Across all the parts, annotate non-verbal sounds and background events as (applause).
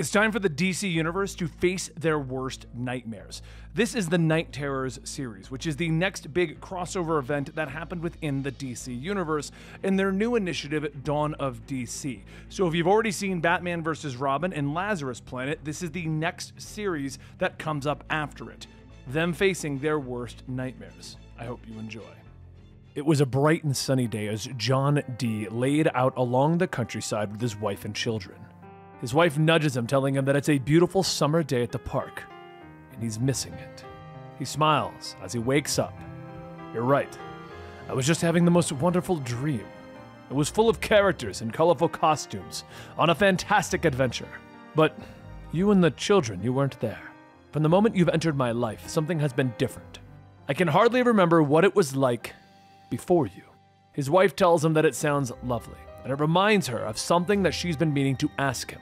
It's time for the DC Universe to face their worst nightmares. This is the Knight Terrors series, which is the next big crossover event that happened within the DC Universe in their new initiative, Dawn of DC. So if you've already seen Batman vs. Robin and Lazarus Planet, this is the next series that comes up after it. Them facing their worst nightmares. I hope you enjoy. It was a bright and sunny day as John Dee. laid out along the countryside with his wife and children. His wife nudges him, telling him that it's a beautiful summer day at the park, and he's missing it. He smiles as he wakes up. You're right. I was just having the most wonderful dream. It was full of characters in colorful costumes on a fantastic adventure. But you and the children, you weren't there. From the moment you've entered my life, something has been different. I can hardly remember what it was like before you. His wife tells him that it sounds lovely, and it reminds her of something that she's been meaning to ask him.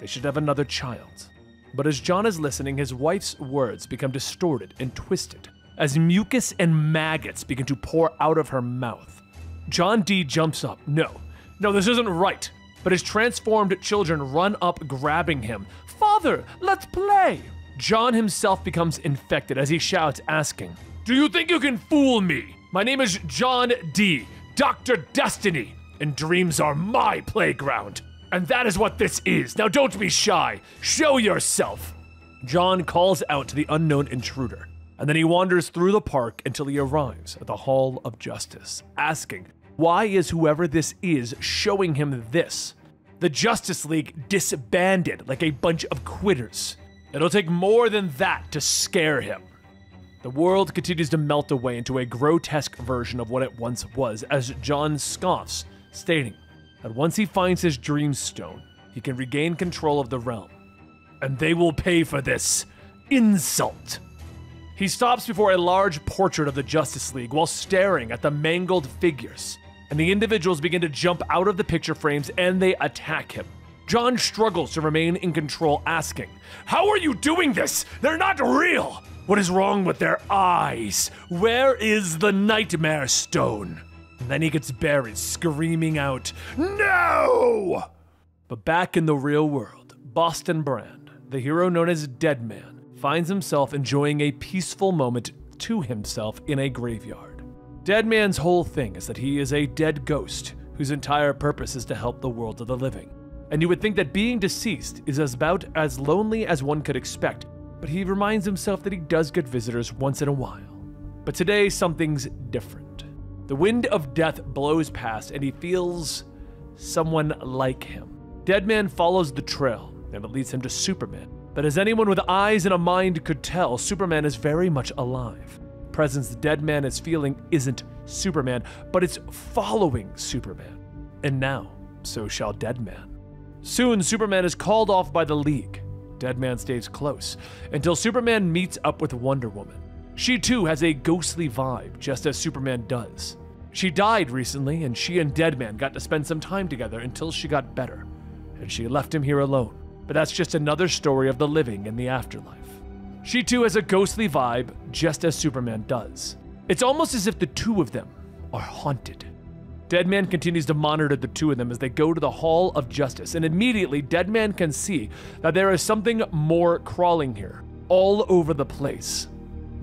They should have another child. But as John is listening, his wife's words become distorted and twisted as mucus and maggots begin to pour out of her mouth. John Dee jumps up. No, no, this isn't right. But his transformed children run up, grabbing him. Father, let's play! John himself becomes infected as he shouts, asking, Do you think you can fool me? My name is John Dee, Dr. Destiny, and dreams are my playground. And that is what this is. Now don't be shy. Show yourself. John calls out to the unknown intruder, and then he wanders through the park until he arrives at the Hall of Justice, asking, Why is whoever this is showing him this? The Justice League disbanded like a bunch of quitters. It'll take more than that to scare him. The world continues to melt away into a grotesque version of what it once was as John scoffs, stating, that once he finds his dream stone, he can regain control of the realm. And they will pay for this insult. He stops before a large portrait of the Justice League while staring at the mangled figures, and the individuals begin to jump out of the picture frames and they attack him. John struggles to remain in control, asking, How are you doing this? They're not real! What is wrong with their eyes? Where is the Nightmare Stone? And then he gets buried, screaming out, No! But back in the real world, Boston Brand, the hero known as Deadman, finds himself enjoying a peaceful moment to himself in a graveyard. Deadman's whole thing is that he is a dead ghost whose entire purpose is to help the world of the living. And you would think that being deceased is as about as lonely as one could expect, but he reminds himself that he does get visitors once in a while. But today, something's different. The wind of death blows past, and he feels someone like him. Deadman follows the trail, and it leads him to Superman. But as anyone with eyes and a mind could tell, Superman is very much alive. Presence the Deadman is feeling isn't Superman, but it's following Superman. And now, so shall Deadman. Soon, Superman is called off by the League. Deadman stays close until Superman meets up with Wonder Woman. She too has a ghostly vibe, just as Superman does. She died recently, and she and Deadman got to spend some time together until she got better, and she left him here alone. But that's just another story of the living in the afterlife. She too has a ghostly vibe, just as Superman does. It's almost as if the two of them are haunted. Deadman continues to monitor the two of them as they go to the Hall of Justice, and immediately Deadman can see that there is something more crawling here, all over the place.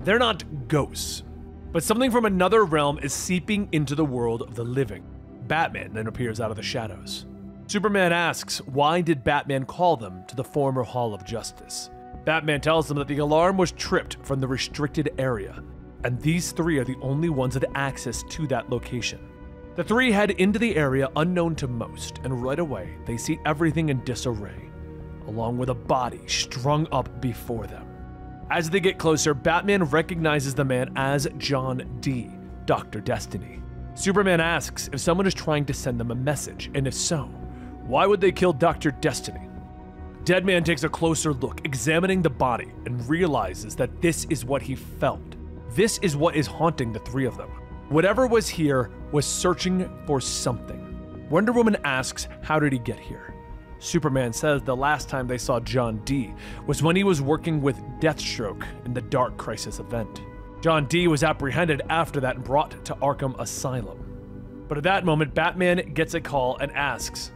They're not ghosts, but something from another realm is seeping into the world of the living. Batman then appears out of the shadows. Superman asks, why did Batman call them to the former Hall of Justice? Batman tells them that the alarm was tripped from the restricted area, and these three are the only ones with access to that location. The three head into the area unknown to most, and right away they see everything in disarray, along with a body strung up before them. As they get closer, Batman recognizes the man as John Dee, Dr. Destiny. Superman asks if someone is trying to send them a message, and if so, why would they kill Dr. Destiny? Deadman takes a closer look, examining the body, and realizes that this is what he felt. This is what is haunting the three of them. Whatever was here was searching for something. Wonder Woman asks, How did he get here? Superman says the last time they saw John Dee was when he was working with Deathstroke in the Dark Crisis event. John Dee was apprehended after that and brought to Arkham Asylum. But at that moment, Batman gets a call and asks,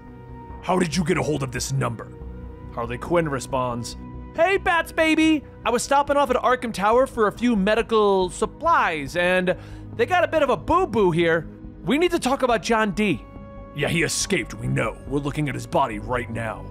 How did you get a hold of this number? Harley Quinn responds, Hey, Bats baby! I was stopping off at Arkham Tower for a few medical supplies, and they got a bit of a boo boo here. We need to talk about John Dee. Yeah, he escaped, we know. We're looking at his body right now.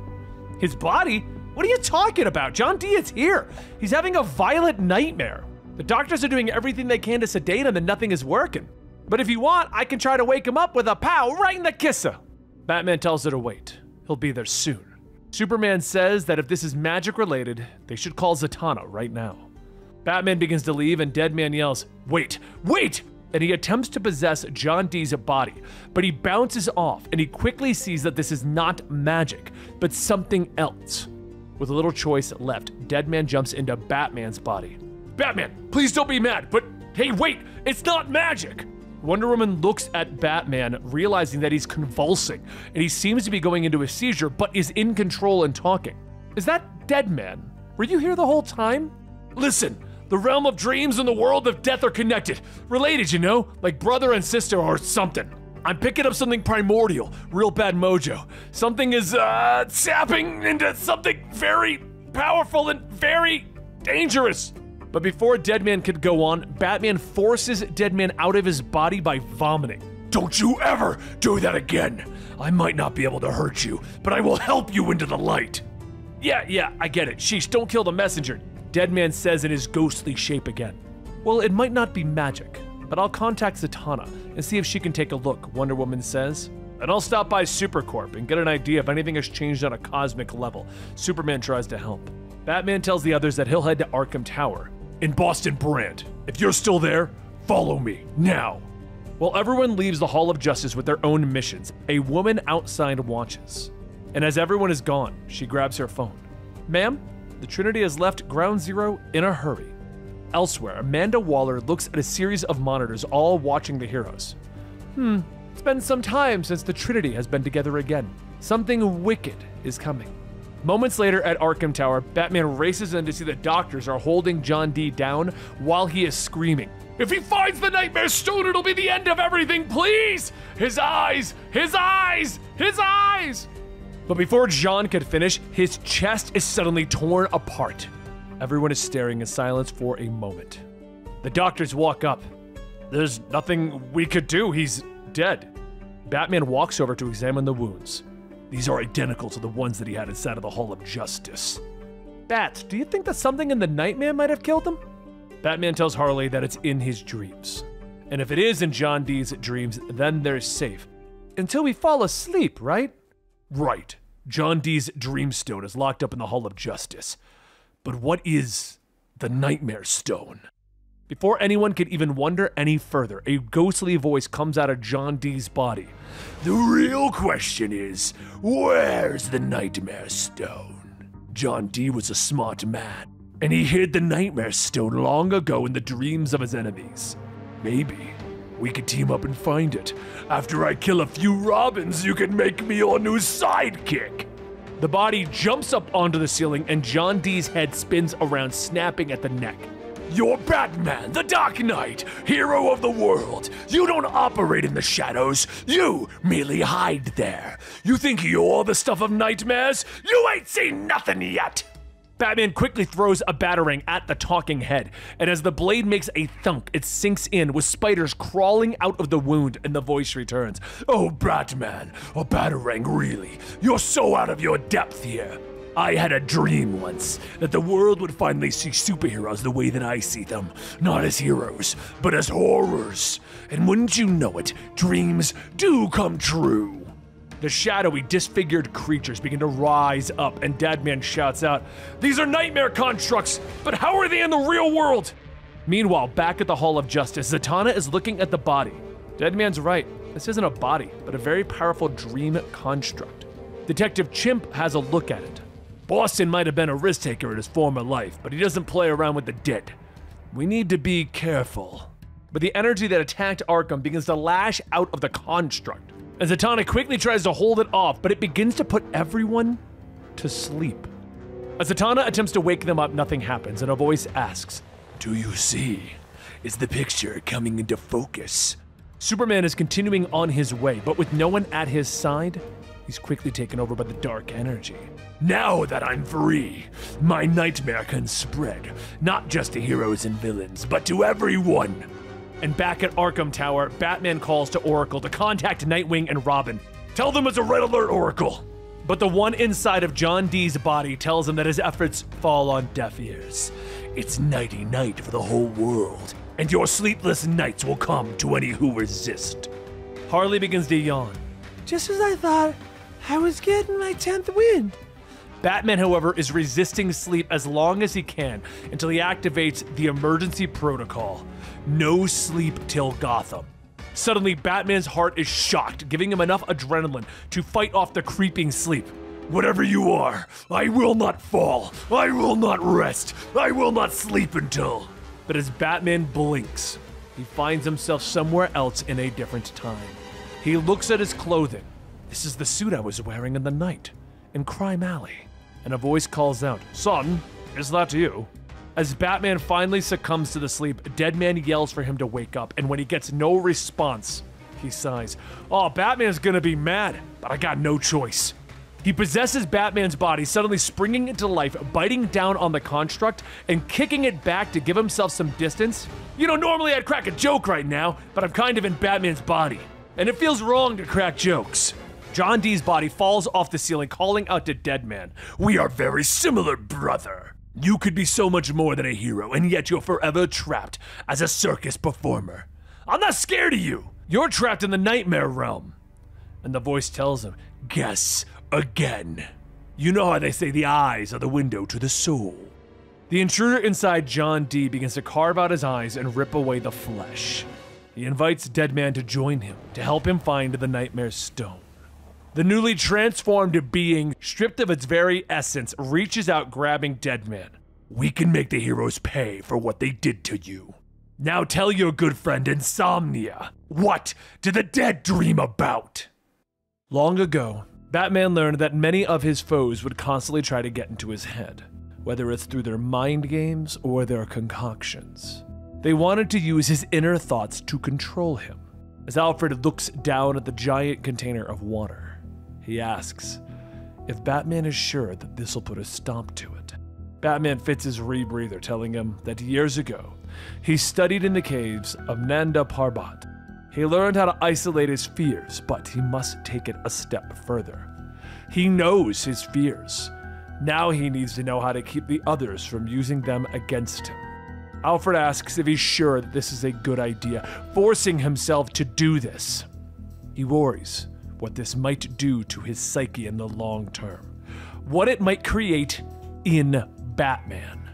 His body? What are you talking about? John Dee is here. He's having a violent nightmare. The doctors are doing everything they can to sedate him, and nothing is working. But if you want, I can try to wake him up with a pow right in the kisser. Batman tells her to wait. He'll be there soon. Superman says that if this is magic related, they should call Zatanna right now. Batman begins to leave, and Deadman yells, Wait, wait! And he attempts to possess John Dee's body, but he bounces off and he quickly sees that this is not magic, but something else. With a little choice left, Deadman jumps into Batman's body. Batman, please don't be mad, but hey, wait, it's not magic! Wonder Woman looks at Batman, realizing that he's convulsing, and he seems to be going into a seizure, but is in control and talking. Is that Deadman? Were you here the whole time? Listen, the realm of dreams and the world of death are connected. Related, you know? Like brother and sister or something. I'm picking up something primordial, real bad mojo. Something is, uh, sapping into something very powerful and very dangerous. But before Deadman could go on, Batman forces Deadman out of his body by vomiting. Don't you ever do that again! I might not be able to hurt you, but I will help you into the light. Yeah, yeah, I get it. Sheesh, don't kill the messenger, Deadman says in his ghostly shape again. Well, it might not be magic, but I'll contact Zatanna and see if she can take a look, Wonder Woman says. And I'll stop by Supercorp and get an idea if anything has changed on a cosmic level. Superman tries to help. Batman tells the others that he'll head to Arkham Tower in Boston Brand. If you're still there, follow me now. While everyone leaves the Hall of Justice with their own missions, a woman outside watches. And as everyone is gone, she grabs her phone. Ma'am, the Trinity has left Ground Zero in a hurry. Elsewhere, Amanda Waller looks at a series of monitors, all watching the heroes. Hmm, it's been some time since the Trinity has been together again. Something wicked is coming. Moments later at Arkham Tower, Batman races in to see the doctors are holding John D down while he is screaming. If he finds the Nightmare Stone, it'll be the end of everything, please! His eyes! His eyes! His eyes! But before John could finish, his chest is suddenly torn apart. Everyone is staring in silence for a moment. The doctors walk up. There's nothing we could do, he's dead. Batman walks over to examine the wounds. These are identical to the ones that he had inside of the Hall of Justice. Bats, do you think that something in the nightmare might have killed him? Batman tells Harley that it's in his dreams. And if it is in John Dee's dreams, then they're safe. Until we fall asleep, right? Right. John Dee's Dreamstone is locked up in the Hall of Justice. But what is the Nightmare Stone? Before anyone could even wonder any further, a ghostly voice comes out of John Dee's body. The real question is where's the Nightmare Stone? John Dee was a smart man, and he hid the Nightmare Stone long ago in the dreams of his enemies. Maybe we could team up and find it. After I kill a few Robins, you can make me your new sidekick. The body jumps up onto the ceiling, and John Dee's head spins around, snapping at the neck. You're Batman, the Dark Knight, hero of the world. You don't operate in the shadows. You merely hide there. You think you're the stuff of nightmares? You ain't seen nothing yet. Batman quickly throws a batarang at the talking head, and as the blade makes a thunk, it sinks in with spiders crawling out of the wound, and the voice returns. Oh, Batman, a batarang, really? You're so out of your depth here. I had a dream once that the world would finally see superheroes the way that I see them. Not as heroes, but as horrors. And wouldn't you know it, dreams do come true. The shadowy, disfigured creatures begin to rise up, and Deadman shouts out, These are nightmare constructs, but how are they in the real world? Meanwhile, back at the Hall of Justice, Zatanna is looking at the body. Deadman's right. This isn't a body, but a very powerful dream construct. Detective Chimp has a look at it. Boston might have been a risk taker in his former life, but he doesn't play around with the dead. We need to be careful. But the energy that attacked Arkham begins to lash out of the construct. And Zatanna quickly tries to hold it off, but it begins to put everyone to sleep. As Zatanna attempts to wake them up, nothing happens, and a voice asks, Do you see? Is the picture coming into focus? Superman is continuing on his way, but with no one at his side, He's quickly taken over by the dark energy. Now that I'm free, my nightmare can spread, not just to heroes and villains, but to everyone. And back at Arkham Tower, Batman calls to Oracle to contact Nightwing and Robin. Tell them it's a red alert, Oracle. But the one inside of John Dee's body tells him that his efforts fall on deaf ears. It's nighty night for the whole world, and your sleepless nights will come to any who resist. Harley begins to yawn. Just as I thought, I was getting my 10th wind. Batman, however, is resisting sleep as long as he can until he activates the emergency protocol. No sleep till Gotham. Suddenly, Batman's heart is shocked, giving him enough adrenaline to fight off the creeping sleep. Whatever you are, I will not fall. I will not rest. I will not sleep until. But as Batman blinks, he finds himself somewhere else in a different time. He looks at his clothing. This is the suit I was wearing in the night, in Crime Alley. And a voice calls out, Son, is that you? As Batman finally succumbs to the sleep, Deadman yells for him to wake up, and when he gets no response, he sighs, Oh, Batman's gonna be mad, but I got no choice. He possesses Batman's body, suddenly springing into life, biting down on the construct, and kicking it back to give himself some distance. You know, normally I'd crack a joke right now, but I'm kind of in Batman's body. And it feels wrong to crack jokes. John Dee's body falls off the ceiling, calling out to Deadman. We are very similar, brother. You could be so much more than a hero, and yet you're forever trapped as a circus performer. I'm not scared of you. You're trapped in the nightmare realm. And the voice tells him, Guess again. You know how they say the eyes are the window to the soul. The intruder inside John Dee begins to carve out his eyes and rip away the flesh. He invites Deadman to join him to help him find the Nightmare Stone. The newly transformed being, stripped of its very essence, reaches out, grabbing Deadman. We can make the heroes pay for what they did to you. Now tell your good friend Insomnia, what do the dead dream about? Long ago, Batman learned that many of his foes would constantly try to get into his head, whether it's through their mind games or their concoctions. They wanted to use his inner thoughts to control him. As Alfred looks down at the giant container of water, he asks if Batman is sure that this will put a stop to it. Batman fits his rebreather, telling him that years ago, he studied in the caves of Nanda Parbat. He learned how to isolate his fears, but he must take it a step further. He knows his fears. Now he needs to know how to keep the others from using them against him. Alfred asks if he's sure that this is a good idea, forcing himself to do this. He worries what this might do to his psyche in the long term, what it might create in Batman.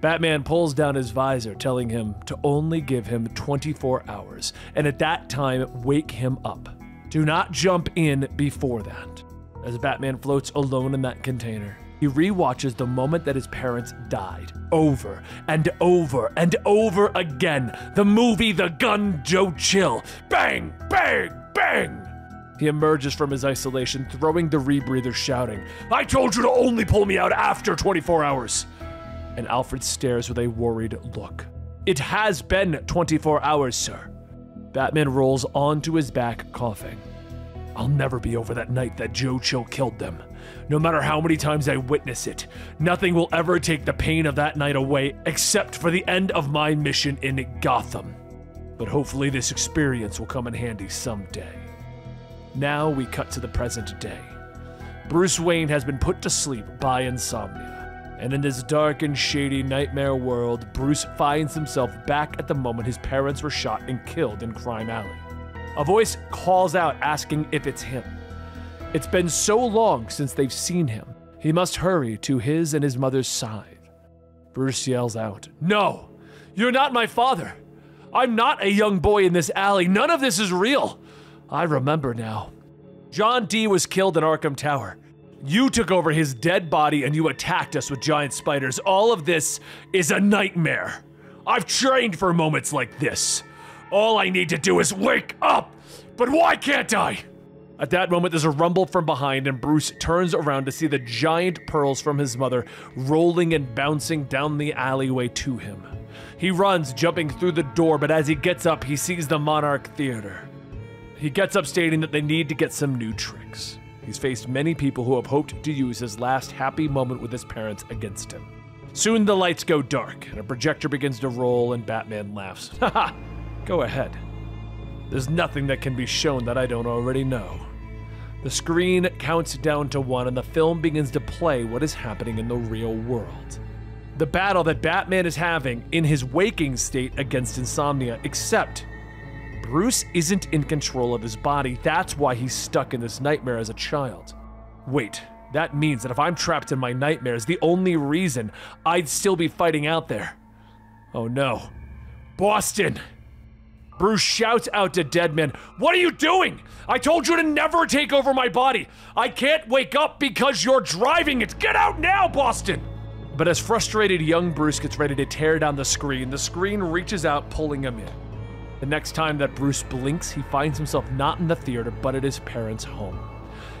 Batman pulls down his visor, telling him to only give him 24 hours, and at that time, wake him up. Do not jump in before that. As Batman floats alone in that container, he re-watches the moment that his parents died over and over and over again. The movie The Gun Joe Chill. Bang, bang, bang. He emerges from his isolation, throwing the rebreather, shouting, I told you to only pull me out after 24 hours. And Alfred stares with a worried look. It has been 24 hours, sir. Batman rolls onto his back, coughing. I'll never be over that night that Joe Chill killed them. No matter how many times I witness it, nothing will ever take the pain of that night away except for the end of my mission in Gotham. But hopefully, this experience will come in handy someday. Now we cut to the present day. Bruce Wayne has been put to sleep by insomnia. And in this dark and shady nightmare world, Bruce finds himself back at the moment his parents were shot and killed in Crime Alley. A voice calls out asking if it's him. It's been so long since they've seen him. He must hurry to his and his mother's side. Bruce yells out, No! You're not my father! I'm not a young boy in this alley. None of this is real. I remember now. John Dee was killed in Arkham Tower. You took over his dead body and you attacked us with giant spiders. All of this is a nightmare. I've trained for moments like this. All I need to do is wake up! But why can't I? At that moment, there's a rumble from behind, and Bruce turns around to see the giant pearls from his mother rolling and bouncing down the alleyway to him. He runs, jumping through the door, but as he gets up, he sees the Monarch Theater. He gets up stating that they need to get some new tricks. He's faced many people who have hoped to use his last happy moment with his parents against him. Soon the lights go dark, and a projector begins to roll, and Batman laughs. Haha, go ahead. There's nothing that can be shown that I don't already know. The screen counts down to one, and the film begins to play what is happening in the real world. The battle that Batman is having in his waking state against insomnia, except Bruce isn't in control of his body. That's why he's stuck in this nightmare as a child. Wait, that means that if I'm trapped in my nightmares, the only reason I'd still be fighting out there. Oh no. Boston! Bruce shouts out to Deadman, What are you doing? I told you to never take over my body. I can't wake up because you're driving it. Get out now, Boston! But as frustrated young Bruce gets ready to tear down the screen, the screen reaches out, pulling him in. The next time that Bruce blinks, he finds himself not in the theater, but at his parents' home.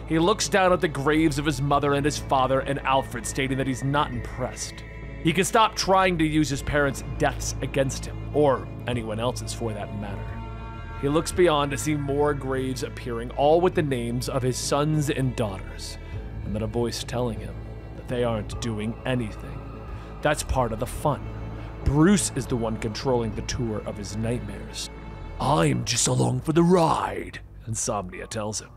He looks down at the graves of his mother and his father and Alfred, stating that he's not impressed. He can stop trying to use his parents' deaths against him, or anyone else's for that matter. He looks beyond to see more graves appearing, all with the names of his sons and daughters, and then a voice telling him that they aren't doing anything. That's part of the fun. Bruce is the one controlling the tour of his nightmares. I'm just along for the ride, Insomnia tells him.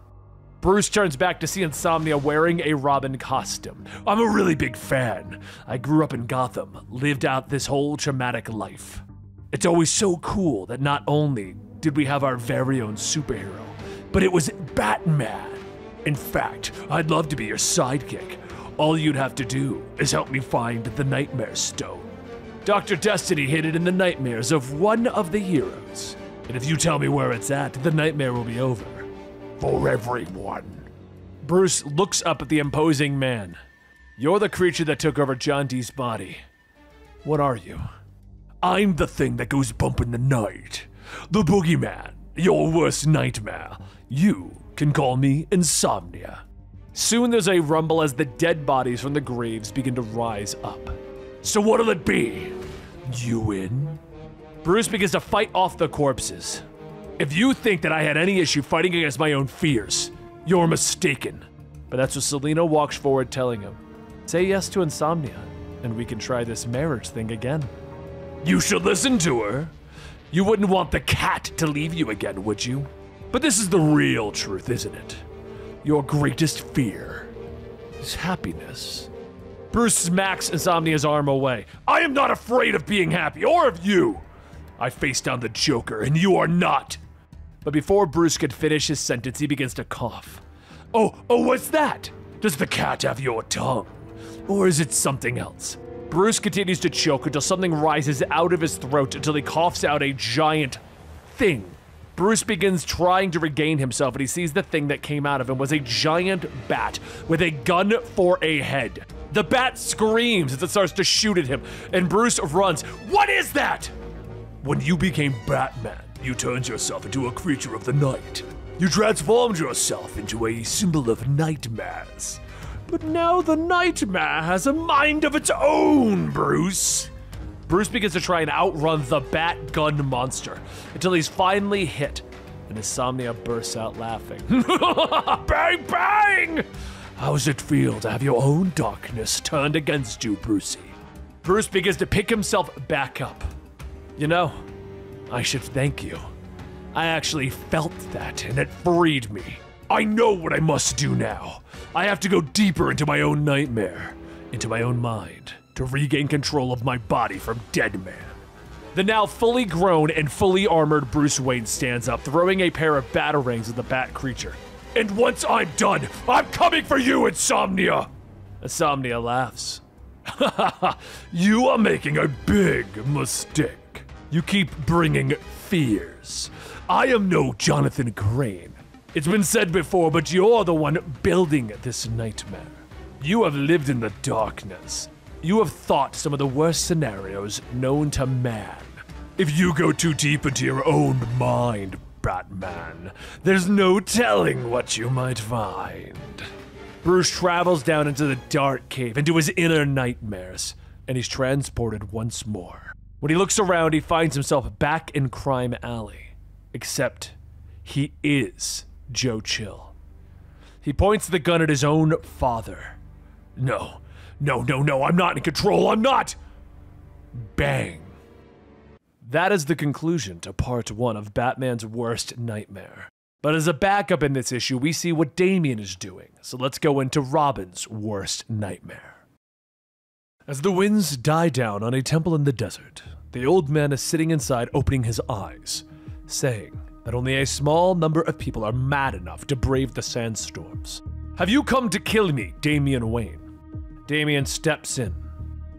Bruce turns back to see Insomnia wearing a Robin costume. I'm a really big fan. I grew up in Gotham, lived out this whole traumatic life. It's always so cool that not only did we have our very own superhero, but it was Batman. In fact, I'd love to be your sidekick. All you'd have to do is help me find the Nightmare Stone. Dr. Destiny hid it in the nightmares of one of the heroes. And if you tell me where it's at, the nightmare will be over. For everyone. Bruce looks up at the imposing man. You're the creature that took over John Dee's body. What are you? I'm the thing that goes bump in the night. The boogeyman. Your worst nightmare. You can call me Insomnia. Soon there's a rumble as the dead bodies from the graves begin to rise up. So what'll it be? You in? Bruce begins to fight off the corpses. If you think that I had any issue fighting against my own fears, you're mistaken. But that's what Selina walks forward telling him. Say yes to insomnia, and we can try this marriage thing again. You should listen to her. You wouldn't want the cat to leave you again, would you? But this is the real truth, isn't it? Your greatest fear is happiness. Bruce smacks Insomnia's arm away. I am not afraid of being happy or of you. I face down the Joker, and you are not. But before Bruce could finish his sentence, he begins to cough. Oh, oh, what's that? Does the cat have your tongue? Or is it something else? Bruce continues to choke until something rises out of his throat until he coughs out a giant thing. Bruce begins trying to regain himself, and he sees the thing that came out of him was a giant bat with a gun for a head. The bat screams as it starts to shoot at him, and Bruce runs. What is that? When you became Batman, you turned yourself into a creature of the night. You transformed yourself into a symbol of nightmares. But now the nightmare has a mind of its own, Bruce. Bruce begins to try and outrun the bat gun monster until he's finally hit, and Insomnia bursts out laughing. (laughs) bang, bang! How's it feel to have your own darkness turned against you, Brucey? Bruce begins to pick himself back up. You know, I should thank you. I actually felt that, and it freed me. I know what I must do now. I have to go deeper into my own nightmare, into my own mind, to regain control of my body from Deadman. The now fully grown and fully armored Bruce Wayne stands up, throwing a pair of batarangs at the bat creature. And once I'm done, I'm coming for you, Insomnia! Insomnia laughs. (laughs) you are making a big mistake. You keep bringing fears. I am no Jonathan Crane. It's been said before, but you're the one building this nightmare. You have lived in the darkness. You have thought some of the worst scenarios known to man. If you go too deep into your own mind, Batman, there's no telling what you might find. Bruce travels down into the dark cave, into his inner nightmares, and he's transported once more. When he looks around, he finds himself back in Crime Alley. Except he is Joe Chill. He points the gun at his own father. No, no, no, no, I'm not in control, I'm not! Bang. That is the conclusion to part one of Batman's worst nightmare. But as a backup in this issue, we see what Damian is doing, so let's go into Robin's worst nightmare. As the winds die down on a temple in the desert, the old man is sitting inside opening his eyes, saying that only a small number of people are mad enough to brave the sandstorms. Have you come to kill me, Damian Wayne? Damian steps in.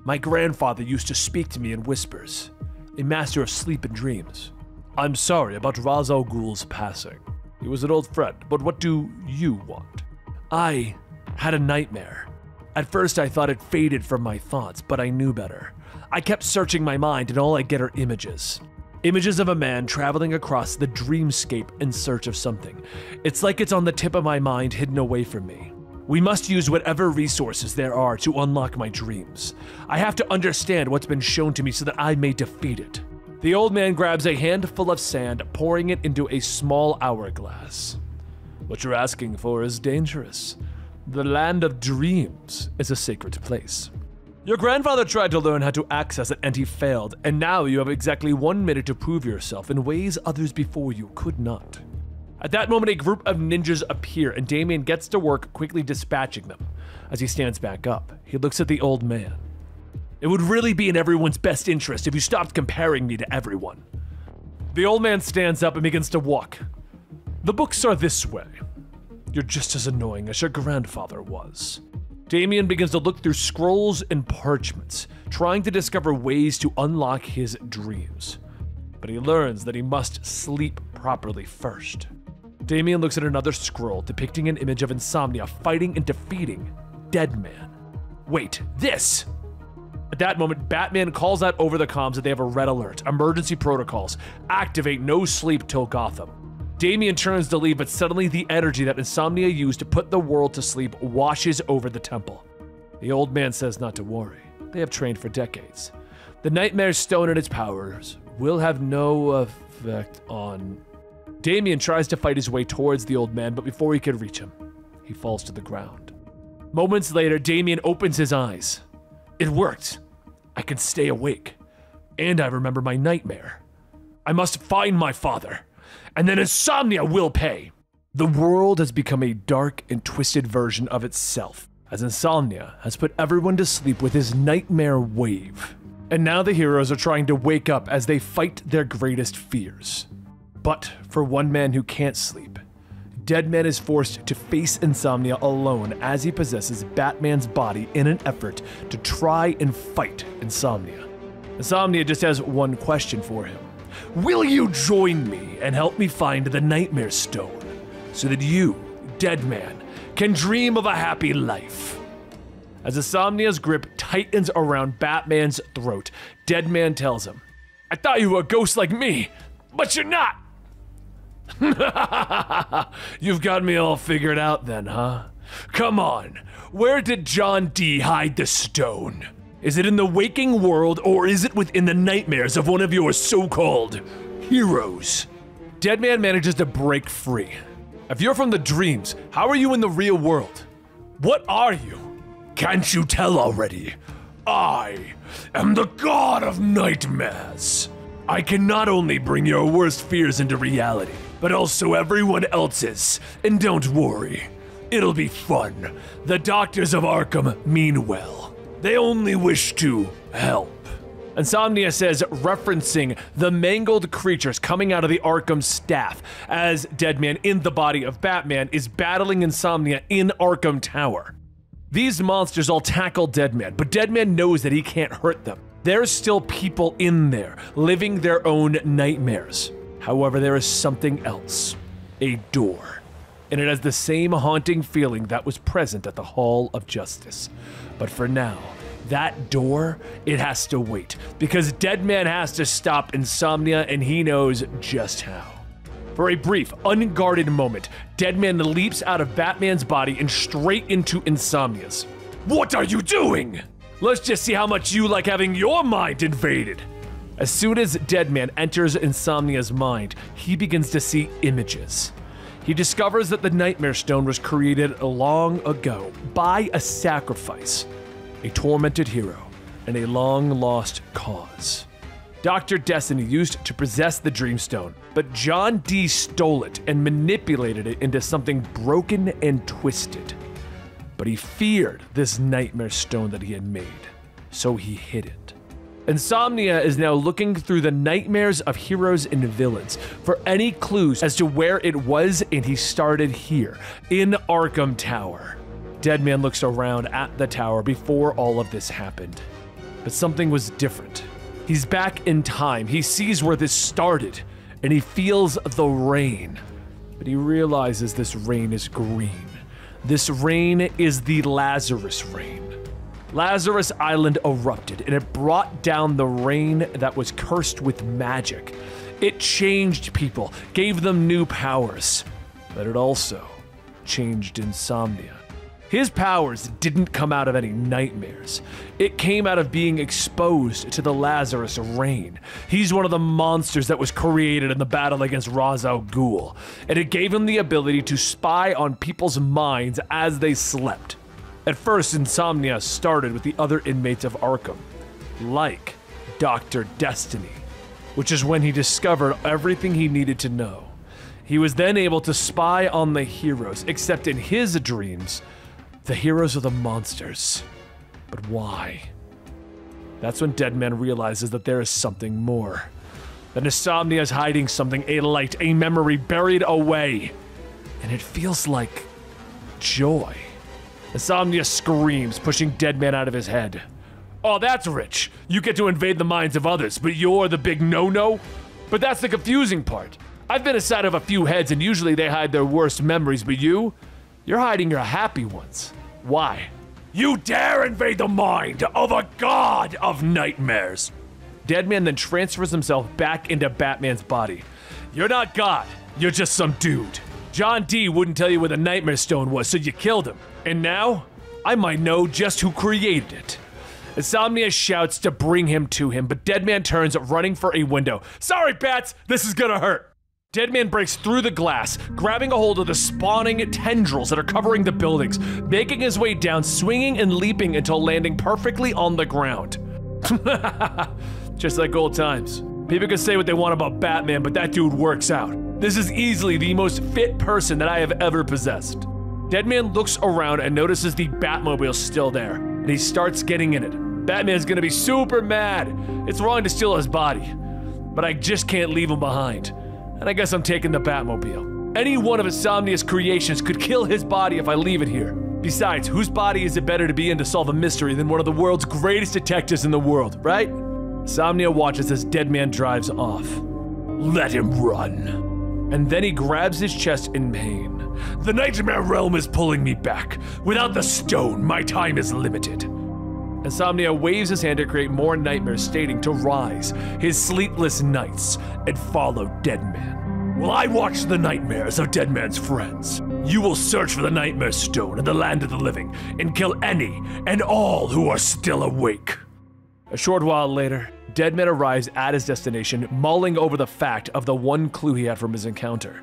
My grandfather used to speak to me in whispers, a master of sleep and dreams. I'm sorry about Ra's al Ghul's passing. He was an old friend, but what do you want? I had a nightmare. At first, I thought it faded from my thoughts, but I knew better. I kept searching my mind, and all I get are images. Images of a man traveling across the dreamscape in search of something. It's like it's on the tip of my mind, hidden away from me. We must use whatever resources there are to unlock my dreams. I have to understand what's been shown to me so that I may defeat it. The old man grabs a handful of sand, pouring it into a small hourglass. What you're asking for is dangerous. The land of dreams is a sacred place. Your grandfather tried to learn how to access it and he failed, and now you have exactly one minute to prove yourself in ways others before you could not. At that moment, a group of ninjas appear, and Damian gets to work quickly dispatching them. As he stands back up, he looks at the old man. It would really be in everyone's best interest if you stopped comparing me to everyone. The old man stands up and begins to walk. The books are this way. You're just as annoying as your grandfather was. Damian begins to look through scrolls and parchments, trying to discover ways to unlock his dreams. But he learns that he must sleep properly first. Damian looks at another scroll depicting an image of Insomnia fighting and defeating Deadman. Wait, this! At that moment, Batman calls out over the comms that they have a red alert. Emergency protocols. Activate no sleep till Gotham. Damian turns to leave, but suddenly the energy that Insomnia used to put the world to sleep washes over the temple. The old man says not to worry. They have trained for decades. The Nightmare Stone and its powers will have no effect on. Damian tries to fight his way towards the old man, but before he can reach him, he falls to the ground. Moments later, Damian opens his eyes. It worked. I can stay awake. And I remember my nightmare. I must find my father, and then insomnia will pay. The world has become a dark and twisted version of itself, as insomnia has put everyone to sleep with his nightmare wave. And now the heroes are trying to wake up as they fight their greatest fears. But for one man who can't sleep, Deadman is forced to face insomnia alone as he possesses Batman's body in an effort to try and fight insomnia. Insomnia just has one question for him Will you join me and help me find the Nightmare Stone so that you, Deadman, can dream of a happy life? As Insomnia's grip tightens around Batman's throat, Deadman tells him, I thought you were a ghost like me, but you're not! (laughs) You've got me all figured out then, huh? Come on, where did John Dee hide the stone? Is it in the waking world or is it within the nightmares of one of your so called heroes? Deadman manages to break free. If you're from the dreams, how are you in the real world? What are you? Can't you tell already? I am the god of nightmares. I can not only bring your worst fears into reality, but also everyone else's. And don't worry, it'll be fun. The doctors of Arkham mean well. They only wish to help. Insomnia says, referencing the mangled creatures coming out of the Arkham staff, as Deadman in the body of Batman is battling Insomnia in Arkham Tower. These monsters all tackle Deadman, but Deadman knows that he can't hurt them. There's still people in there, living their own nightmares. However, there is something else a door. And it has the same haunting feeling that was present at the Hall of Justice. But for now, that door, it has to wait, because Deadman has to stop insomnia, and he knows just how. For a brief, unguarded moment, Deadman leaps out of Batman's body and straight into Insomnia's. What are you doing? Let's just see how much you like having your mind invaded. As soon as Deadman enters Insomnia's mind, he begins to see images. He discovers that the Nightmare Stone was created long ago by a sacrifice, a tormented hero, and a long lost cause. Dr. Destiny used to possess the Dreamstone, but John Dee stole it and manipulated it into something broken and twisted. But he feared this Nightmare Stone that he had made, so he hid it. Insomnia is now looking through the nightmares of heroes and villains for any clues as to where it was, and he started here, in Arkham Tower. Deadman looks around at the tower before all of this happened. But something was different. He's back in time. He sees where this started, and he feels the rain. But he realizes this rain is green. This rain is the Lazarus rain. Lazarus Island erupted, and it brought down the rain that was cursed with magic. It changed people, gave them new powers, but it also changed insomnia. His powers didn't come out of any nightmares. It came out of being exposed to the Lazarus rain. He's one of the monsters that was created in the battle against Ra's Ghul, and it gave him the ability to spy on people's minds as they slept. At first, insomnia started with the other inmates of Arkham, like Dr. Destiny, which is when he discovered everything he needed to know. He was then able to spy on the heroes, except in his dreams, the heroes are the monsters. But why? That's when Deadman realizes that there is something more. That Insomnia is hiding something, a light, a memory buried away. And it feels like joy. Insomnia screams, pushing Deadman out of his head. Oh, that's rich. You get to invade the minds of others, but you're the big no no? But that's the confusing part. I've been inside of a few heads, and usually they hide their worst memories, but you? You're hiding your happy ones. Why? You dare invade the mind of a god of nightmares. Deadman then transfers himself back into Batman's body. You're not God, you're just some dude. John Dee wouldn't tell you where the Nightmare Stone was, so you killed him. And now, I might know just who created it. Insomnia shouts to bring him to him, but Deadman turns, running for a window. Sorry, Bats, this is gonna hurt. Deadman breaks through the glass, grabbing a hold of the spawning tendrils that are covering the buildings, making his way down, swinging and leaping until landing perfectly on the ground. (laughs) Just like old times. People can say what they want about Batman, but that dude works out. This is easily the most fit person that I have ever possessed. Deadman looks around and notices the Batmobile still there, and he starts getting in it. Batman's gonna be super mad. It's wrong to steal his body, but I just can't leave him behind and I guess I'm taking the Batmobile. Any one of Insomnia's creations could kill his body if I leave it here. Besides, whose body is it better to be in to solve a mystery than one of the world's greatest detectives in the world, right? Insomnia watches as Deadman drives off. Let him run. And then he grabs his chest in pain. The Nightmare Realm is pulling me back. Without the stone, my time is limited. Insomnia waves his hand to create more nightmares, stating to rise his sleepless nights and follow Deadman. While I watch the nightmares of Deadman's friends, you will search for the Nightmare Stone in the land of the living and kill any and all who are still awake. A short while later, Deadman arrives at his destination, mulling over the fact of the one clue he had from his encounter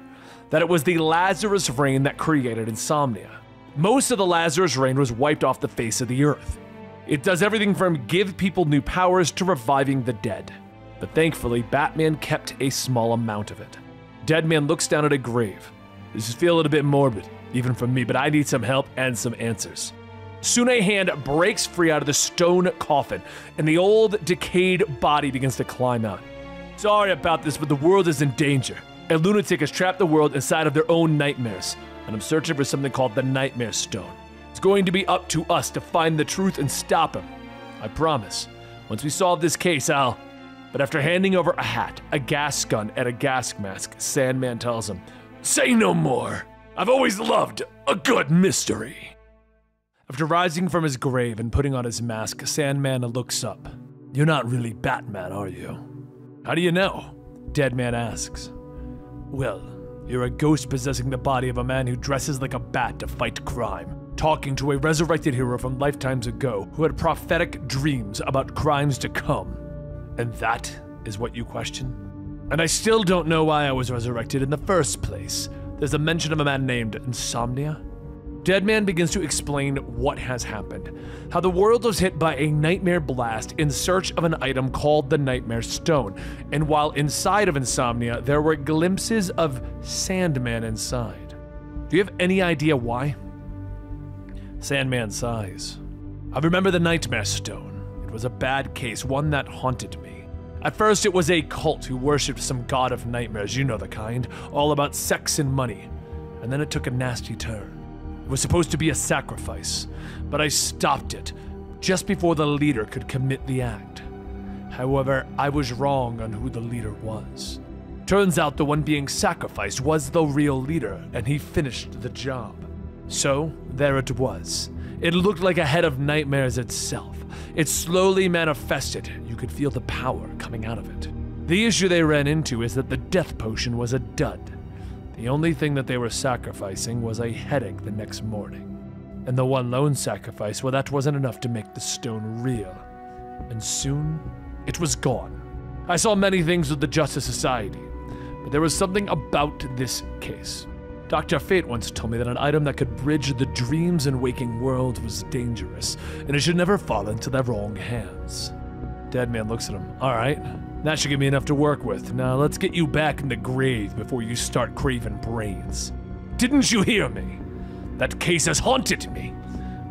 that it was the Lazarus rain that created insomnia. Most of the Lazarus rain was wiped off the face of the earth. It does everything from give people new powers to reviving the dead. But thankfully, Batman kept a small amount of it. Deadman looks down at a grave. This is feeling a bit morbid, even for me, but I need some help and some answers. Soon a hand breaks free out of the stone coffin, and the old, decayed body begins to climb out. Sorry about this, but the world is in danger. A lunatic has trapped the world inside of their own nightmares, and I'm searching for something called the Nightmare Stone. It's going to be up to us to find the truth and stop him. I promise. Once we solve this case, I'll. But after handing over a hat, a gas gun, and a gas mask, Sandman tells him, Say no more. I've always loved a good mystery. After rising from his grave and putting on his mask, Sandman looks up. You're not really Batman, are you? How do you know? Deadman asks. Well, you're a ghost possessing the body of a man who dresses like a bat to fight crime talking to a resurrected hero from lifetimes ago who had prophetic dreams about crimes to come. And that is what you question? And I still don't know why I was resurrected in the first place. there's a mention of a man named Insomnia. Deadman begins to explain what has happened. How the world was hit by a nightmare blast in search of an item called the Nightmare Stone. And while inside of Insomnia, there were glimpses of Sandman inside. Do you have any idea why? Sandman sighs. I remember the Nightmare Stone. It was a bad case, one that haunted me. At first, it was a cult who worshipped some god of nightmares, you know the kind, all about sex and money. And then it took a nasty turn. It was supposed to be a sacrifice, but I stopped it just before the leader could commit the act. However, I was wrong on who the leader was. Turns out the one being sacrificed was the real leader, and he finished the job. So, there it was. It looked like a head of nightmares itself. It slowly manifested. You could feel the power coming out of it. The issue they ran into is that the death potion was a dud. The only thing that they were sacrificing was a headache the next morning. And the one lone sacrifice, well, that wasn't enough to make the stone real. And soon, it was gone. I saw many things with the Justice Society, but there was something about this case. Dr. Fate once told me that an item that could bridge the dreams and waking world was dangerous, and it should never fall into the wrong hands. Deadman looks at him. All right, that should give me enough to work with. Now let's get you back in the grave before you start craving brains. Didn't you hear me? That case has haunted me.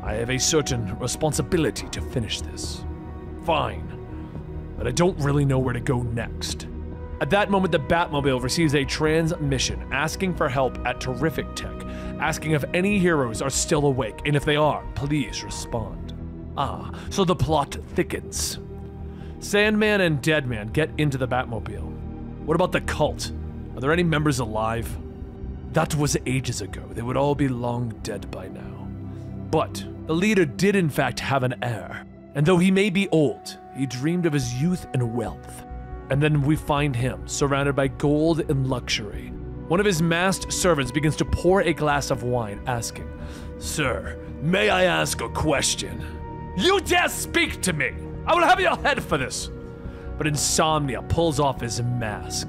I have a certain responsibility to finish this. Fine, but I don't really know where to go next. At that moment, the Batmobile receives a transmission asking for help at Terrific Tech, asking if any heroes are still awake, and if they are, please respond. Ah, so the plot thickens. Sandman and Deadman get into the Batmobile. What about the cult? Are there any members alive? That was ages ago. They would all be long dead by now. But the leader did, in fact, have an heir. And though he may be old, he dreamed of his youth and wealth. And then we find him, surrounded by gold and luxury. One of his masked servants begins to pour a glass of wine, asking, Sir, may I ask a question? You dare speak to me! I will have your head for this! But Insomnia pulls off his mask.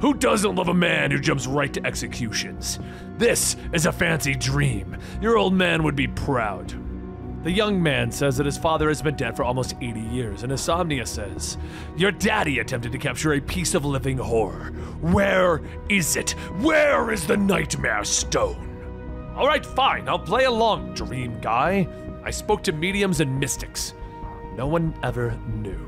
Who doesn't love a man who jumps right to executions? This is a fancy dream. Your old man would be proud. The young man says that his father has been dead for almost 80 years, and Insomnia says, Your daddy attempted to capture a piece of living horror. Where is it? Where is the Nightmare Stone? All right, fine, I'll play along, dream guy. I spoke to mediums and mystics. No one ever knew.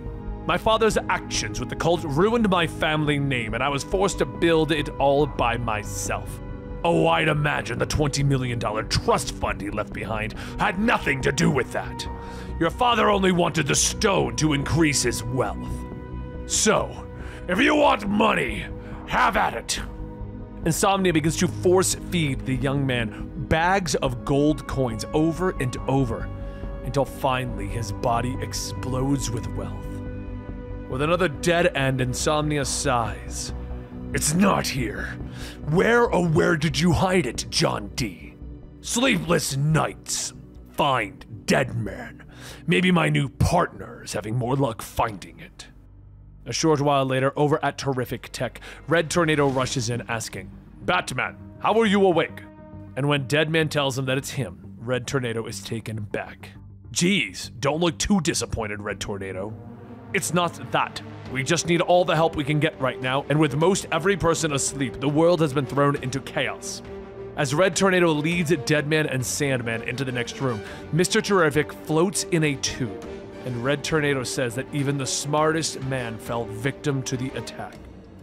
My father's actions with the cult ruined my family name, and I was forced to build it all by myself. Oh, I'd imagine the $20 million trust fund he left behind had nothing to do with that. Your father only wanted the stone to increase his wealth. So, if you want money, have at it. Insomnia begins to force feed the young man bags of gold coins over and over until finally his body explodes with wealth. With another dead end, Insomnia sighs. It's not here. Where oh where did you hide it, John Dee? Sleepless knights. Find dead man. Maybe my new partner is having more luck finding it. A short while later, over at Terrific Tech, Red Tornado rushes in asking, Batman, how are you awake? And when Deadman tells him that it's him, Red Tornado is taken back. Geez, don't look too disappointed, Red Tornado. It's not that. We just need all the help we can get right now, and with most every person asleep, the world has been thrown into chaos. As Red Tornado leads Deadman and Sandman into the next room, Mr. Terrific floats in a tube, and Red Tornado says that even the smartest man fell victim to the attack.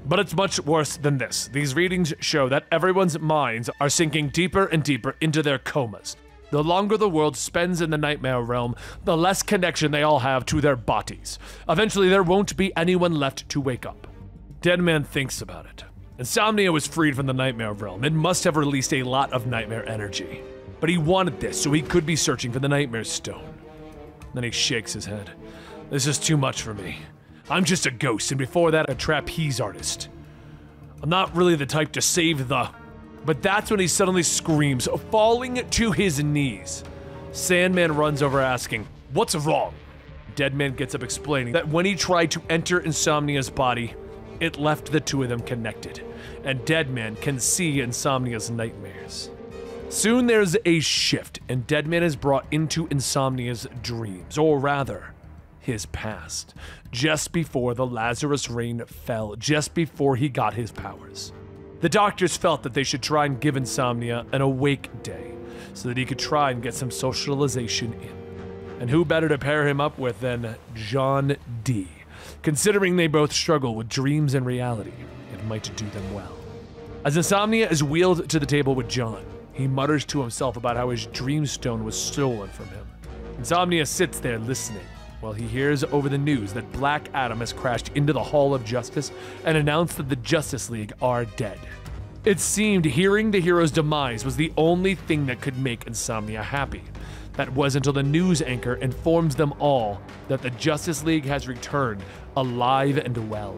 But it's much worse than this. These readings show that everyone's minds are sinking deeper and deeper into their comas. The longer the world spends in the nightmare realm, the less connection they all have to their bodies. Eventually, there won't be anyone left to wake up. Deadman thinks about it. Insomnia was freed from the nightmare realm. It must have released a lot of nightmare energy. But he wanted this so he could be searching for the nightmare stone. Then he shakes his head. This is too much for me. I'm just a ghost, and before that, a trapeze artist. I'm not really the type to save the but that's when he suddenly screams, falling to his knees. Sandman runs over asking, What's wrong? Deadman gets up explaining that when he tried to enter Insomnia's body, it left the two of them connected. and Deadman can see Insomnia's nightmares. Soon there's a shift, and Deadman is brought into Insomnia's dreams, or rather, his past, just before the Lazarus rain fell, just before he got his powers. The doctors felt that they should try and give Insomnia an awake day so that he could try and get some socialization in. And who better to pair him up with than John Dee? Considering they both struggle with dreams and reality, it might do them well. As Insomnia is wheeled to the table with John, he mutters to himself about how his dreamstone was stolen from him. Insomnia sits there listening while he hears over the news that Black Adam has crashed into the Hall of Justice and announced that the Justice League are dead. It seemed hearing the hero's demise was the only thing that could make Insomnia happy. That was until the news anchor informs them all that the Justice League has returned, alive and well.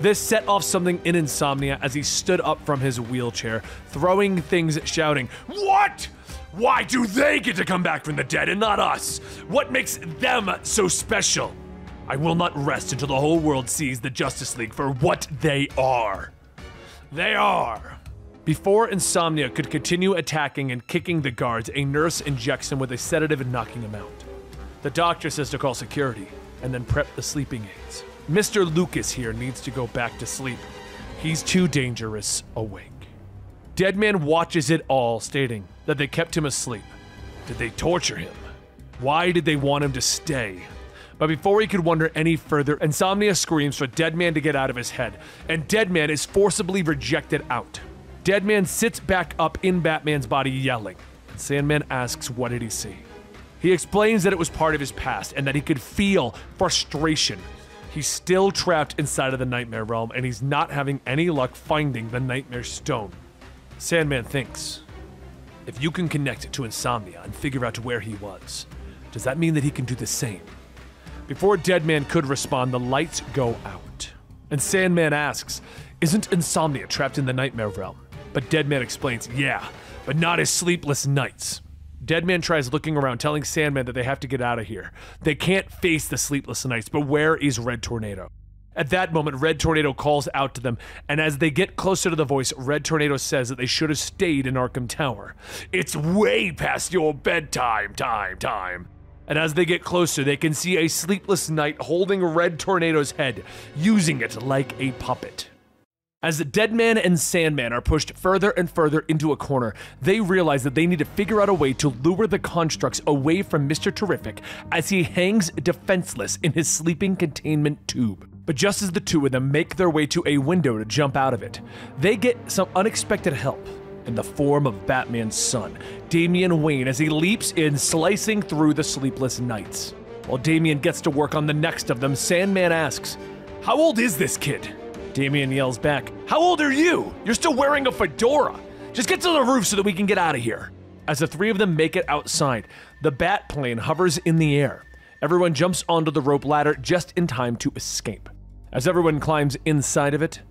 This set off something in Insomnia as he stood up from his wheelchair, throwing things, shouting, What? Why do they get to come back from the dead and not us? What makes them so special? I will not rest until the whole world sees the Justice League for what they are. They are. Before Insomnia could continue attacking and kicking the guards, a nurse injects him with a sedative and knocking him out. The doctor says to call security and then prep the sleeping aids. Mr. Lucas here needs to go back to sleep. He's too dangerous awake. Deadman watches it all, stating that they kept him asleep. Did they torture him? Why did they want him to stay? But before he could wonder any further, Insomnia screams for Deadman to get out of his head, and Deadman is forcibly rejected out. Deadman sits back up in Batman's body yelling. And Sandman asks, What did he see? He explains that it was part of his past and that he could feel frustration. He's still trapped inside of the Nightmare Realm and he's not having any luck finding the Nightmare Stone. Sandman thinks if you can connect it to Insomnia and figure out where he was, does that mean that he can do the same? Before Deadman could respond, the lights go out. And Sandman asks, Isn't Insomnia trapped in the Nightmare Realm? But Deadman explains, Yeah, but not his sleepless knights. Deadman tries looking around, telling Sandman that they have to get out of here. They can't face the sleepless knights, but where is Red Tornado? At that moment, Red Tornado calls out to them, and as they get closer to the voice, Red Tornado says that they should have stayed in Arkham Tower. It's way past your bedtime, time, time. And as they get closer, they can see a sleepless knight holding Red Tornado's head, using it like a puppet. As the Deadman and Sandman are pushed further and further into a corner, they realize that they need to figure out a way to lure the constructs away from Mr. Terrific as he hangs defenseless in his sleeping containment tube. But just as the two of them make their way to a window to jump out of it, they get some unexpected help in the form of Batman's son, Damian Wayne, as he leaps in, slicing through the sleepless knights. While Damian gets to work on the next of them, Sandman asks, How old is this kid? Damian yells back, How old are you? You're still wearing a fedora. Just get to the roof so that we can get out of here. As the three of them make it outside, the bat plane hovers in the air. Everyone jumps onto the rope ladder just in time to escape. As everyone climbs inside of it,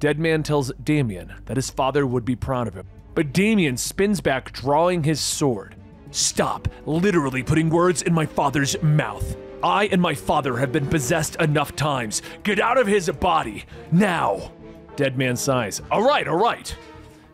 Deadman tells Damian that his father would be proud of him. But Damian spins back, drawing his sword. Stop literally putting words in my father's mouth. I and my father have been possessed enough times. Get out of his body, now! Deadman sighs. Alright, alright.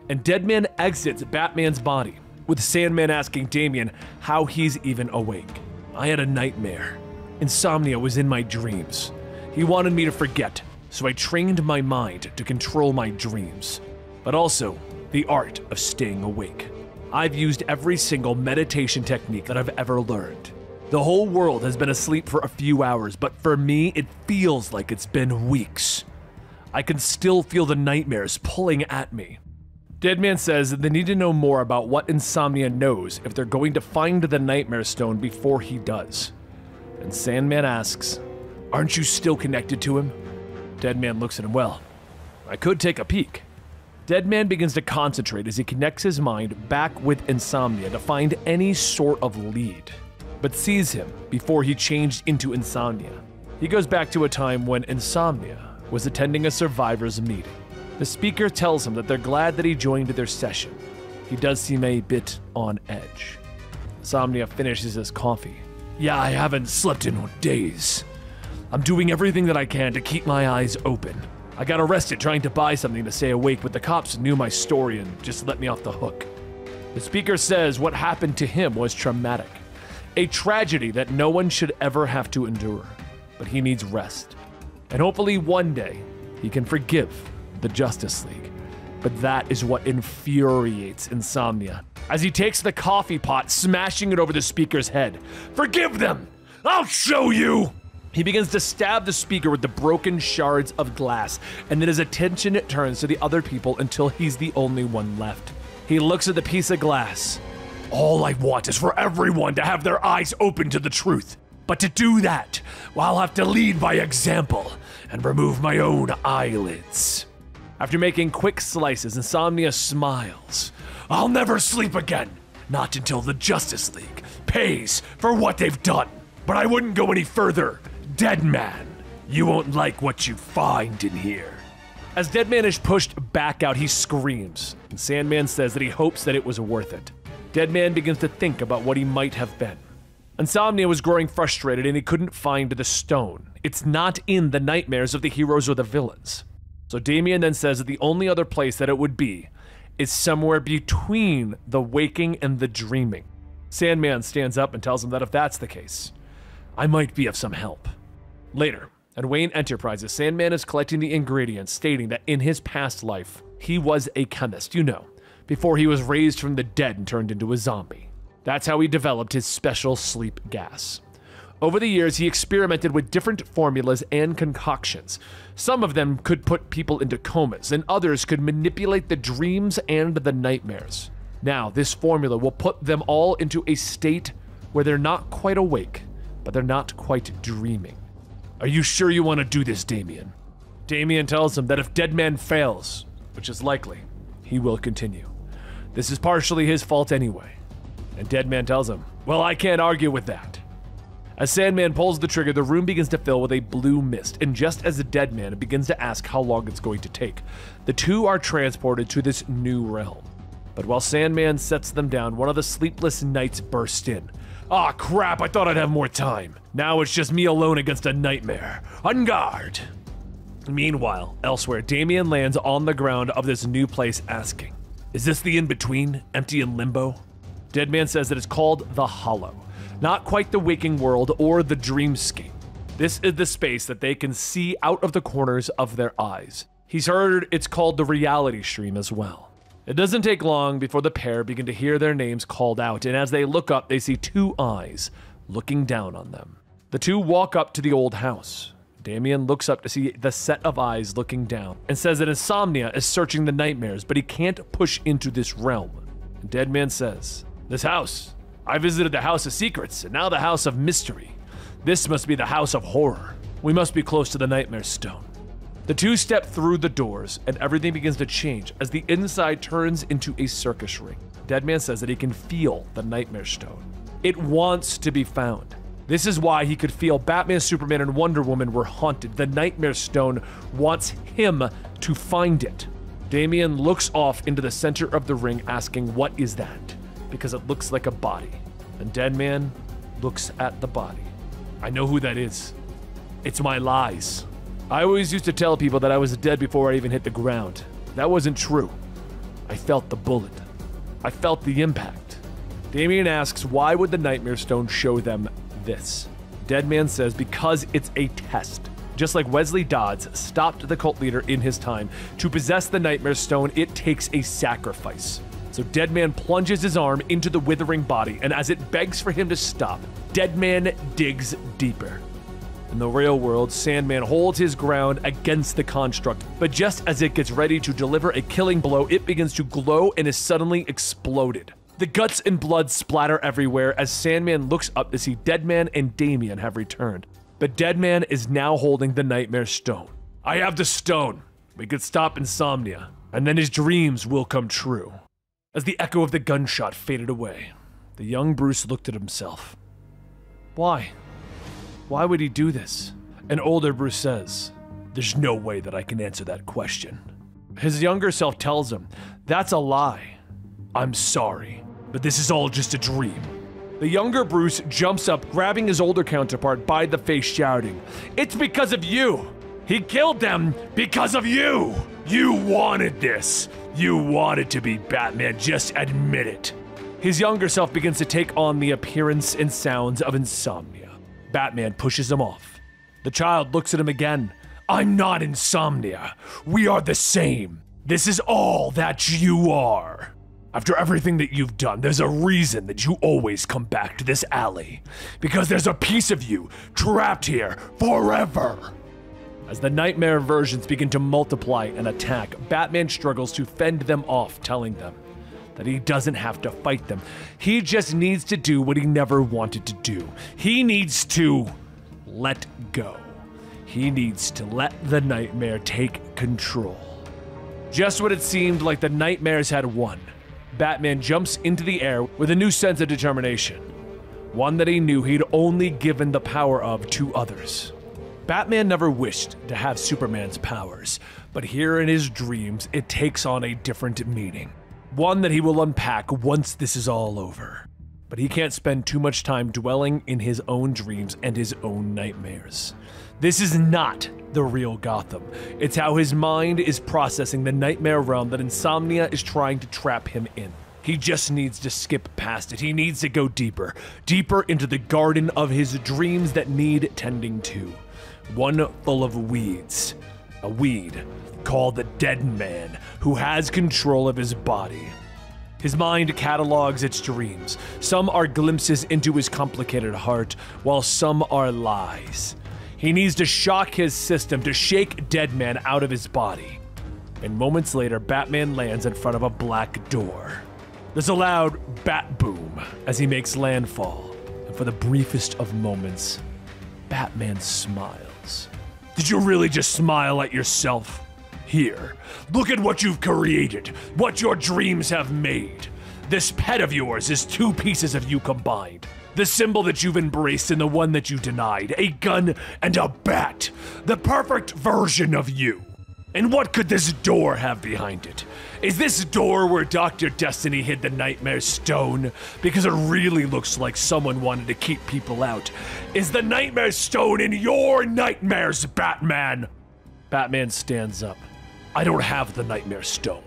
And Deadman exits Batman's body, with Sandman asking Damian how he's even awake. I had a nightmare. Insomnia was in my dreams. He wanted me to forget, so I trained my mind to control my dreams, but also the art of staying awake. I've used every single meditation technique that I've ever learned. The whole world has been asleep for a few hours, but for me, it feels like it's been weeks. I can still feel the nightmares pulling at me. Deadman says they need to know more about what Insomnia knows if they're going to find the Nightmare Stone before he does. And Sandman asks, Aren't you still connected to him? Deadman looks at him, Well, I could take a peek. Deadman begins to concentrate as he connects his mind back with Insomnia to find any sort of lead but sees him before he changed into Insomnia. He goes back to a time when Insomnia was attending a survivors meeting. The speaker tells him that they're glad that he joined their session. He does seem a bit on edge. Insomnia finishes his coffee. Yeah, I haven't slept in days. I'm doing everything that I can to keep my eyes open. I got arrested trying to buy something to stay awake, but the cops knew my story and just let me off the hook. The speaker says what happened to him was traumatic, a tragedy that no one should ever have to endure. But he needs rest. And hopefully one day he can forgive the Justice League. But that is what infuriates Insomnia. As he takes the coffee pot, smashing it over the speaker's head. Forgive them! I'll show you! He begins to stab the speaker with the broken shards of glass, and then his attention turns to the other people until he's the only one left. He looks at the piece of glass. All I want is for everyone to have their eyes open to the truth. But to do that, I'll have to lead by example and remove my own eyelids. After making quick slices, Insomnia smiles. I'll never sleep again. Not until the Justice League pays for what they've done. But I wouldn't go any further. Deadman, you won't like what you find in here. As Deadman is pushed back out, he screams, and Sandman says that he hopes that it was worth it. Deadman begins to think about what he might have been. Insomnia was growing frustrated and he couldn't find the stone. It's not in the nightmares of the heroes or the villains. So Damian then says that the only other place that it would be is somewhere between the waking and the dreaming. Sandman stands up and tells him that if that's the case, I might be of some help. Later, at Wayne Enterprises, Sandman is collecting the ingredients, stating that in his past life, he was a chemist, you know, before he was raised from the dead and turned into a zombie. That's how he developed his special sleep gas. Over the years, he experimented with different formulas and concoctions. Some of them could put people into comas, and others could manipulate the dreams and the nightmares. Now, this formula will put them all into a state where they're not quite awake, but they're not quite dreaming. Are you sure you want to do this, Damian? Damian tells him that if Deadman fails, which is likely, he will continue. This is partially his fault anyway. And Deadman tells him, Well, I can't argue with that. As Sandman pulls the trigger, the room begins to fill with a blue mist, and just as the Deadman begins to ask how long it's going to take, the two are transported to this new realm. But while Sandman sets them down, one of the sleepless knights bursts in. Ah, oh, crap, I thought I'd have more time. Now it's just me alone against a nightmare. On guard! Meanwhile, elsewhere, Damian lands on the ground of this new place asking, Is this the in between, empty and limbo? Deadman says that it's called the Hollow, not quite the waking world or the dreamscape. This is the space that they can see out of the corners of their eyes. He's heard it's called the reality stream as well. It doesn't take long before the pair begin to hear their names called out, and as they look up, they see two eyes looking down on them. The two walk up to the old house. Damian looks up to see the set of eyes looking down and says that Insomnia is searching the nightmares, but he can't push into this realm. Deadman says, This house. I visited the House of Secrets, and now the House of Mystery. This must be the House of Horror. We must be close to the Nightmare Stone. The two step through the doors, and everything begins to change as the inside turns into a circus ring. Deadman says that he can feel the Nightmare Stone. It wants to be found. This is why he could feel Batman, Superman, and Wonder Woman were haunted. The Nightmare Stone wants him to find it. Damian looks off into the center of the ring, asking, What is that? Because it looks like a body. And Deadman looks at the body. I know who that is. It's my lies. I always used to tell people that I was dead before I even hit the ground. That wasn't true. I felt the bullet. I felt the impact. Damian asks, why would the Nightmare Stone show them this? Deadman says, because it's a test. Just like Wesley Dodds stopped the cult leader in his time, to possess the Nightmare Stone, it takes a sacrifice. So Deadman plunges his arm into the withering body, and as it begs for him to stop, Deadman digs deeper. In the real world, Sandman holds his ground against the construct, but just as it gets ready to deliver a killing blow, it begins to glow and is suddenly exploded. The guts and blood splatter everywhere as Sandman looks up to see Deadman and Damian have returned. But Deadman is now holding the Nightmare Stone. I have the stone. We could stop insomnia, and then his dreams will come true. As the echo of the gunshot faded away, the young Bruce looked at himself. Why? Why would he do this? An older Bruce says, There's no way that I can answer that question. His younger self tells him, That's a lie. I'm sorry, but this is all just a dream. The younger Bruce jumps up, grabbing his older counterpart by the face, shouting, It's because of you! He killed them because of you. You wanted this. You wanted to be Batman. Just admit it. His younger self begins to take on the appearance and sounds of insomnia. Batman pushes him off. The child looks at him again. I'm not insomnia. We are the same. This is all that you are. After everything that you've done, there's a reason that you always come back to this alley. Because there's a piece of you trapped here forever. As the nightmare versions begin to multiply and attack, Batman struggles to fend them off, telling them that he doesn't have to fight them. He just needs to do what he never wanted to do. He needs to let go. He needs to let the nightmare take control. Just when it seemed like the nightmares had won, Batman jumps into the air with a new sense of determination. One that he knew he'd only given the power of to others. Batman never wished to have Superman's powers, but here in his dreams, it takes on a different meaning. One that he will unpack once this is all over. But he can't spend too much time dwelling in his own dreams and his own nightmares. This is not the real Gotham. It's how his mind is processing the nightmare realm that insomnia is trying to trap him in. He just needs to skip past it. He needs to go deeper, deeper into the garden of his dreams that need tending to. One full of weeds. A weed called the Dead Man, who has control of his body. His mind catalogs its dreams. Some are glimpses into his complicated heart, while some are lies. He needs to shock his system to shake Deadman out of his body. And moments later, Batman lands in front of a black door. There's a loud bat boom as he makes landfall, and for the briefest of moments, Batman smiles. Did you really just smile at yourself? Here, look at what you've created, what your dreams have made. This pet of yours is two pieces of you combined. The symbol that you've embraced and the one that you denied. A gun and a bat. The perfect version of you. And what could this door have behind it? Is this door where Dr. Destiny hid the Nightmare Stone? Because it really looks like someone wanted to keep people out. Is the Nightmare Stone in your nightmares, Batman? Batman stands up. I don't have the Nightmare Stone.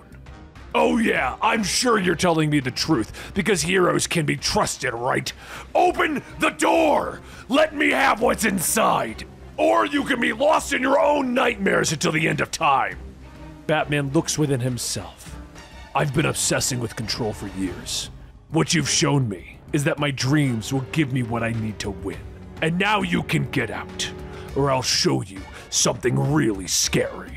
Oh, yeah, I'm sure you're telling me the truth, because heroes can be trusted, right? Open the door! Let me have what's inside! Or you can be lost in your own nightmares until the end of time! Batman looks within himself. I've been obsessing with control for years. What you've shown me is that my dreams will give me what I need to win. And now you can get out, or I'll show you something really scary.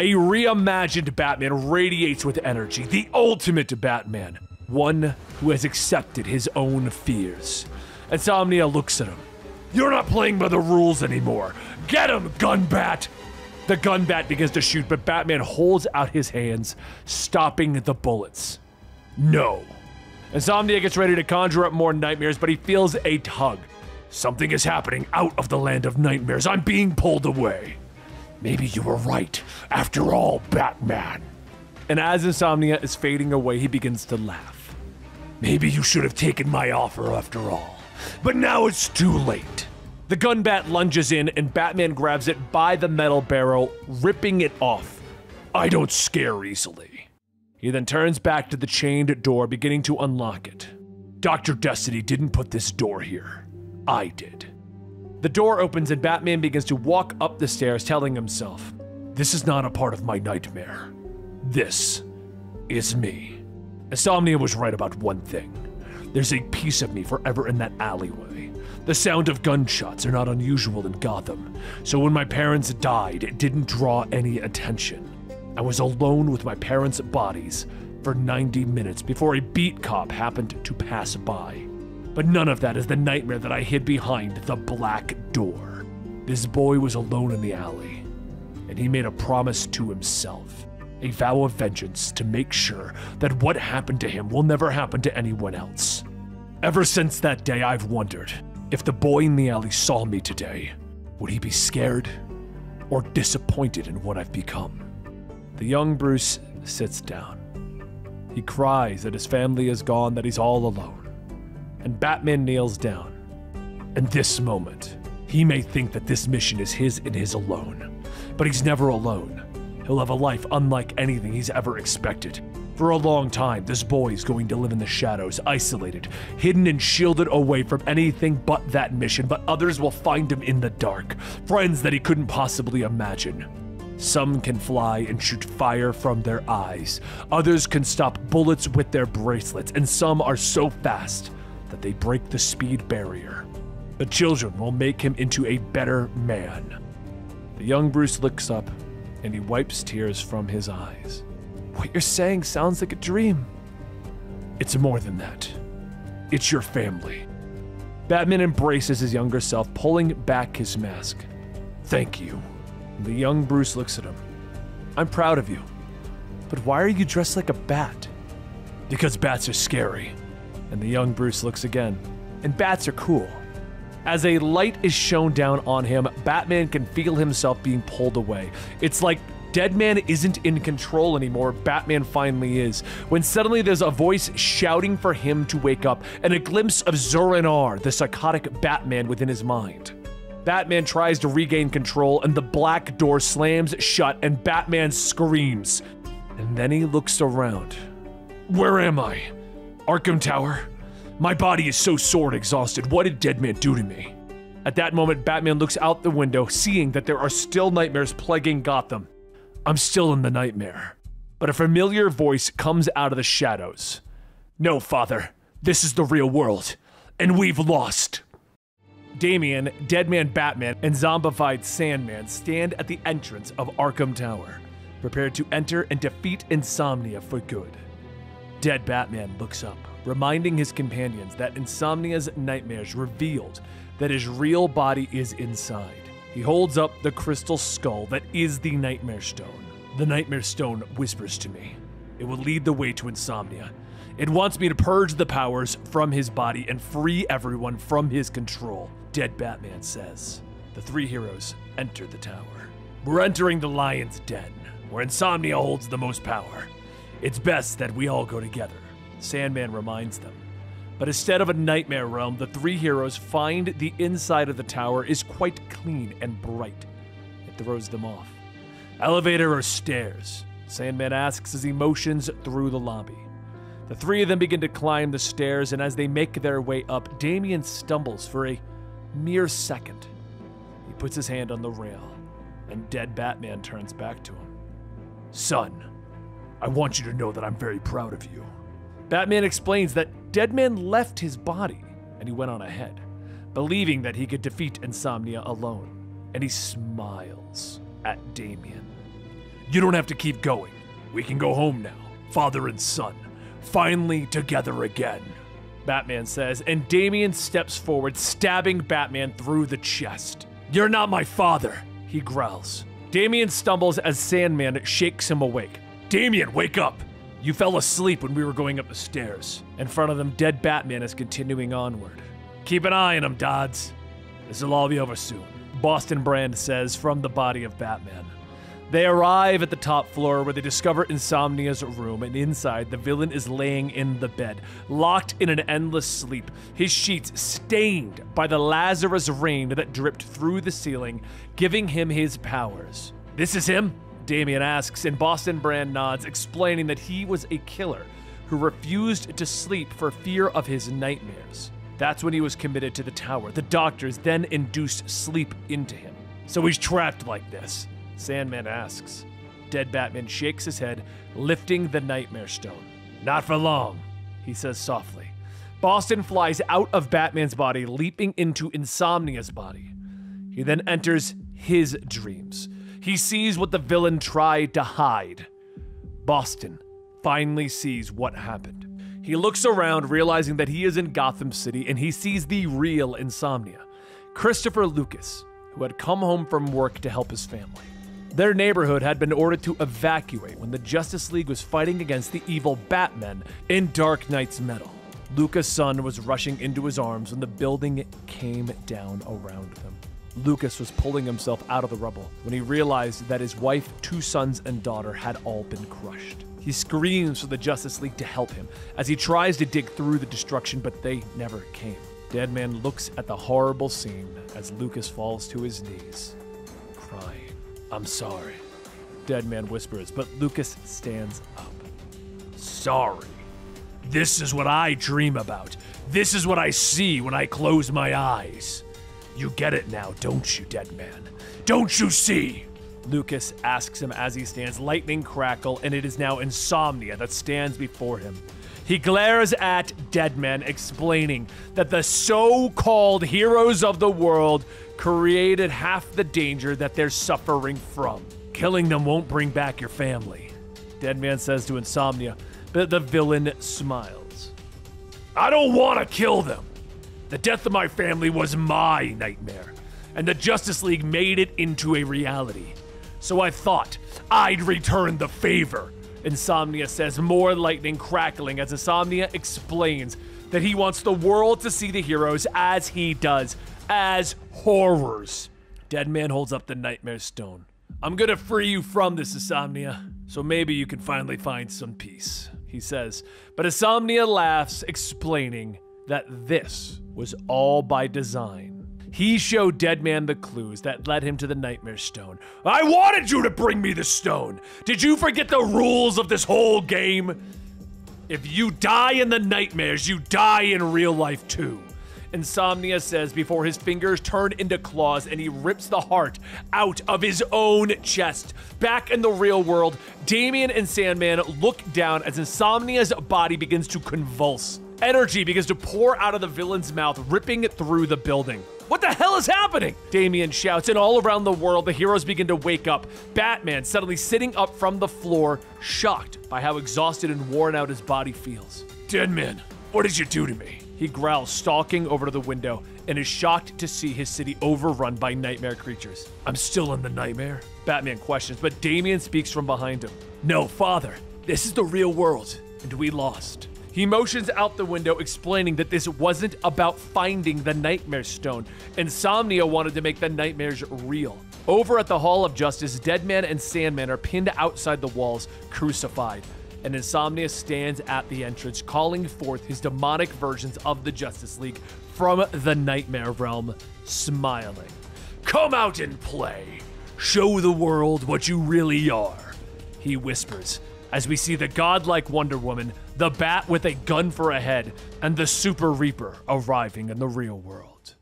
A reimagined Batman radiates with energy, the ultimate Batman, one who has accepted his own fears. Insomnia looks at him. You're not playing by the rules anymore. Get him, Gunbat! The Gunbat begins to shoot, but Batman holds out his hands, stopping the bullets. No. Insomnia gets ready to conjure up more nightmares, but he feels a tug. Something is happening out of the land of nightmares. I'm being pulled away. Maybe you were right, after all, Batman. And as Insomnia is fading away, he begins to laugh. Maybe you should have taken my offer after all. But now it's too late. The gun bat lunges in, and Batman grabs it by the metal barrel, ripping it off. I don't scare easily. He then turns back to the chained door, beginning to unlock it. Dr. Destiny didn't put this door here. I did. The door opens and Batman begins to walk up the stairs, telling himself, This is not a part of my nightmare. This is me. Insomnia was right about one thing. There's a piece of me forever in that alleyway. The sound of gunshots are not unusual in Gotham, so when my parents died, it didn't draw any attention. I was alone with my parents' bodies for 90 minutes before a beat cop happened to pass by. But none of that is the nightmare that I hid behind the black door. This boy was alone in the alley, and he made a promise to himself a vow of vengeance to make sure that what happened to him will never happen to anyone else. Ever since that day, I've wondered if the boy in the alley saw me today, would he be scared or disappointed in what I've become? The young Bruce sits down. He cries that his family is gone, that he's all alone and Batman kneels down. In this moment, he may think that this mission is his and his alone. but he's never alone. He'll have a life unlike anything he's ever expected. For a long time, this boy is going to live in the shadows, isolated, hidden and shielded away from anything but that mission, but others will find him in the dark, friends that he couldn't possibly imagine. Some can fly and shoot fire from their eyes, others can stop bullets with their bracelets, and some are so fast that they break the speed barrier. The children will make him into a better man. The young Bruce looks up and he wipes tears from his eyes. What you're saying sounds like a dream. It's more than that. It's your family. Batman embraces his younger self, pulling back his mask. Thank you. The young Bruce looks at him. I'm proud of you. But why are you dressed like a bat? Because bats are scary. And the young Bruce looks again. And bats are cool. As a light is shone down on him, Batman can feel himself being pulled away. It's like Deadman isn't in control anymore, Batman finally is, when suddenly there's a voice shouting for him to wake up, and a glimpse of Zur-En-Arrh, the psychotic Batman within his mind. Batman tries to regain control, and the black door slams shut, and Batman screams. And then he looks around. Where am I? Arkham Tower? My body is so sore and exhausted. What did Deadman do to me? At that moment, Batman looks out the window, seeing that there are still nightmares plaguing Gotham. I'm still in the nightmare. But a familiar voice comes out of the shadows. No, Father. This is the real world. And we've lost. Damian, Deadman Batman, and zombified Sandman stand at the entrance of Arkham Tower, prepared to enter and defeat Insomnia for good. Dead Batman looks up, reminding his companions that Insomnia's nightmares revealed that his real body is inside. He holds up the crystal skull that is the Nightmare Stone. The Nightmare Stone whispers to me. It will lead the way to insomnia. It wants me to purge the powers from his body and free everyone from his control, Dead Batman says. The three heroes enter the tower. We're entering the Lion's Den, where insomnia holds the most power. It's best that we all go together, Sandman reminds them. But instead of a nightmare realm, the three heroes find the inside of the tower is quite clean and bright. It throws them off. Elevator or stairs? Sandman asks as he motions through the lobby. The three of them begin to climb the stairs, and as they make their way up, Damian stumbles for a mere second. He puts his hand on the rail, and dead Batman turns back to him. Son, I want you to know that I'm very proud of you. Batman explains that Deadman left his body and he went on ahead, believing that he could defeat Insomnia alone. And he smiles at Damian. You don't have to keep going. We can go home now, father and son, finally together again. Batman says, and Damian steps forward, stabbing Batman through the chest. You're not my father, he growls. Damian stumbles as Sandman shakes him awake. Damian, wake up! You fell asleep when we were going up the stairs. In front of them, dead Batman is continuing onward. Keep an eye on him, Dodds. This'll all be over soon, Boston Brand says from the body of Batman. They arrive at the top floor where they discover Insomnia's room, and inside, the villain is laying in the bed, locked in an endless sleep, his sheets stained by the Lazarus rain that dripped through the ceiling, giving him his powers. This is him? Damian asks, and Boston Brand nods, explaining that he was a killer who refused to sleep for fear of his nightmares. That's when he was committed to the tower. The doctors then induced sleep into him. So he's trapped like this? Sandman asks. Dead Batman shakes his head, lifting the Nightmare Stone. Not for long, he says softly. Boston flies out of Batman's body, leaping into Insomnia's body. He then enters his dreams. He sees what the villain tried to hide. Boston finally sees what happened. He looks around, realizing that he is in Gotham City, and he sees the real Insomnia Christopher Lucas, who had come home from work to help his family. Their neighborhood had been ordered to evacuate when the Justice League was fighting against the evil Batmen in Dark Nights Metal. Lucas' son was rushing into his arms when the building came down around them. Lucas was pulling himself out of the rubble when he realized that his wife, two sons, and daughter had all been crushed. He screams for the Justice League to help him as he tries to dig through the destruction, but they never came. Deadman looks at the horrible scene as Lucas falls to his knees, crying. I'm sorry. Deadman whispers, but Lucas stands up. Sorry. This is what I dream about. This is what I see when I close my eyes. You get it now, don't you, dead man? Don't you see? Lucas asks him as he stands, lightning crackle, and it is now insomnia that stands before him. He glares at Deadman, explaining that the so called heroes of the world created half the danger that they're suffering from. Killing them won't bring back your family. Deadman says to Insomnia, but the villain smiles. I don't want to kill them. The death of my family was my nightmare, and the Justice League made it into a reality. So I thought I'd return the favor. Insomnia says, more lightning crackling as Insomnia explains that he wants the world to see the heroes as he does, as horrors. Deadman holds up the Nightmare Stone. I'm gonna free you from this, Insomnia, so maybe you can finally find some peace, he says. But Insomnia laughs, explaining that this was all by design. He showed Deadman the clues that led him to the Nightmare Stone. I wanted you to bring me the stone! Did you forget the rules of this whole game? If you die in the nightmares, you die in real life too. Insomnia says before his fingers turn into claws and he rips the heart out of his own chest. Back in the real world, Damian and Sandman look down as Insomnia's body begins to convulse. Energy begins to pour out of the villain's mouth, ripping through the building. What the hell is happening? Damian shouts, and all around the world, the heroes begin to wake up. Batman suddenly sitting up from the floor, shocked by how exhausted and worn out his body feels. Deadman, what did you do to me? He growls, stalking over to the window, and is shocked to see his city overrun by nightmare creatures. I'm still in the nightmare? Batman questions, but Damian speaks from behind him. No, father, this is the real world, and we lost. He motions out the window, explaining that this wasn't about finding the Nightmare Stone. Insomnia wanted to make the nightmares real. Over at the Hall of Justice, Deadman and Sandman are pinned outside the walls, crucified. And Insomnia stands at the entrance, calling forth his demonic versions of the Justice League from the Nightmare Realm, smiling. Come out and play. Show the world what you really are, he whispers as we see the godlike Wonder Woman, the Bat with a gun for a head, and the Super Reaper arriving in the real world.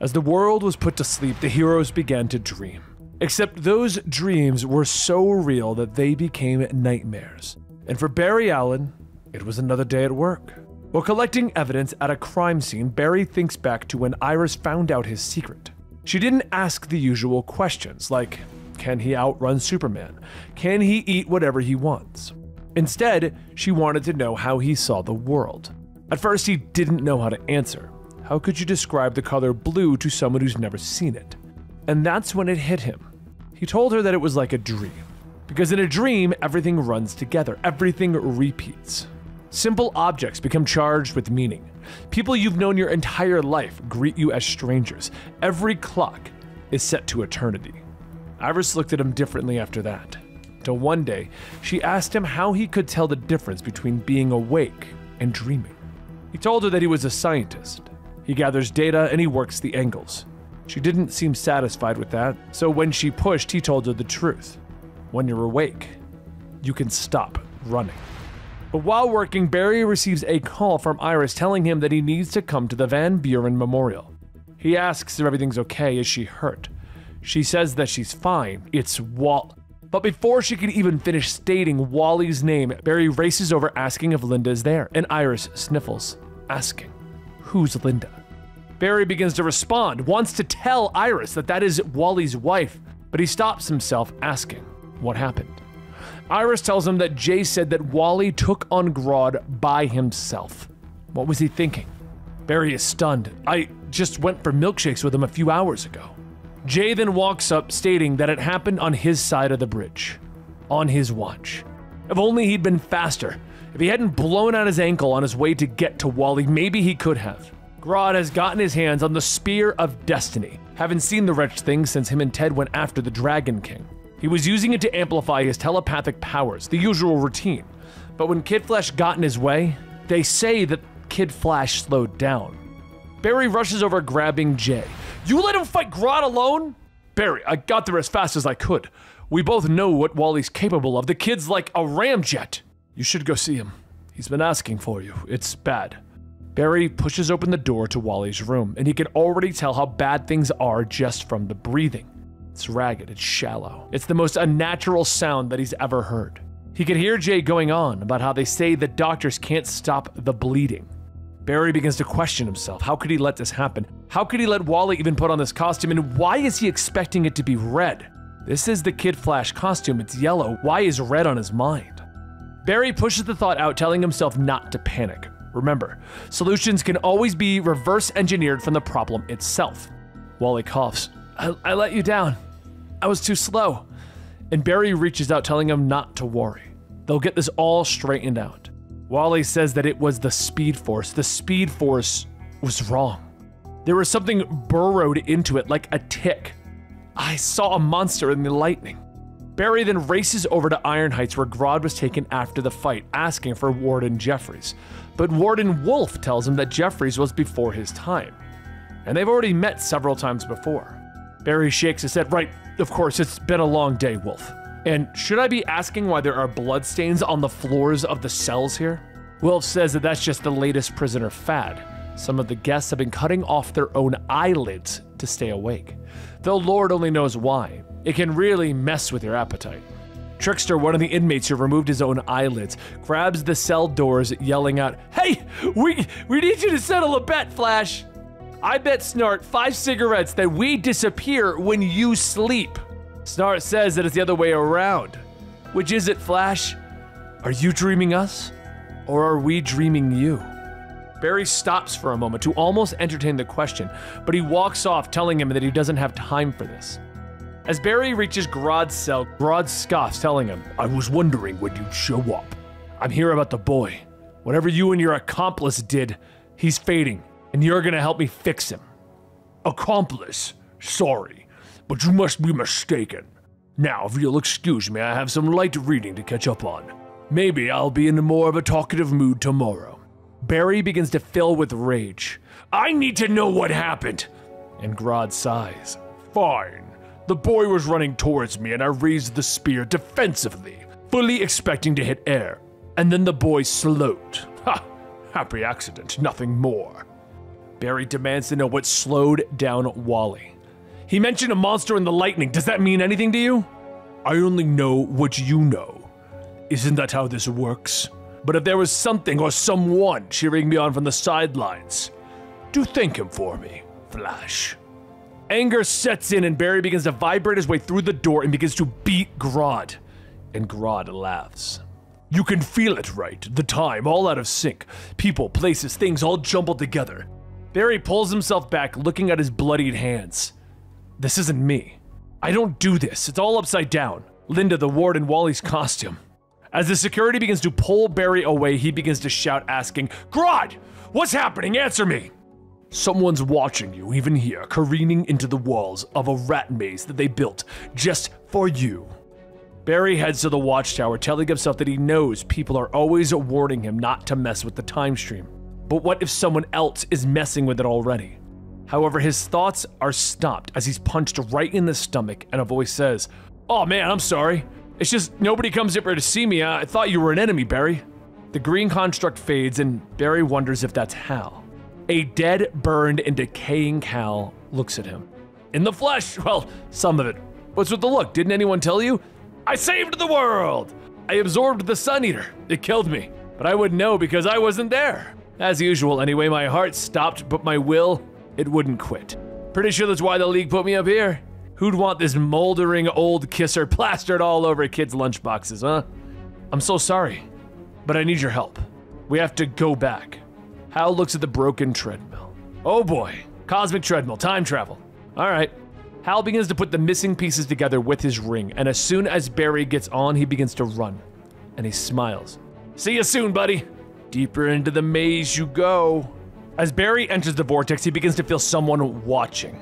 As the world was put to sleep, the heroes began to dream. Except those dreams were so real that they became nightmares. And for Barry Allen, it was another day at work. While collecting evidence at a crime scene, Barry thinks back to when Iris found out his secret. She didn't ask the usual questions like, can he outrun Superman? Can he eat whatever he wants? Instead, she wanted to know how he saw the world. At first, he didn't know how to answer. How could you describe the color blue to someone who's never seen it? And that's when it hit him. He told her that it was like a dream. Because in a dream, everything runs together, everything repeats. Simple objects become charged with meaning. People you've known your entire life greet you as strangers. Every clock is set to eternity. Iris looked at him differently after that. Till one day, she asked him how he could tell the difference between being awake and dreaming. He told her that he was a scientist. He gathers data and he works the angles. She didn't seem satisfied with that, so when she pushed, he told her the truth. When you're awake, you can stop running. But while working, Barry receives a call from Iris telling him that he needs to come to the Van Buren Memorial. He asks if everything's okay, is she hurt? She says that she's fine. It's Wall. But before she can even finish stating Wally's name, Barry races over asking if Linda is there, and Iris sniffles, asking, Who's Linda? Barry begins to respond, wants to tell Iris that that is Wally's wife, but he stops himself asking, What happened? Iris tells him that Jay said that Wally took on Grodd by himself. What was he thinking? Barry is stunned. I just went for milkshakes with him a few hours ago. Jay then walks up, stating that it happened on his side of the bridge, on his watch. If only he'd been faster. If he hadn't blown out his ankle on his way to get to Wally, maybe he could have. Grodd has gotten his hands on the Spear of Destiny. Haven't seen the wretched thing since him and Ted went after the Dragon King. He was using it to amplify his telepathic powers, the usual routine. But when Kid Flash got in his way, they say that Kid Flash slowed down. Barry rushes over, grabbing Jay. You let him fight Grodd alone? Barry, I got there as fast as I could. We both know what Wally's capable of. The kid's like a ramjet. You should go see him. He's been asking for you. It's bad. Barry pushes open the door to Wally's room, and he can already tell how bad things are just from the breathing. It's ragged, it's shallow. It's the most unnatural sound that he's ever heard. He can hear Jay going on about how they say the doctors can't stop the bleeding. Barry begins to question himself. How could he let this happen? How could he let Wally even put on this costume? And why is he expecting it to be red? This is the Kid Flash costume. It's yellow. Why is red on his mind? Barry pushes the thought out, telling himself not to panic. Remember, solutions can always be reverse engineered from the problem itself. Wally coughs. I, I let you down. I was too slow. And Barry reaches out, telling him not to worry. They'll get this all straightened out. Wally says that it was the Speed Force. The Speed Force was wrong. There was something burrowed into it like a tick. I saw a monster in the lightning. Barry then races over to Iron Heights where Grodd was taken after the fight, asking for Warden Jeffries. But Warden Wolfe tells him that Jeffries was before his time. And they've already met several times before. Barry shakes his head. Right, of course, it's been a long day, Wolfe. And should I be asking why there are bloodstains on the floors of the cells here? Wolfe says that that's just the latest prisoner fad. Some of the guests have been cutting off their own eyelids to stay awake. Though Lord only knows why. It can really mess with your appetite. Trickster, one of the inmates who removed his own eyelids, grabs the cell doors, yelling out, Hey, we, we need you to settle a bet, Flash! I bet Snart five cigarettes that we disappear when you sleep. Snart says that it's the other way around. Which is it, Flash? Are you dreaming us? Or are we dreaming you? Barry stops for a moment to almost entertain the question, but he walks off, telling him that he doesn't have time for this. As Barry reaches Grodd's cell, Grodd scoffs, telling him, I was wondering when you'd show up. I'm here about the boy. Whatever you and your accomplice did, he's fading, and you're gonna help me fix him. Accomplice? Sorry, but you must be mistaken. Now, if you'll excuse me, I have some light reading to catch up on. Maybe I'll be in more of a talkative mood tomorrow. Barry begins to fill with rage. I need to know what happened! And Grodd sighs. Fine. The boy was running towards me, and I raised the spear defensively, fully expecting to hit air. And then the boy slowed. Ha! Happy accident, nothing more. Barry demands to know what slowed down Wally. He mentioned a monster in the lightning. Does that mean anything to you? I only know what you know. Isn't that how this works? But if there was something or someone cheering me on from the sidelines, do thank him for me, Flash. Anger sets in and Barry begins to vibrate his way through the door and begins to beat Grodd. And Grodd laughs. You can feel it, right? The time, all out of sync. People, places, things all jumbled together. Barry pulls himself back, looking at his bloodied hands. This isn't me. I don't do this. It's all upside down. Linda, the ward, in Wally's costume. As the security begins to pull Barry away, he begins to shout, asking, Grodd! What's happening? Answer me! Someone's watching you, even here, careening into the walls of a rat maze that they built just for you. Barry heads to the watchtower, telling himself that he knows people are always warning him not to mess with the time stream. But what if someone else is messing with it already? However, his thoughts are stopped as he's punched right in the stomach, and a voice says, Oh man, I'm sorry. It's just nobody comes up here to see me. I thought you were an enemy, Barry. The green construct fades, and Barry wonders if that's Hal. A dead, burned, and decaying Hal looks at him. In the flesh! (laughs) Well, some of it. What's with the look? Didn't anyone tell you? I saved the world! I absorbed the Sun Eater. It killed me. But I wouldn't know because I wasn't there. As usual, anyway, my heart stopped, but my will, it wouldn't quit. Pretty sure that's why the League put me up here. Who'd want this moldering old kisser (laughs) plastered all over kids' lunchboxes, huh? I'm so sorry, but I need your help. We have to go back. Hal looks at the broken treadmill. Oh boy, cosmic treadmill, time travel. All right. Hal begins to put the missing pieces together with his ring, and as soon as Barry gets on, he begins to run. And he smiles. See you soon, buddy. Deeper into the maze you go. As Barry enters the vortex, he begins to feel someone watching.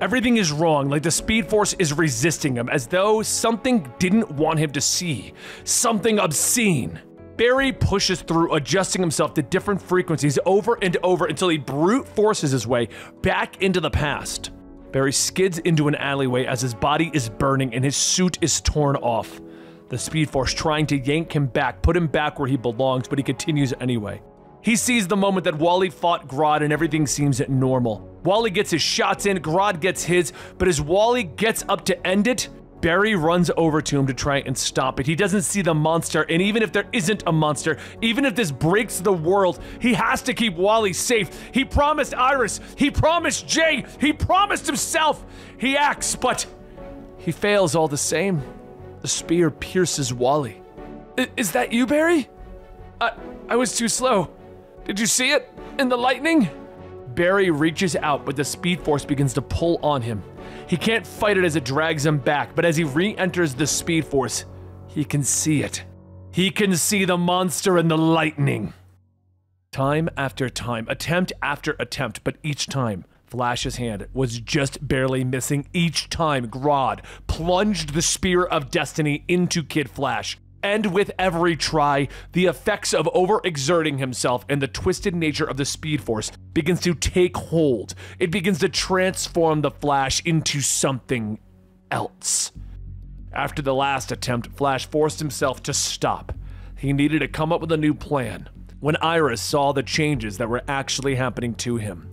Everything is wrong, like the Speed Force is resisting him, as though something didn't want him to see. Something obscene. Barry pushes through, adjusting himself to different frequencies over and over until he brute forces his way back into the past. Barry skids into an alleyway as his body is burning and his suit is torn off. The Speed Force trying to yank him back, put him back where he belongs, but he continues anyway. He sees the moment that Wally fought Grodd and everything seems normal. Wally gets his shots in, Grodd gets his, but as Wally gets up to end it, Barry runs over to him to try and stop it. He doesn't see the monster, and even if there isn't a monster, even if this breaks the world, he has to keep Wally safe. He promised Iris, he promised Jay, he promised himself. He acts, but he fails all the same. The spear pierces Wally. is that you, Barry? I, I was too slow. Did you see it? In the lightning? Barry reaches out, but the Speed Force begins to pull on him. He can't fight it as it drags him back, but as he re enters the Speed Force, he can see it. He can see the monster and the lightning. Time after time, attempt after attempt, but each time, Flash's hand was just barely missing. Each time, Grodd plunged the Spear of Destiny into Kid Flash. And with every try, the effects of overexerting himself and the twisted nature of the Speed Force begins to take hold. It begins to transform the Flash into something else. After the last attempt, Flash forced himself to stop. He needed to come up with a new plan. When Iris saw the changes that were actually happening to him,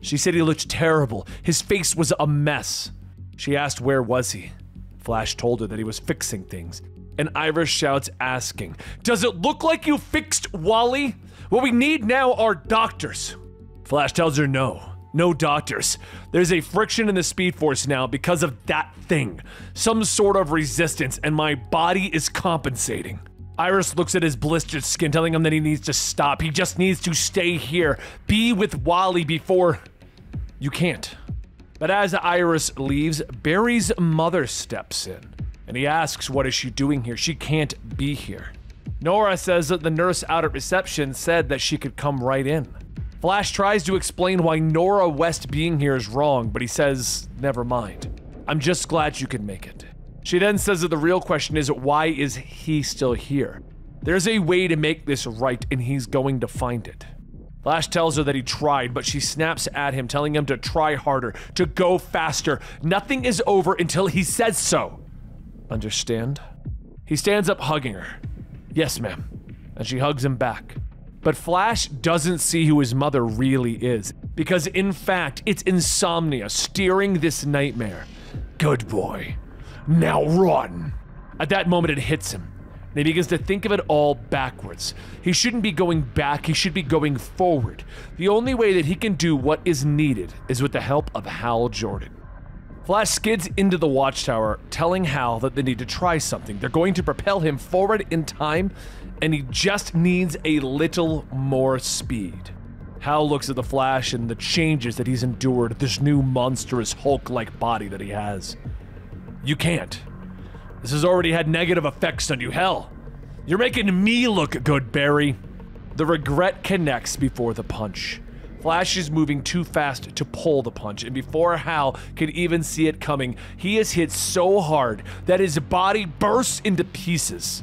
she said he looked terrible. His face was a mess. She asked where was he. Flash told her that he was fixing things and Iris shouts, asking, Does it look like you fixed Wally? What we need now are doctors. Flash tells her no. No doctors. There's a friction in the Speed Force now because of that thing. Some sort of resistance, and my body is compensating. Iris looks at his blistered skin, telling him that he needs to stop. He just needs to stay here. Be with Wally before. You can't. But as Iris leaves, Barry's mother steps in and he asks what is she doing here. She can't be here. Nora says that the nurse out at reception said that she could come right in. Flash tries to explain why Nora West being here is wrong, but he says, never mind. I'm just glad you could make it. She then says that the real question is why is he still here? There's a way to make this right, and he's going to find it. Flash tells her that he tried, but she snaps at him, telling him to try harder, to go faster. Nothing is over until he says so. Understand? He stands up, hugging her. Yes, ma'am. And she hugs him back. But Flash doesn't see who his mother really is, because in fact, it's insomnia steering this nightmare. Good boy. Now run. At that moment, it hits him. And he begins to think of it all backwards. He shouldn't be going back, he should be going forward. The only way that he can do what is needed is with the help of Hal Jordan. Flash skids into the watchtower, telling Hal that they need to try something. They're going to propel him forward in time, and he just needs a little more speed. Hal looks at the Flash and the changes that he's endured, this new monstrous Hulk like body that he has. You can't. This has already had negative effects on you. Hell, you're making me look good, Barry. The regret connects before the punch. Flash is moving too fast to pull the punch, and before Hal could even see it coming, he is hit so hard that his body bursts into pieces.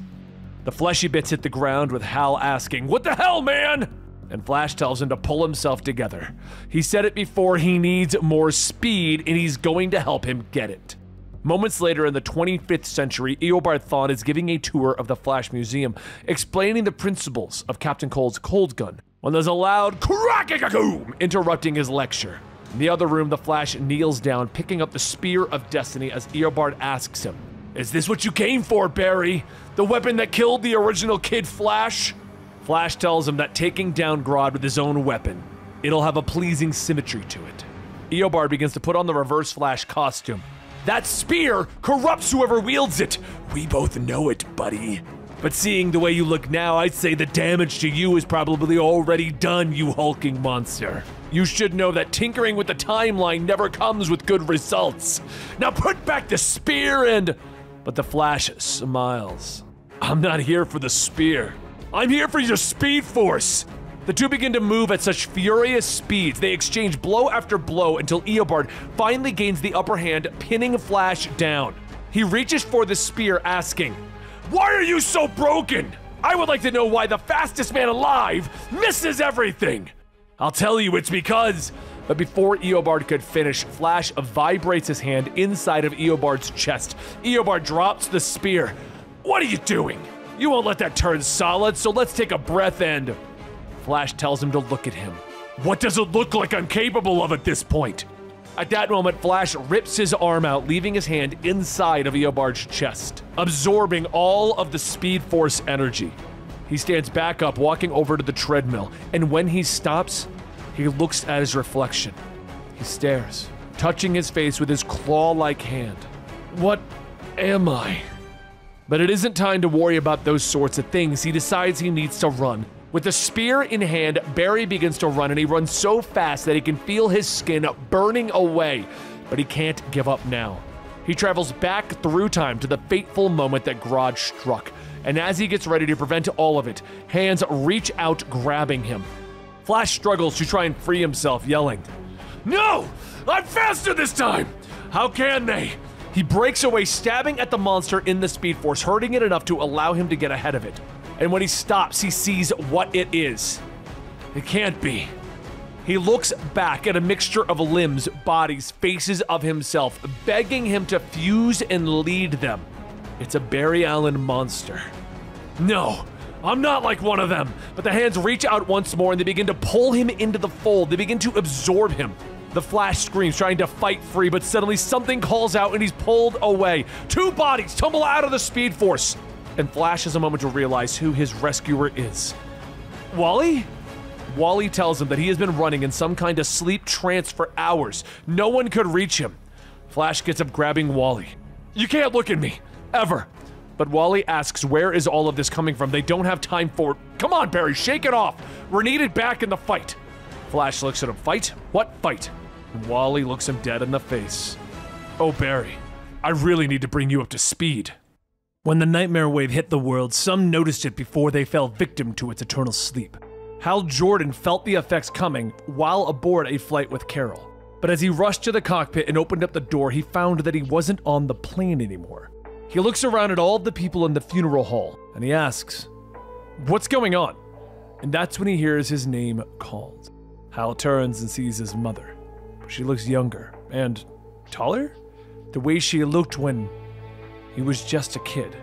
The fleshy bits hit the ground with Hal asking, What the hell, man? And Flash tells him to pull himself together. He said it before, he needs more speed, and he's going to help him get it. Moments later, in the 25th century, Eobard Thawne is giving a tour of the Flash Museum, explaining the principles of Captain Cold's cold gun when there's a loud cracking a interrupting his lecture. In the other room, the Flash kneels down, picking up the Spear of Destiny as Eobard asks him, Is this what you came for, Barry? The weapon that killed the original Kid Flash? Flash tells him that taking down Grodd with his own weapon, it'll have a pleasing symmetry to it. Eobard begins to put on the Reverse Flash costume. That spear corrupts whoever wields it. We both know it, buddy. But seeing the way you look now, I'd say the damage to you is probably already done, you hulking monster. You should know that tinkering with the timeline never comes with good results. Now put back the spear and. But the Flash smiles. I'm not here for the spear. I'm here for your speed force. The two begin to move at such furious speeds, they exchange blow after blow until Eobard finally gains the upper hand, pinning Flash down. He reaches for the spear, asking, why are you so broken? I would like to know why the fastest man alive misses everything. I'll tell you it's because But before Eobard could finish, Flash vibrates his hand inside of Eobard's chest. Eobard drops the spear. What are you doing? You won't let that turn solid, so let's take a breath and. Flash tells him to look at him. What does it look like I'm capable of at this point? At that moment, Flash rips his arm out, leaving his hand inside of Eobard's chest, absorbing all of the Speed Force energy. He stands back up, walking over to the treadmill, and when he stops, he looks at his reflection. He stares, touching his face with his claw like hand. What am I? But it isn't time to worry about those sorts of things. He decides he needs to run. With the spear in hand, Barry begins to run, and he runs so fast that he can feel his skin burning away. But he can't give up now. He travels back through time to the fateful moment that Grodd struck. And as he gets ready to prevent all of it, hands reach out, grabbing him. Flash struggles to try and free himself, yelling, No! I'm faster this time! How can they? He breaks away, stabbing at the monster in the Speed Force, hurting it enough to allow him to get ahead of it. And when he stops, he sees what it is. It can't be. He looks back at a mixture of limbs, bodies, faces of himself, begging him to fuse and lead them. It's a Barry Allen monster. No, I'm not like one of them. But the hands reach out once more and they begin to pull him into the fold. They begin to absorb him. The Flash screams, trying to fight free, but suddenly something calls out and he's pulled away. Two bodies tumble out of the Speed Force, and Flash has a moment to realize who his rescuer is. Wally? Wally tells him that he has been running in some kind of sleep trance for hours. No one could reach him. Flash gets up, grabbing Wally. You can't look at me, ever. But Wally asks, Where is all of this coming from? They don't have time for. it. Come on, Barry, shake it off. We're needed back in the fight. Flash looks at him. Fight? What fight? Wally looks him dead in the face. Oh, Barry, I really need to bring you up to speed. When the nightmare wave hit the world, some noticed it before they fell victim to its eternal sleep. Hal Jordan felt the effects coming while aboard a flight with Carol. But as he rushed to the cockpit and opened up the door, he found that he wasn't on the plane anymore. He looks around at all the people in the funeral hall and he asks, What's going on? And that's when he hears his name called. Hal turns and sees his mother. She looks younger and taller? The way she looked when he was just a kid.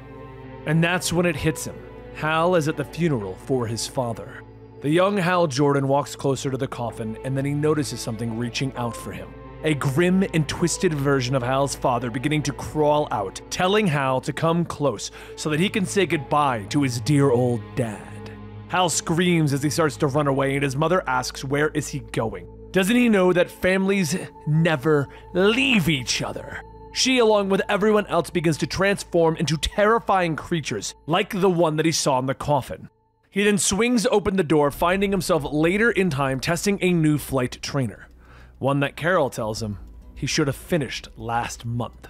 And that's when it hits him. Hal is at the funeral for his father. The young Hal Jordan walks closer to the coffin and then he notices something reaching out for him. A grim and twisted version of Hal's father beginning to crawl out, telling Hal to come close so that he can say goodbye to his dear old dad. Hal screams as he starts to run away and his mother asks where is he going. Doesn't he know that families never leave each other? She, along with everyone else, begins to transform into terrifying creatures, like the one that he saw in the coffin. He then swings open the door, finding himself later in time testing a new flight trainer. One that Carol tells him he should have finished last month.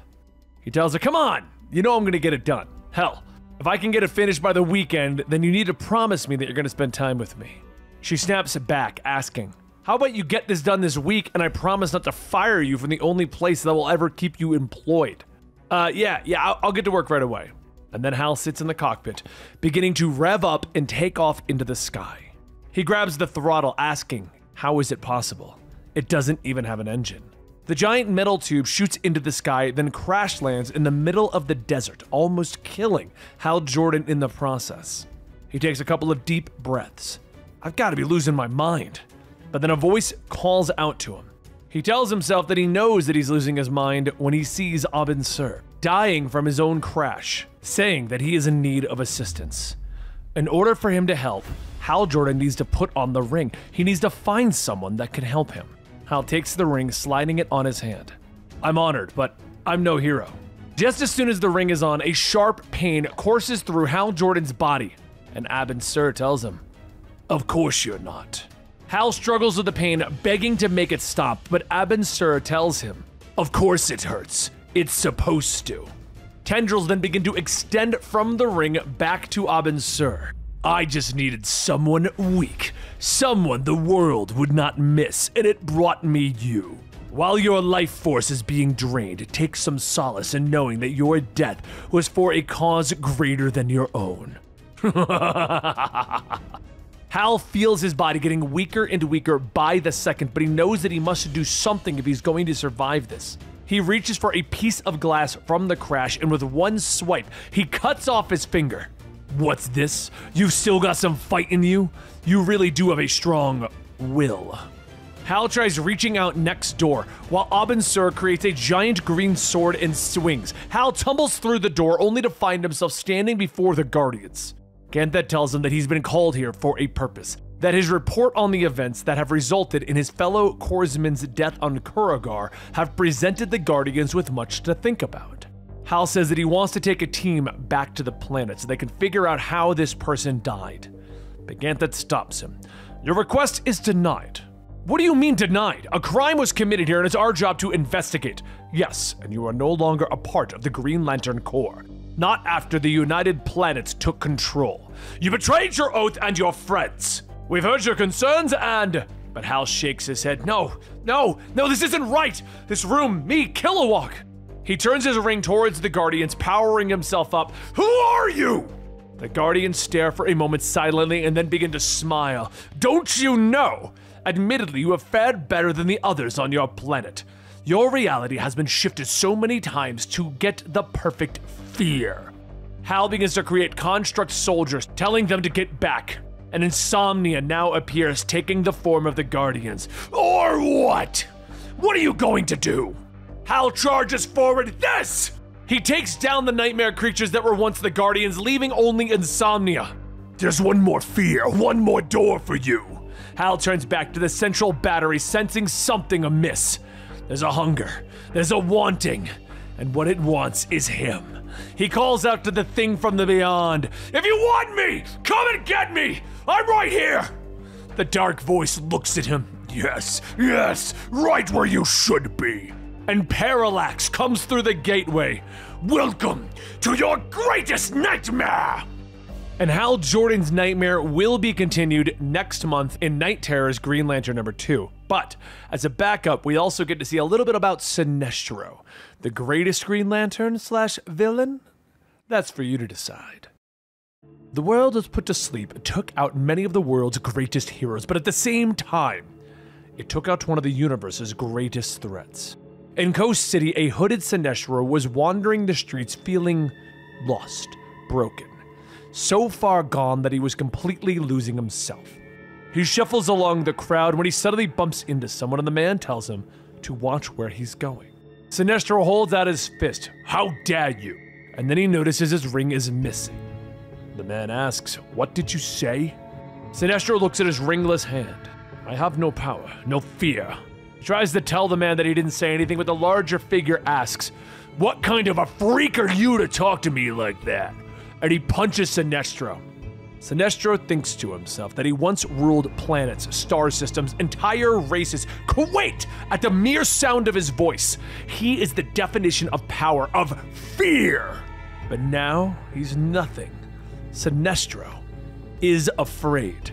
He tells her, Come on, you know I'm gonna get it done. Hell, if I can get it finished by the weekend, then you need to promise me that you're gonna spend time with me. She snaps it back, asking, how about you get this done this week and I promise not to fire you from the only place that will ever keep you employed? Uh, yeah, yeah, I'll, I'll get to work right away. And then Hal sits in the cockpit, beginning to rev up and take off into the sky. He grabs the throttle, asking, How is it possible? It doesn't even have an engine. The giant metal tube shoots into the sky, then crash lands in the middle of the desert, almost killing Hal Jordan in the process. He takes a couple of deep breaths. I've got to be losing my mind but then a voice calls out to him. He tells himself that he knows that he's losing his mind when he sees Abin Sur dying from his own crash, saying that he is in need of assistance. In order for him to help, Hal Jordan needs to put on the ring. He needs to find someone that can help him. Hal takes the ring, sliding it on his hand. I'm honored, but I'm no hero. Just as soon as the ring is on, a sharp pain courses through Hal Jordan's body, and Abin Sur tells him, Of course you're not. Hal struggles with the pain, begging to make it stop, but Abin Sur tells him, Of course it hurts. It's supposed to. Tendrils then begin to extend from the ring back to Abin Sur. I just needed someone weak, someone the world would not miss, and it brought me you. While your life force is being drained, take some solace in knowing that your death was for a cause greater than your own. (laughs) Hal feels his body getting weaker and weaker by the second, but he knows that he must do something if he's going to survive this. He reaches for a piece of glass from the crash, and with one swipe, he cuts off his finger. What's this? You've still got some fight in you? You really do have a strong will. Hal tries reaching out next door, while Abin Sur creates a giant green sword and swings. Hal tumbles through the door only to find himself standing before the Guardians. Ganthet tells him that he's been called here for a purpose, that his report on the events that have resulted in his fellow corpsman's death on Korugar have presented the Guardians with much to think about. Hal says that he wants to take a team back to the planet so they can figure out how this person died. But Ganthet stops him. Your request is denied. What do you mean denied? A crime was committed here and it's our job to investigate. Yes, and you are no longer a part of the Green Lantern Corps. Not after the United Planets took control. You betrayed your oath and your friends. We've heard your concerns and. But Hal shakes his head. No, no, no, this isn't right. This room, me, Kilowog. He turns his ring towards the Guardians, powering himself up. Who are you? The Guardians stare for a moment silently and then begin to smile. Don't you know? Admittedly, you have fared better than the others on your planet. Your reality has been shifted so many times to get the perfect fear. Hal begins to create construct soldiers, telling them to get back. And insomnia now appears, taking the form of the Guardians. Or what? What are you going to do? Hal charges forward. This! He takes down the nightmare creatures that were once the Guardians, leaving only insomnia. There's one more fear, one more door for you. Hal turns back to the central battery, sensing something amiss. There's a hunger, there's a wanting, and what it wants is him. He calls out to the thing from the beyond If you want me, come and get me! I'm right here! The dark voice looks at him. Yes, yes, right where you should be. And Parallax comes through the gateway. Welcome to your greatest nightmare! And Hal Jordan's nightmare will be continued next month in Knight Terrors Green Lantern number 2. But as a backup, we also get to see a little bit about Sinestro, the greatest Green Lantern slash villain. That's for you to decide. The world was put to sleep took out many of the world's greatest heroes, but at the same time, it took out one of the universe's greatest threats. In Coast City, a hooded Sinestro was wandering the streets feeling lost, broken so far gone that he was completely losing himself. He shuffles along the crowd when he suddenly bumps into someone, and the man tells him to watch where he's going. Sinestro holds out his fist. How dare you? And then he notices his ring is missing. The man asks, What did you say? Sinestro looks at his ringless hand. I have no power, no fear. He tries to tell the man that he didn't say anything, but the larger figure asks, What kind of a freak are you to talk to me like that? And he punches Sinestro. Sinestro thinks to himself that he once ruled planets, star systems, entire races. Quake at the mere sound of his voice. He is the definition of power, of fear. But now he's nothing. Sinestro is afraid.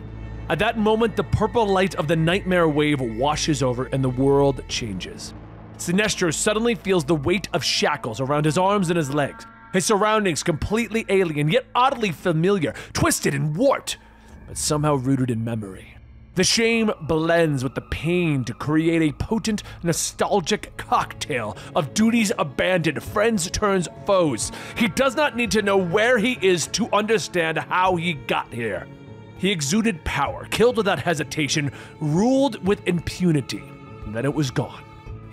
At that moment, the purple light of the nightmare wave washes over and the world changes. Sinestro suddenly feels the weight of shackles around his arms and his legs. His surroundings completely alien, yet oddly familiar, twisted and warped, but somehow rooted in memory. The shame blends with the pain to create a potent, nostalgic cocktail of duties abandoned, friends turns foes. He does not need to know where he is to understand how he got here. He exuded power, killed without hesitation, ruled with impunity, and then it was gone.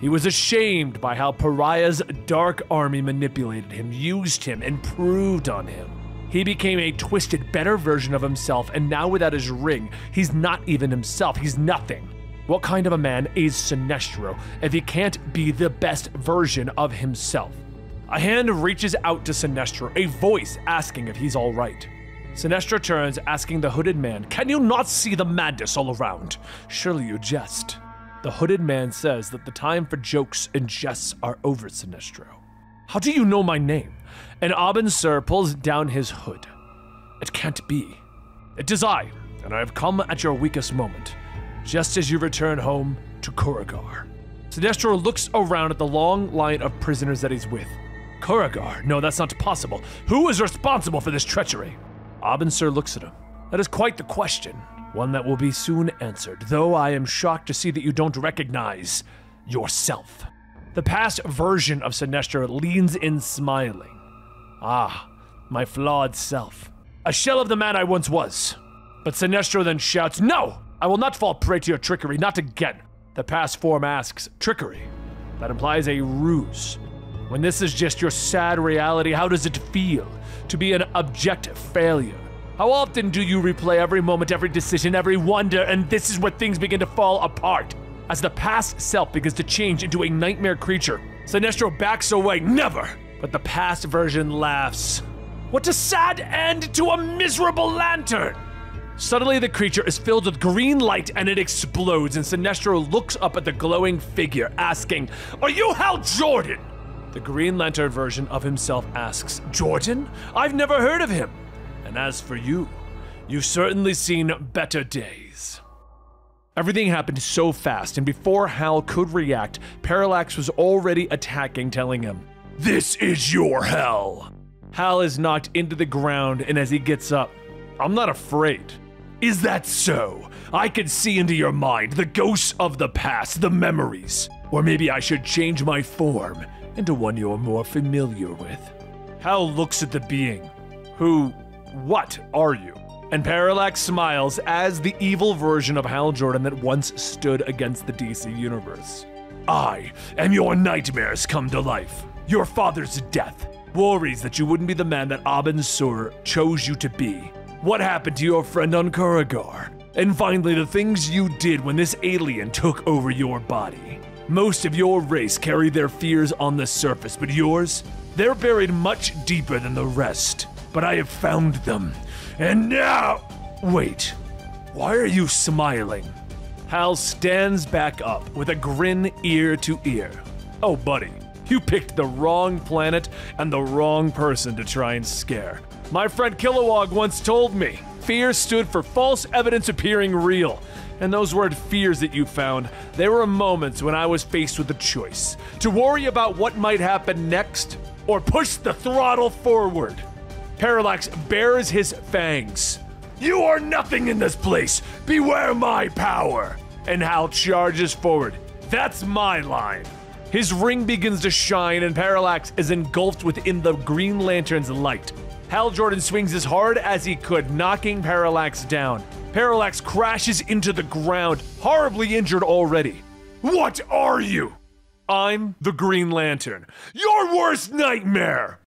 He was ashamed by how Pariah's dark army manipulated him, used him, improved on him. He became a twisted, better version of himself, and now without his ring, he's not even himself. He's nothing. What kind of a man is Sinestro if he can't be the best version of himself? A hand reaches out to Sinestro, a voice asking if he's alright. Sinestro turns, asking the hooded man, Can you not see the madness all around? Surely you jest. The hooded man says that the time for jokes and jests are over, Sinestro. How do you know my name? And Abin Sur pulls down his hood. It can't be. It is I, and I have come at your weakest moment, just as you return home to Korugar. Sinestro looks around at the long line of prisoners that he's with. Korugar? No, that's not possible. Who is responsible for this treachery? Abin Sur looks at him, That is quite the question, one that will be soon answered, though I am shocked to see that you don't recognize yourself. The past version of Sinestro leans in smiling. Ah, my flawed self. A shell of the man I once was. But Sinestro then shouts, No! I will not fall prey to your trickery, not again. The past form asks, Trickery? That implies a ruse. When this is just your sad reality, how does it feel to be an objective failure? How often do you replay every moment, every decision, every wonder, and this is where things begin to fall apart? As the past self begins to change into a nightmare creature, Sinestro backs away. Never! But the past version laughs. What a sad end to a miserable lantern! Suddenly, the creature is filled with green light and it explodes, and Sinestro looks up at the glowing figure, asking, Are you Hal Jordan? The Green Lantern version of himself asks, Jordan? I've never heard of him. And as for you, you've certainly seen better days. Everything happened so fast, and before Hal could react, Parallax was already attacking, telling him, This is your hell. Hal is knocked into the ground, and as he gets up, I'm not afraid. Is that so? I can see into your mind the ghosts of the past, the memories. Or maybe I should change my form into one you're more familiar with. Hal looks at the being. Who, what are you? And Parallax smiles as the evil version of Hal Jordan that once stood against the DC Universe. I am your nightmares come to life. Your father's death. Worries that you wouldn't be the man that Abin Sur chose you to be. What happened to your friend on Korugar? And finally, the things you did when this alien took over your body. Most of your race carry their fears on the surface, but yours, they're buried much deeper than the rest. But I have found them. And now. Wait. Why are you smiling? Hal stands back up with a grin ear to ear. Oh, buddy, you picked the wrong planet and the wrong person to try and scare. My friend Kilowog once told me fear stood for false evidence appearing real. And those weren't fears that you found. They were moments when I was faced with a choice to worry about what might happen next or push the throttle forward. Parallax bares his fangs. You are nothing in this place. Beware my power. And Hal charges forward. That's my line. His ring begins to shine, and Parallax is engulfed within the Green Lantern's light. Hal Jordan swings as hard as he could, knocking Parallax down. Parallax crashes into the ground, horribly injured already. What are you? I'm the Green Lantern. Your worst nightmare!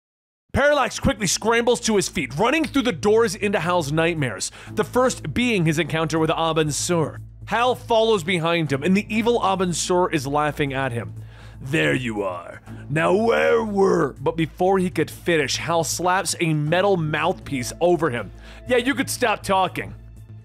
Parallax quickly scrambles to his feet, running through the doors into Hal's nightmares, the first being his encounter with Abin Sur. Hal follows behind him, and the evil Abin Sur is laughing at him. There you are. Now where were? But before he could finish, Hal slaps a metal mouthpiece over him. Yeah, you could stop talking.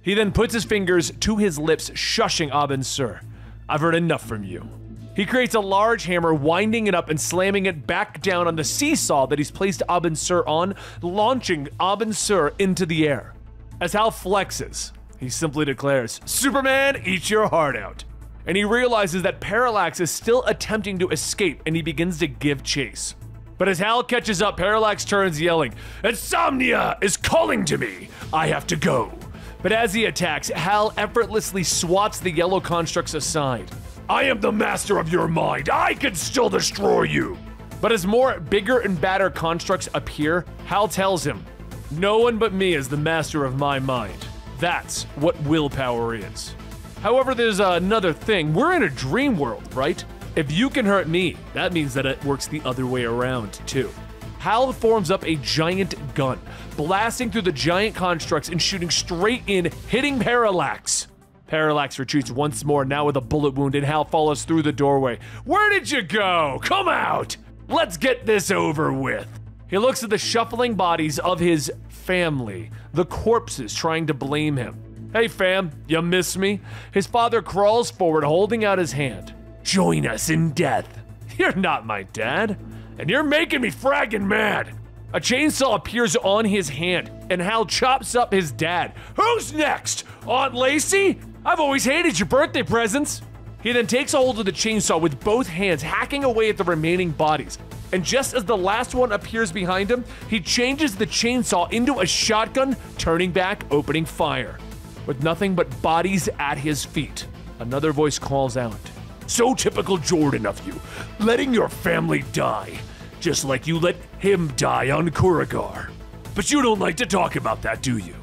He then puts his fingers to his lips, shushing Abin Sur. I've heard enough from you. He creates a large hammer, winding it up and slamming it back down on the seesaw that he's placed Abin Sur on, launching Abin Sur into the air. As Hal flexes, he simply declares, Superman, eat your heart out. And he realizes that Parallax is still attempting to escape and he begins to give chase. But as Hal catches up, Parallax turns yelling, Insomnia is calling to me! I have to go. But as he attacks, Hal effortlessly swats the yellow constructs aside. I am the master of your mind. I can still destroy you. But as more bigger and badder constructs appear, Hal tells him, No one but me is the master of my mind. That's what willpower is. However, there's another thing. We're in a dream world, right? If you can hurt me, that means that it works the other way around, too. Hal forms up a giant gun, blasting through the giant constructs and shooting straight in, hitting Parallax. Parallax retreats once more, now with a bullet wound, and Hal follows through the doorway. Where did you go? Come out! Let's get this over with. He looks at the shuffling bodies of his family, the corpses trying to blame him. Hey fam, you miss me? His father crawls forward, holding out his hand. Join us in death. (laughs) You're not my dad, and you're making me fragging mad. A chainsaw appears on his hand, and Hal chops up his dad. Who's next? Aunt Lacey? I've always hated your birthday presents. He then takes a hold of the chainsaw with both hands, hacking away at the remaining bodies. And just as the last one appears behind him, he changes the chainsaw into a shotgun, turning back, opening fire. With nothing but bodies at his feet, another voice calls out So typical Jordan of you, letting your family die, just like you let him die on Korugar. But you don't like to talk about that, do you?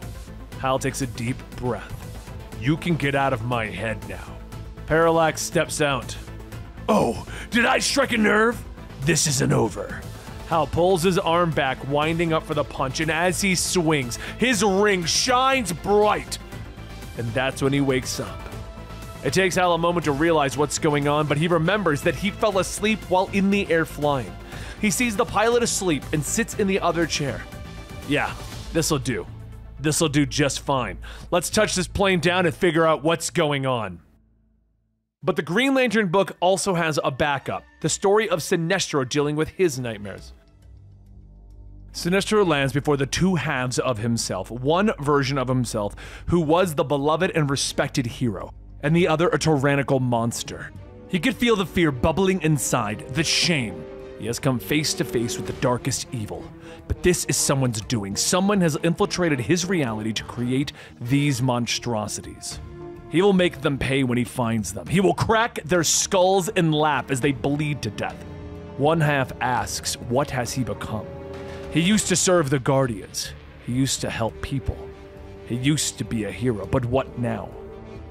Hal takes a deep breath. You can get out of my head now. Parallax steps out. Oh, did I strike a nerve? This isn't over. Hal pulls his arm back, winding up for the punch, and as he swings, his ring shines bright. And that's when he wakes up. It takes Hal a moment to realize what's going on, but he remembers that he fell asleep while in the air flying. He sees the pilot asleep and sits in the other chair. Yeah, this'll do. This'll do just fine. Let's touch this plane down and figure out what's going on. But the Green Lantern book also has a backup the story of Sinestro dealing with his nightmares. Sinestro lands before the two halves of himself one version of himself who was the beloved and respected hero, and the other a tyrannical monster. He could feel the fear bubbling inside, the shame. He has come face to face with the darkest evil. But this is someone's doing. Someone has infiltrated his reality to create these monstrosities. He will make them pay when he finds them. He will crack their skulls and laugh as they bleed to death. One half asks, What has he become? He used to serve the Guardians. He used to help people. He used to be a hero, but what now?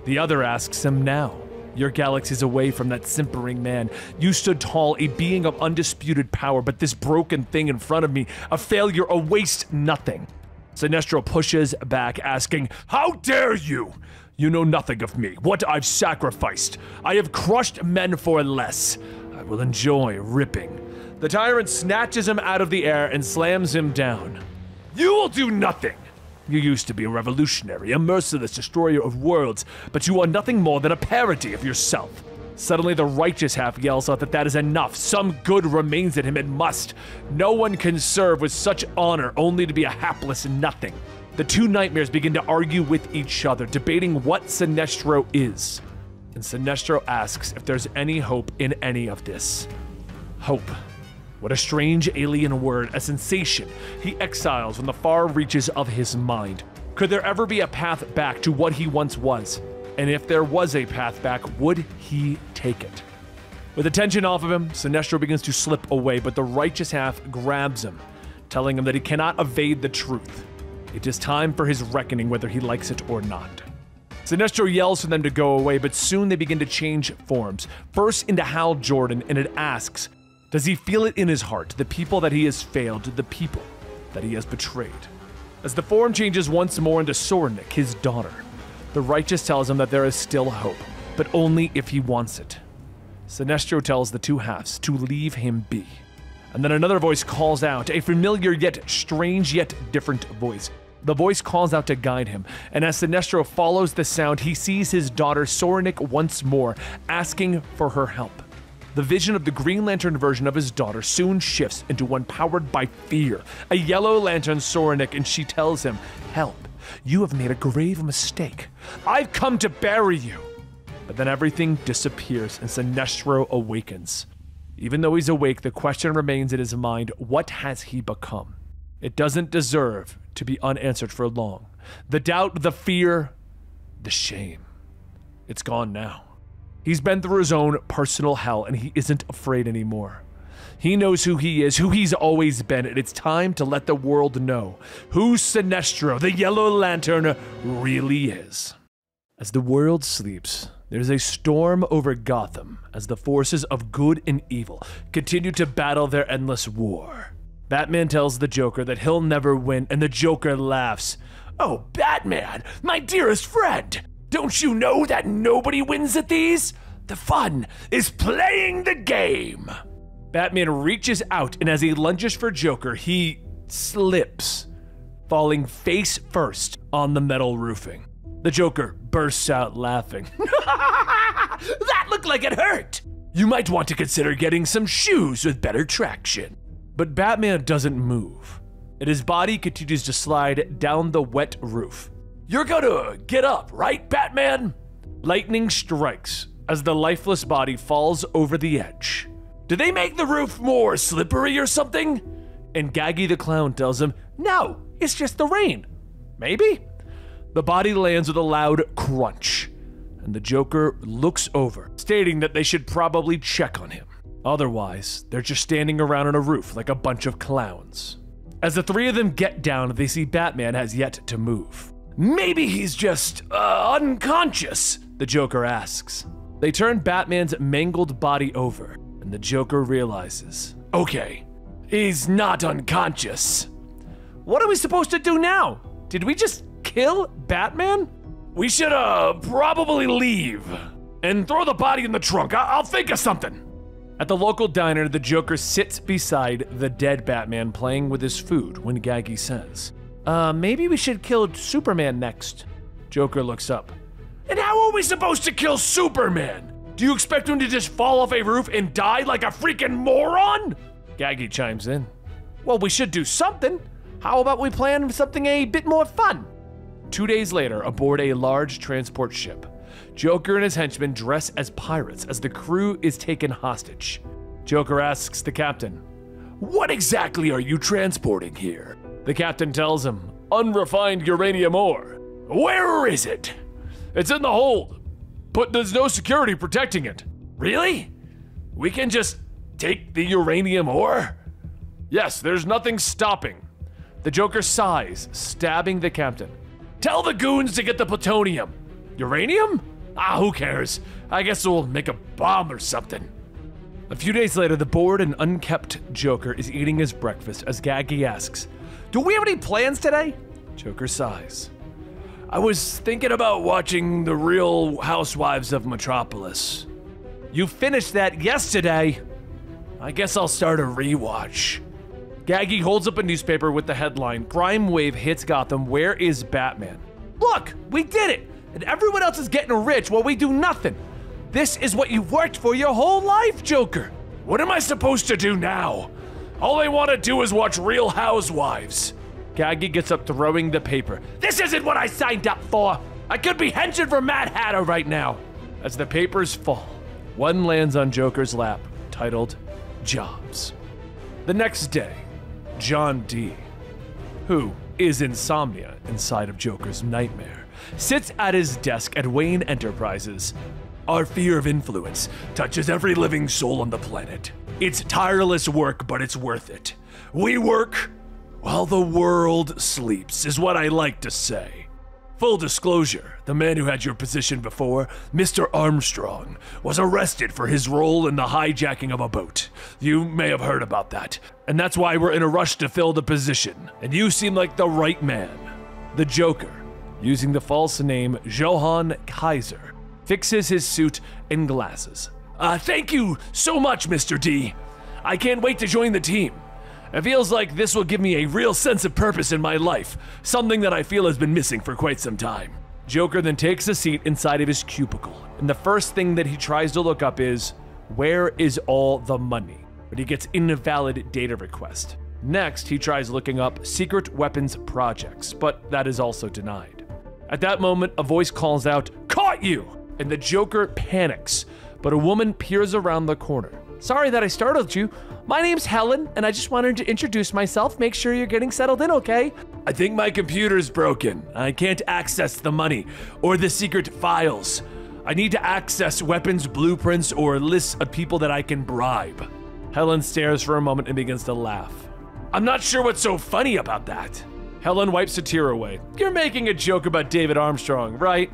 The other asks him now. Your galaxies away from that simpering man. You stood tall, a being of undisputed power, but this broken thing in front of me, a failure, a waste, nothing. Sinestro pushes back, asking, How dare you? You know nothing of me, what I've sacrificed. I have crushed men for less. I will enjoy ripping. The tyrant snatches him out of the air and slams him down. You will do nothing! You used to be a revolutionary, a merciless destroyer of worlds, but you are nothing more than a parody of yourself. Suddenly, the righteous half yells out that that is enough. Some good remains in him, it must. No one can serve with such honor only to be a hapless nothing. The two nightmares begin to argue with each other, debating what Sinestro is. And Sinestro asks if there's any hope in any of this. Hope. What a strange alien word, a sensation he exiles from the far reaches of his mind. Could there ever be a path back to what he once was? And if there was a path back, would he take it? With the tension off of him, Sinestro begins to slip away, but the righteous half grabs him, telling him that he cannot evade the truth. It is time for his reckoning, whether he likes it or not. Sinestro yells for them to go away, but soon they begin to change forms. First into Hal Jordan, and it asks, does he feel it in his heart, the people that he has failed, the people that he has betrayed? As the form changes once more into Soranik, his daughter, the righteous tells him that there is still hope, but only if he wants it. Sinestro tells the two halves to leave him be. And then another voice calls out, a familiar yet strange yet different voice. The voice calls out to guide him, and as Sinestro follows the sound, he sees his daughter Soranik once more, asking for her help. The vision of the Green Lantern version of his daughter soon shifts into one powered by fear. A yellow lantern Soranik, and she tells him, Help, you have made a grave mistake. I've come to bury you. But then everything disappears and Sinestro awakens. Even though he's awake, the question remains in his mind what has he become? It doesn't deserve to be unanswered for long. The doubt, the fear, the shame. It's gone now. He's been through his own personal hell and he isn't afraid anymore. He knows who he is, who he's always been, and it's time to let the world know who Sinestro, the Yellow Lantern, really is. As the world sleeps, there's a storm over Gotham as the forces of good and evil continue to battle their endless war. Batman tells the Joker that he'll never win, and the Joker laughs. Oh, Batman, my dearest friend, don't you know that nobody wins at these? The fun is playing the game. Batman reaches out, and as he lunges for Joker, he slips, falling face first on the metal roofing. The Joker bursts out laughing. (laughs) that looked like it hurt! You might want to consider getting some shoes with better traction. But Batman doesn't move, and his body continues to slide down the wet roof. You're gonna get up, right, Batman? Lightning strikes, as the lifeless body falls over the edge. Did they make the roof more slippery or something? And Gaggy the clown tells him, No, it's just the rain. Maybe? The body lands with a loud crunch, and the Joker looks over, stating that they should probably check on him. Otherwise, they're just standing around on a roof like a bunch of clowns. As the three of them get down, they see Batman has yet to move. Maybe he's just uh, unconscious, the Joker asks. They turn Batman's mangled body over, and the Joker realizes okay, he's not unconscious. What are we supposed to do now? Did we just kill Batman? We should, uh, probably leave and throw the body in the trunk. I- I'll think of something. At the local diner, the Joker sits beside the dead Batman playing with his food when Gaggy says, Uh, maybe we should kill Superman next. Joker looks up. And how are we supposed to kill Superman? Do you expect him to just fall off a roof and die like a freaking moron? Gaggy chimes in. Well, we should do something. How about we plan something a bit more fun? Two days later, aboard a large transport ship, Joker and his henchmen dress as pirates as the crew is taken hostage. Joker asks the captain, What exactly are you transporting here? The captain tells him, Unrefined uranium ore. Where is it? It's in the hold, but there's no security protecting it. Really? We can just take the uranium ore? Yes, there's nothing stopping. The Joker sighs, stabbing the captain. Tell the goons to get the plutonium. Uranium? Ah, who cares? I guess we'll make a bomb or something. A few days later, the bored and unkept Joker is eating his breakfast as Gaggy asks, Do we have any plans today? Joker sighs. I was thinking about watching The Real Housewives of Metropolis. You finished that yesterday. I guess I'll start a rewatch. Gaggy holds up a newspaper with the headline Crime Wave hits Gotham. Where is Batman? Look, we did it! And everyone else is getting rich while we do nothing. This is what you've worked for your whole life, Joker. What am I supposed to do now? All I want to do is watch Real Housewives. Gaggy gets up, throwing the paper. This isn't what I signed up for. I could be henching for Mad Hatter right now. As the papers fall, one lands on Joker's lap, titled Jobs. The next day, John Dee, who is insomnia inside of Joker's nightmare, sits at his desk at Wayne Enterprises. Our fear of influence touches every living soul on the planet. It's tireless work, but it's worth it. We work while the world sleeps, is what I like to say. Full disclosure the man who had your position before, Mr. Armstrong, was arrested for his role in the hijacking of a boat. You may have heard about that, and that's why we're in a rush to fill the position, and you seem like the right man. The Joker, using the false name Johann Kaiser, fixes his suit and glasses. Uh, thank you so much, Mr. D. I can't wait to join the team. It feels like this will give me a real sense of purpose in my life, something that I feel has been missing for quite some time. Joker then takes a seat inside of his cubicle, and the first thing that he tries to look up is where is all the money? But he gets invalid data request. Next, he tries looking up secret weapons projects, but that is also denied. At that moment, a voice calls out, Caught you! And the Joker panics, but a woman peers around the corner. Sorry that I startled you. My name's Helen, and I just wanted to introduce myself. Make sure you're getting settled in, okay? I think my computer's broken. I can't access the money or the secret files. I need to access weapons blueprints or lists of people that I can bribe. Helen stares for a moment and begins to laugh. I'm not sure what's so funny about that. Helen wipes a tear away. You're making a joke about David Armstrong, right?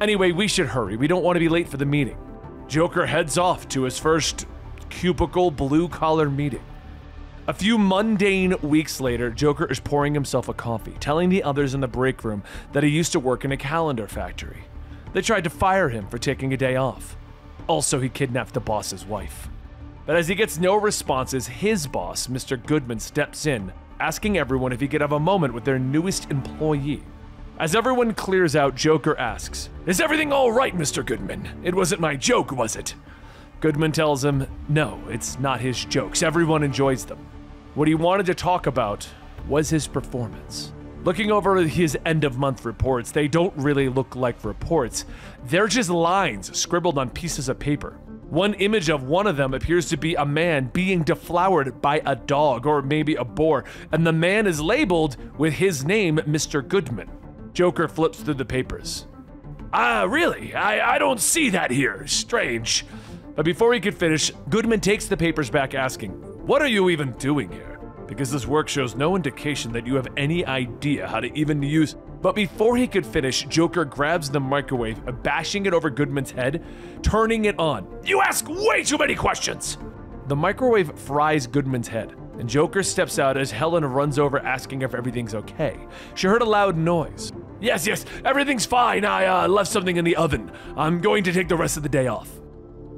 Anyway, we should hurry. We don't want to be late for the meeting. Joker heads off to his first cubicle blue collar meeting. A few mundane weeks later, Joker is pouring himself a coffee, telling the others in the break room that he used to work in a calendar factory. They tried to fire him for taking a day off. Also, he kidnapped the boss's wife. But as he gets no responses, his boss, Mr. Goodman, steps in, asking everyone if he could have a moment with their newest employee. As everyone clears out, Joker asks, Is everything all right, Mr. Goodman? It wasn't my joke, was it? Goodman tells him, No, it's not his jokes. Everyone enjoys them. What he wanted to talk about was his performance. Looking over his end of month reports, they don't really look like reports. They're just lines scribbled on pieces of paper. One image of one of them appears to be a man being deflowered by a dog or maybe a boar, and the man is labeled with his name, Mr. Goodman. Joker flips through the papers. Ah, really? I, I don't see that here. Strange. But before he could finish, Goodman takes the papers back, asking, What are you even doing here? Because this work shows no indication that you have any idea how to even use. But before he could finish, Joker grabs the microwave, bashing it over Goodman's head, turning it on. You ask way too many questions! The microwave fries Goodman's head, and Joker steps out as Helen runs over asking if everything's okay. She heard a loud noise. Yes, yes, everything's fine. I uh, left something in the oven. I'm going to take the rest of the day off.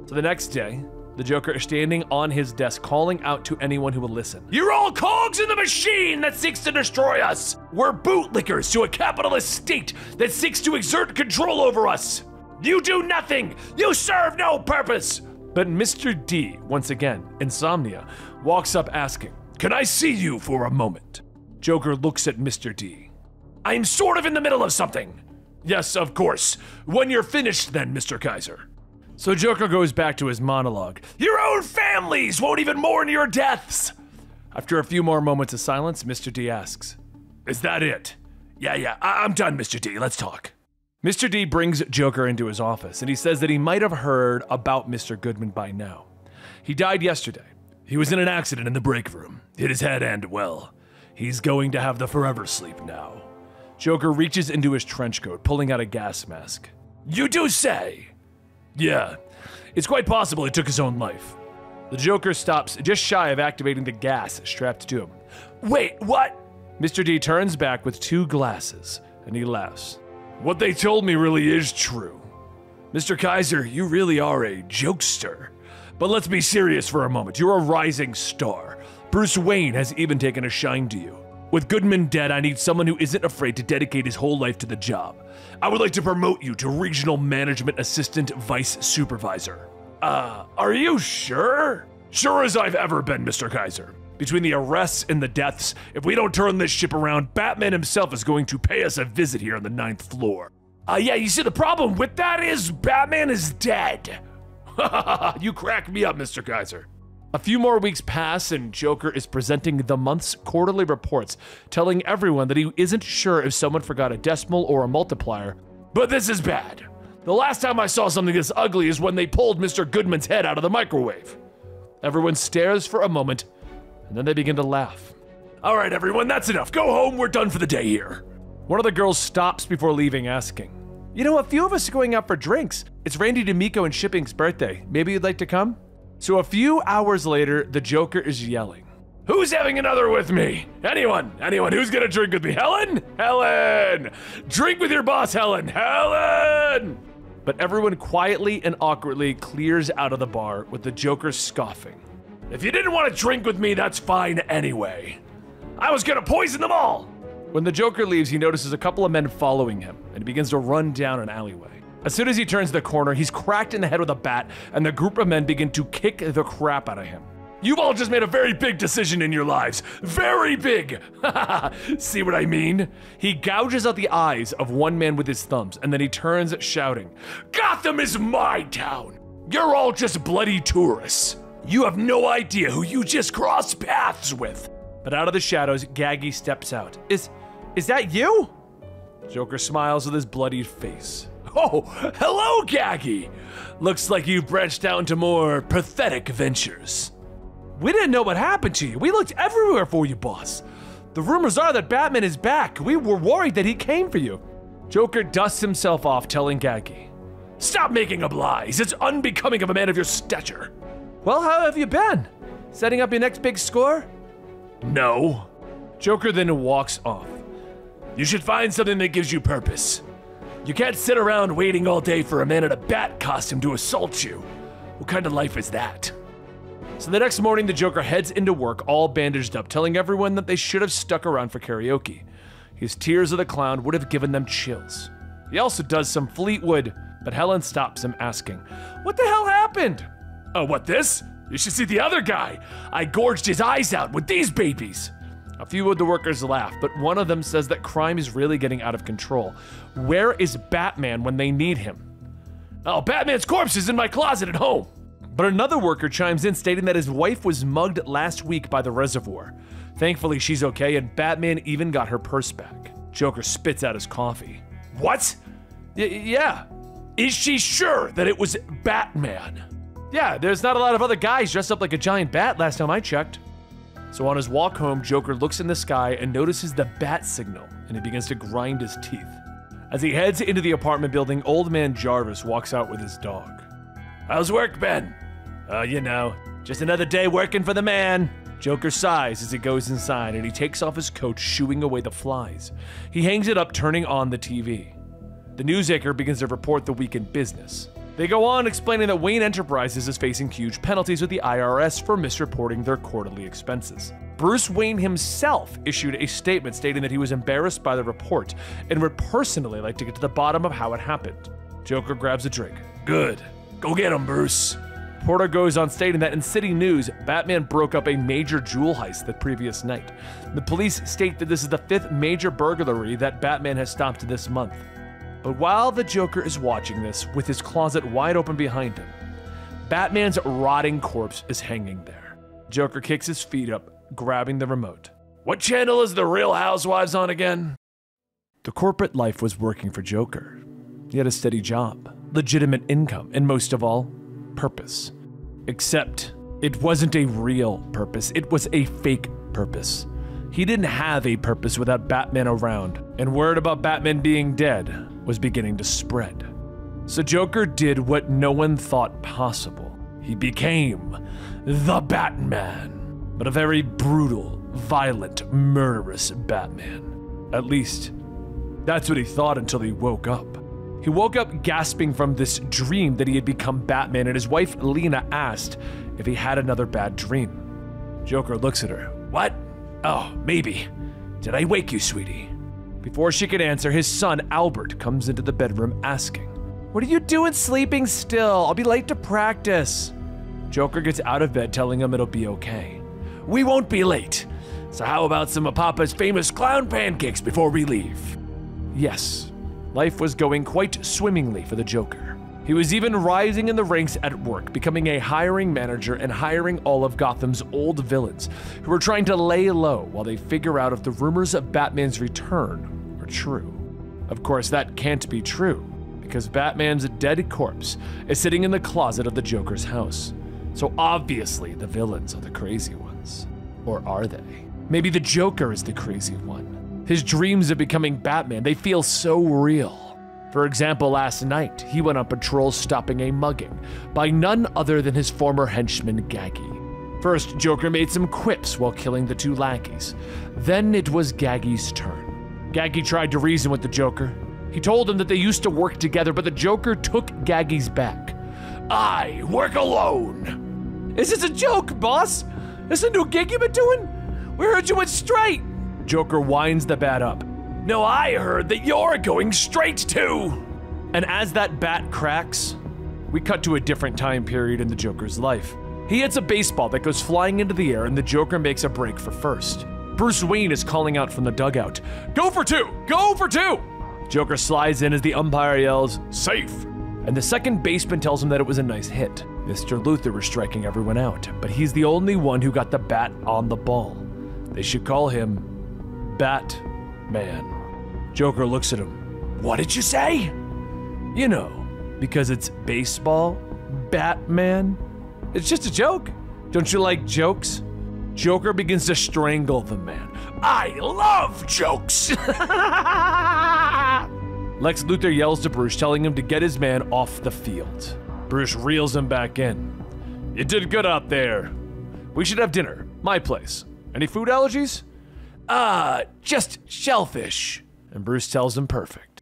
So the next day, the Joker is standing on his desk calling out to anyone who will listen. You're all cogs in the machine that seeks to destroy us! We're bootlickers to a capitalist state that seeks to exert control over us! You do nothing! You serve no purpose! But Mr. D, once again, Insomnia, walks up asking, Can I see you for a moment? Joker looks at Mr. D. I'm sort of in the middle of something. Yes, of course. When you're finished, then, Mr. Kaiser. So Joker goes back to his monologue. Your own families won't even mourn your deaths! After a few more moments of silence, Mr. D asks, Is that it? Yeah, yeah, I- I'm done, Mr. D. Let's talk. Mr. D brings Joker into his office, and he says that he might have heard about Mr. Goodman by now. He died yesterday. He was in an accident in the break room, hit his head, and, well, he's going to have the forever sleep now. Joker reaches into his trench coat, pulling out a gas mask. You do say? Yeah, it's quite possible he took his own life. The Joker stops just shy of activating the gas strapped to him. Wait, what? Mr. D turns back with two glasses, and he laughs. What they told me really is true. Mr. Kaiser, you really are a jokester. But let's be serious for a moment. You're a rising star. Bruce Wayne has even taken a shine to you. With Goodman dead, I need someone who isn't afraid to dedicate his whole life to the job. I would like to promote you to Regional Management Assistant Vice Supervisor. Uh, are you sure? Sure as I've ever been, Mr. Kaiser. Between the arrests and the deaths, if we don't turn this ship around, Batman himself is going to pay us a visit here on the ninth floor. Uh, yeah, you see, the problem with that is Batman is dead. (laughs) you crack me up, Mr. Kaiser. A few more weeks pass, and Joker is presenting the month's quarterly reports, telling everyone that he isn't sure if someone forgot a decimal or a multiplier. But this is bad. The last time I saw something this ugly is when they pulled Mr. Goodman's head out of the microwave. Everyone stares for a moment, and then they begin to laugh. All right, everyone, that's enough. Go home. We're done for the day here. One of the girls stops before leaving, asking, You know, a few of us are going out for drinks. It's Randy D'Amico and Shipping's birthday. Maybe you'd like to come? So a few hours later, the Joker is yelling. Who's having another with me? Anyone? Anyone? Who's gonna drink with me? Helen? Helen! Drink with your boss, Helen! Helen! But everyone quietly and awkwardly clears out of the bar with the Joker scoffing. If you didn't want to drink with me, that's fine anyway. I was gonna poison them all! When the Joker leaves, he notices a couple of men following him and he begins to run down an alleyway. As soon as he turns the corner, he's cracked in the head with a bat, and the group of men begin to kick the crap out of him. You've all just made a very big decision in your lives. Very big! (laughs) See what I mean? He gouges out the eyes of one man with his thumbs, and then he turns, shouting, Gotham is my town! You're all just bloody tourists. You have no idea who you just crossed paths with. But out of the shadows, Gaggy steps out. Is. is that you? Joker smiles with his bloodied face. Oh, hello, Gaggy! Looks like you've branched out into more pathetic ventures. We didn't know what happened to you. We looked everywhere for you, boss. The rumors are that Batman is back. We were worried that he came for you. Joker dusts himself off, telling Gaggy, Stop making up lies. It's unbecoming of a man of your stature. Well, how have you been? Setting up your next big score? No. Joker then walks off. You should find something that gives you purpose. You can't sit around waiting all day for a man in a bat costume to assault you. What kind of life is that? So the next morning, the Joker heads into work all bandaged up, telling everyone that they should have stuck around for karaoke. His tears of the clown would have given them chills. He also does some Fleetwood, but Helen stops him, asking, What the hell happened? Oh, what this? You should see the other guy. I gorged his eyes out with these babies. A few of the workers laugh, but one of them says that crime is really getting out of control. Where is Batman when they need him? Oh, Batman's corpse is in my closet at home. But another worker chimes in stating that his wife was mugged last week by the reservoir. Thankfully, she's okay, and Batman even got her purse back. Joker spits out his coffee. What? Y- yeah. Is she sure that it was Batman? Yeah, there's not a lot of other guys dressed up like a giant bat last time I checked. So on his walk home, Joker looks in the sky and notices the bat signal, and he begins to grind his teeth. As he heads into the apartment building, old man Jarvis walks out with his dog. How's work, Ben? Uh, you know, just another day working for the man. Joker sighs as he goes inside and he takes off his coat, shooing away the flies. He hangs it up, turning on the TV. The news anchor begins to report the week in business. They go on explaining that Wayne Enterprises is facing huge penalties with the IRS for misreporting their quarterly expenses. Bruce Wayne himself issued a statement stating that he was embarrassed by the report and would personally like to get to the bottom of how it happened. Joker grabs a drink. Good. Go get him, Bruce. Porter goes on stating that in city news, Batman broke up a major jewel heist the previous night. The police state that this is the fifth major burglary that Batman has stopped this month. But while the Joker is watching this, with his closet wide open behind him, Batman's rotting corpse is hanging there. Joker kicks his feet up, grabbing the remote. What channel is The Real Housewives on again? The corporate life was working for Joker. He had a steady job, legitimate income, and most of all, purpose. Except, it wasn't a real purpose, it was a fake purpose. He didn't have a purpose without Batman around, and word about Batman being dead was beginning to spread. So Joker did what no one thought possible. He became the Batman, but a very brutal, violent, murderous Batman. At least, that's what he thought until he woke up. He woke up gasping from this dream that he had become Batman, and his wife Lena asked if he had another bad dream. Joker looks at her. What? Oh, maybe. Did I wake you, sweetie? Before she could answer, his son Albert comes into the bedroom asking, What are you doing sleeping still? I'll be late to practice. Joker gets out of bed, telling him it'll be okay. We won't be late. So, how about some of Papa's famous clown pancakes before we leave? Yes, life was going quite swimmingly for the Joker. He was even rising in the ranks at work, becoming a hiring manager and hiring all of Gotham's old villains who were trying to lay low while they figure out if the rumors of Batman's return true. Of course, that can't be true, because Batman's dead corpse is sitting in the closet of the Joker's house. So obviously, the villains are the crazy ones. Or are they? Maybe the Joker is the crazy one. His dreams of becoming Batman, they feel so real. For example, last night, he went on patrol stopping a mugging by none other than his former henchman Gaggy. First, Joker made some quips while killing the two lackeys. Then it was Gaggy's turn. Gaggy tried to reason with the Joker. He told him that they used to work together, but the Joker took Gaggy's back. I work alone. Is this a joke, boss? Is this a new gig you've been doing? We heard you went straight. Joker winds the bat up. No, I heard that you're going straight too. And as that bat cracks, we cut to a different time period in the Joker's life. He hits a baseball that goes flying into the air, and the Joker makes a break for first. Bruce Wayne is calling out from the dugout Go for two! Go for two! Joker slides in as the umpire yells, Safe! And the second baseman tells him that it was a nice hit. Mr. Luthor was striking everyone out, but he's the only one who got the bat on the ball. They should call him Batman. Joker looks at him. What did you say? You know, because it's baseball, Batman. It's just a joke. Don't you like jokes? Joker begins to strangle the man. I love jokes! (laughs) Lex Luthor yells to Bruce, telling him to get his man off the field. Bruce reels him back in. You did good out there. We should have dinner. My place. Any food allergies? Ah, just shellfish. And Bruce tells him perfect.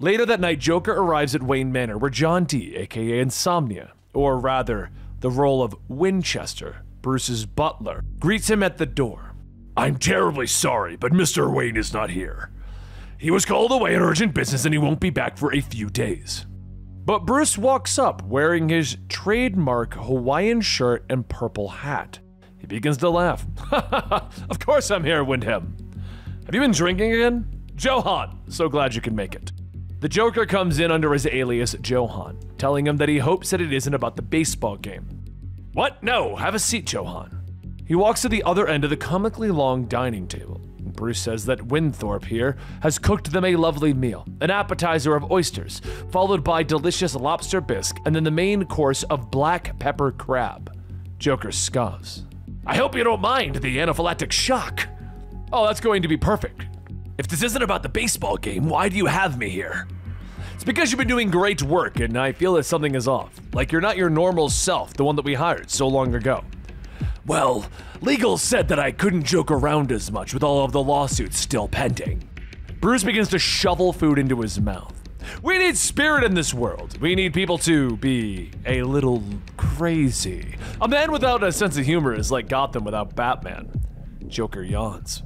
Later that night, Joker arrives at Wayne Manor, where John Dee, aka Insomnia, or rather, the role of Winchester, Bruce's butler, greets him at the door. I'm terribly sorry, but Mr. Wayne is not here. He was called away on urgent business and he won't be back for a few days. But Bruce walks up wearing his trademark Hawaiian shirt and purple hat. He begins to laugh. (laughs) of course I'm here, Windham. Have you been drinking again? Johan, so glad you can make it. The Joker comes in under his alias Johan, telling him that he hopes that it isn't about the baseball game. What? No, have a seat, Johan. He walks to the other end of the comically long dining table. Bruce says that Winthorpe here has cooked them a lovely meal an appetizer of oysters, followed by delicious lobster bisque, and then the main course of black pepper crab. Joker scoffs. I hope you don't mind the anaphylactic shock. Oh, that's going to be perfect. If this isn't about the baseball game, why do you have me here? It's because you've been doing great work, and I feel that something is off. Like you're not your normal self, the one that we hired so long ago. Well, legal said that I couldn't joke around as much with all of the lawsuits still pending. Bruce begins to shovel food into his mouth. We need spirit in this world. We need people to be a little crazy. A man without a sense of humor is like Gotham without Batman. Joker yawns.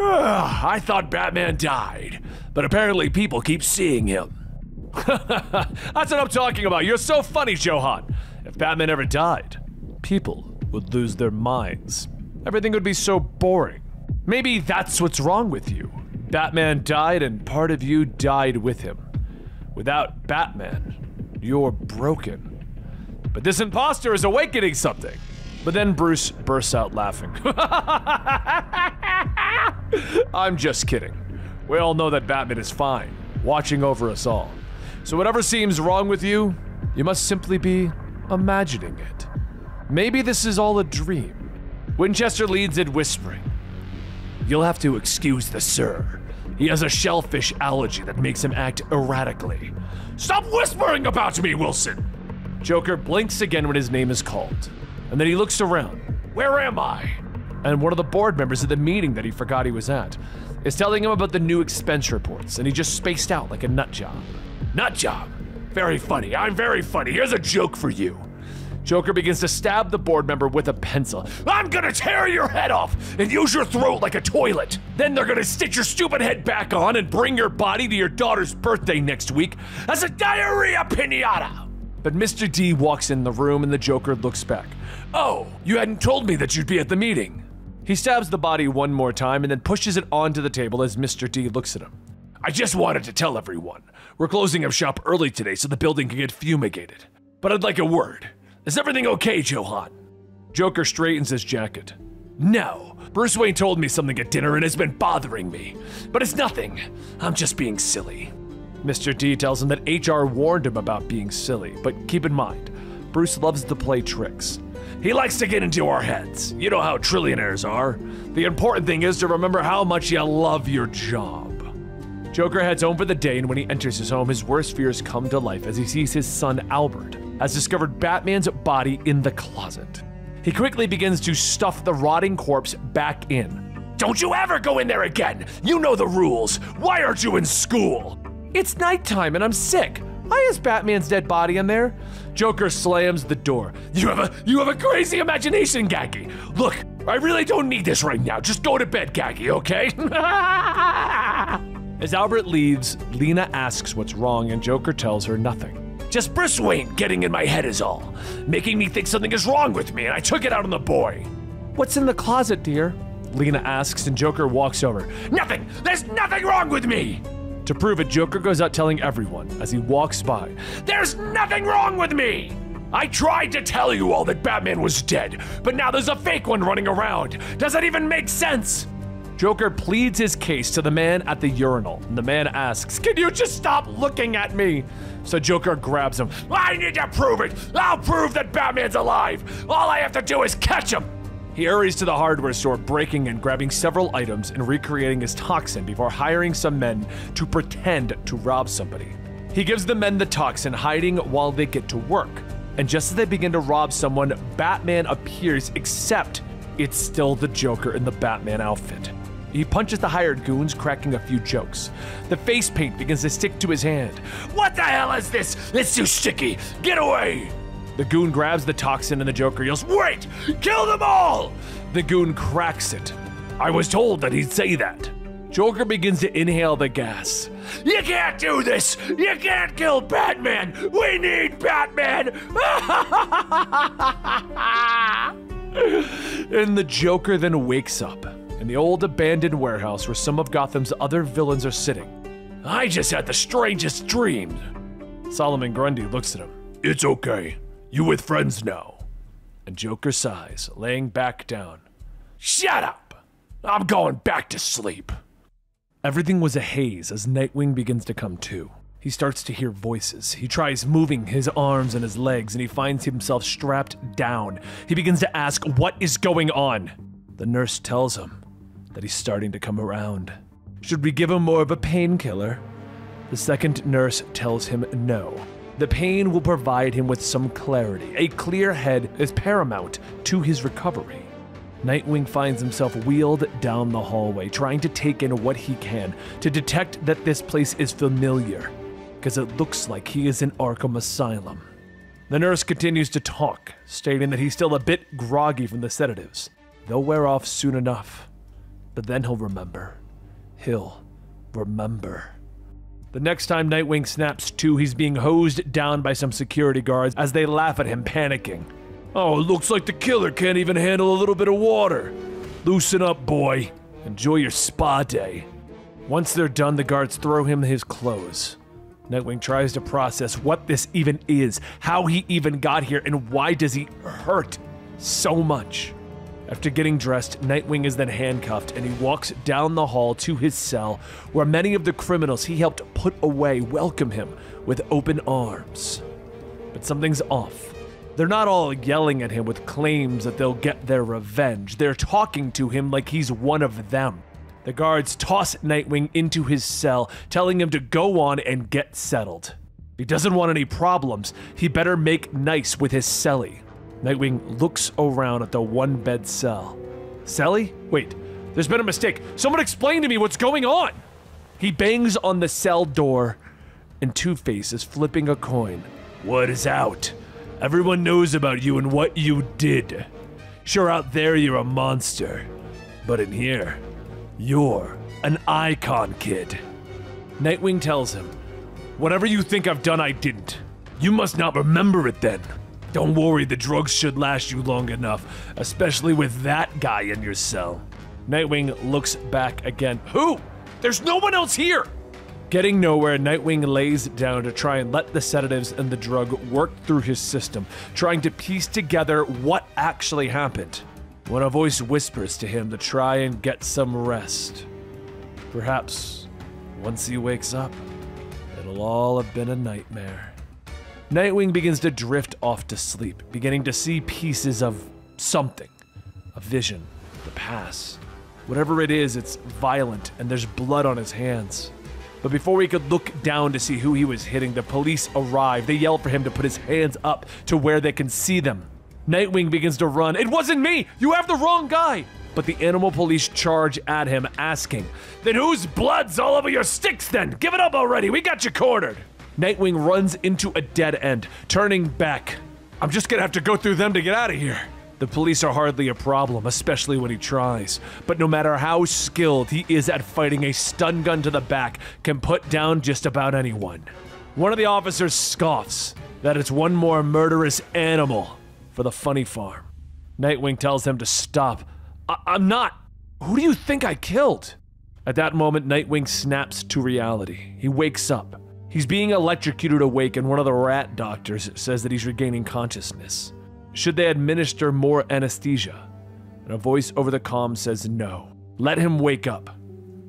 "Ah, (sighs) I thought Batman died, but apparently people keep seeing him. (laughs) That's what I'm talking about. You're so funny, Johan. If Batman ever died, people would lose their minds. Everything would be so boring. Maybe that's what's wrong with you. Batman died and part of you died with him. Without Batman, you're broken. But this imposter is awakening something. But then Bruce bursts out laughing. (laughs) I'm just kidding. We all know that Batman is fine, watching over us all. So whatever seems wrong with you, you must simply be imagining it. Maybe this is all a dream. Winchester leads it whispering. You'll have to excuse the sir. He has a shellfish allergy that makes him act erratically. Stop whispering about me, Wilson! Joker blinks again when his name is called, and then he looks around. Where am I? And one of the board members at the meeting that he forgot he was at is telling him about the new expense reports, and he just spaced out like a nut job. Nut job? Very funny. I'm very funny. Here's a joke for you. Joker begins to stab the board member with a pencil. I'm gonna tear your head off and use your throat like a toilet. Then they're gonna stitch your stupid head back on and bring your body to your daughter's birthday next week as a diarrhea pinata. But Mr. D walks in the room and the Joker looks back. Oh, you hadn't told me that you'd be at the meeting. He stabs the body one more time and then pushes it onto the table as Mr. D looks at him. I just wanted to tell everyone. We're closing up shop early today so the building can get fumigated. But I'd like a word. Is everything okay, Johan? Joker straightens his jacket. No. Bruce Wayne told me something at dinner and has been bothering me. But it's nothing. I'm just being silly. Mr. D tells him that HR warned him about being silly, but keep in mind, Bruce loves to play tricks. He likes to get into our heads. You know how trillionaires are. The important thing is to remember how much you love your job. Joker heads home for the day, and when he enters his home, his worst fears come to life as he sees his son Albert has discovered Batman's body in the closet. He quickly begins to stuff the rotting corpse back in. Don't you ever go in there again! You know the rules! Why aren't you in school? It's nighttime and I'm sick. Why is Batman's dead body in there? Joker slams the door. You have a you have a crazy imagination, Gaggy. Look, I really don't need this right now. Just go to bed, Gaggy, okay? (laughs) As Albert leaves, Lena asks what's wrong, and Joker tells her nothing. Just Bruce Wayne getting in my head is all, making me think something is wrong with me, and I took it out on the boy. What's in the closet, dear? Lena asks, and Joker walks over. Nothing! There's nothing wrong with me! To prove it, Joker goes out telling everyone as he walks by. There's nothing wrong with me! I tried to tell you all that Batman was dead, but now there's a fake one running around. Does that even make sense? Joker pleads his case to the man at the urinal, and the man asks, Can you just stop looking at me? So Joker grabs him. I need to prove it! I'll prove that Batman's alive! All I have to do is catch him! He hurries to the hardware store, breaking and grabbing several items and recreating his toxin before hiring some men to pretend to rob somebody. He gives the men the toxin, hiding while they get to work. And just as they begin to rob someone, Batman appears, except it's still the Joker in the Batman outfit. He punches the hired goons, cracking a few jokes. The face paint begins to stick to his hand. What the hell is this? It's too sticky! Get away! The goon grabs the toxin and the Joker yells, Wait! Kill them all! The goon cracks it. I was told that he'd say that. Joker begins to inhale the gas. You can't do this! You can't kill Batman! We need Batman! (laughs) and the Joker then wakes up in the old abandoned warehouse where some of Gotham's other villains are sitting. I just had the strangest dream. Solomon Grundy looks at him. It's okay. You with friends now. And Joker sighs, laying back down. Shut up! I'm going back to sleep. Everything was a haze as Nightwing begins to come to. He starts to hear voices. He tries moving his arms and his legs, and he finds himself strapped down. He begins to ask, What is going on? The nurse tells him that he's starting to come around. Should we give him more of a painkiller? The second nurse tells him no. The pain will provide him with some clarity. A clear head is paramount to his recovery. Nightwing finds himself wheeled down the hallway, trying to take in what he can to detect that this place is familiar, because it looks like he is in Arkham Asylum. The nurse continues to talk, stating that he's still a bit groggy from the sedatives. They'll wear off soon enough, but then he'll remember. He'll remember. The next time Nightwing snaps to, he's being hosed down by some security guards as they laugh at him, panicking. Oh, it looks like the killer can't even handle a little bit of water. Loosen up, boy. Enjoy your spa day. Once they're done, the guards throw him his clothes. Nightwing tries to process what this even is, how he even got here, and why does he hurt so much. After getting dressed, Nightwing is then handcuffed and he walks down the hall to his cell, where many of the criminals he helped put away welcome him with open arms. But something's off. They're not all yelling at him with claims that they'll get their revenge. They're talking to him like he's one of them. The guards toss Nightwing into his cell, telling him to go on and get settled. If he doesn't want any problems, he better make nice with his cellie. Nightwing looks around at the one bed cell. Cellie? Wait, there's been a mistake. Someone explain to me what's going on! He bangs on the cell door, and Two Face is flipping a coin. What is out? Everyone knows about you and what you did. Sure, out there you're a monster. But in here, you're an icon kid. Nightwing tells him, Whatever you think I've done, I didn't. You must not remember it then. Don't worry, the drugs should last you long enough, especially with that guy in your cell. Nightwing looks back again. Who? There's no one else here! Getting nowhere, Nightwing lays down to try and let the sedatives and the drug work through his system, trying to piece together what actually happened. When a voice whispers to him to try and get some rest. Perhaps once he wakes up, it'll all have been a nightmare. Nightwing begins to drift off to sleep, beginning to see pieces of something a vision, the past. Whatever it is, it's violent and there's blood on his hands. But before he could look down to see who he was hitting, the police arrive. They yell for him to put his hands up to where they can see them. Nightwing begins to run. It wasn't me! You have the wrong guy! But the animal police charge at him, asking, Then whose blood's all over your sticks then? Give it up already, we got you cornered! Nightwing runs into a dead end, turning back. I'm just gonna have to go through them to get out of here. The police are hardly a problem, especially when he tries. But no matter how skilled he is at fighting, a stun gun to the back can put down just about anyone. One of the officers scoffs that it's one more murderous animal for the funny farm. Nightwing tells him to stop. I- I'm not. Who do you think I killed? At that moment, Nightwing snaps to reality. He wakes up. He's being electrocuted awake, and one of the rat doctors says that he's regaining consciousness. Should they administer more anesthesia? And a voice over the comm says no. Let him wake up.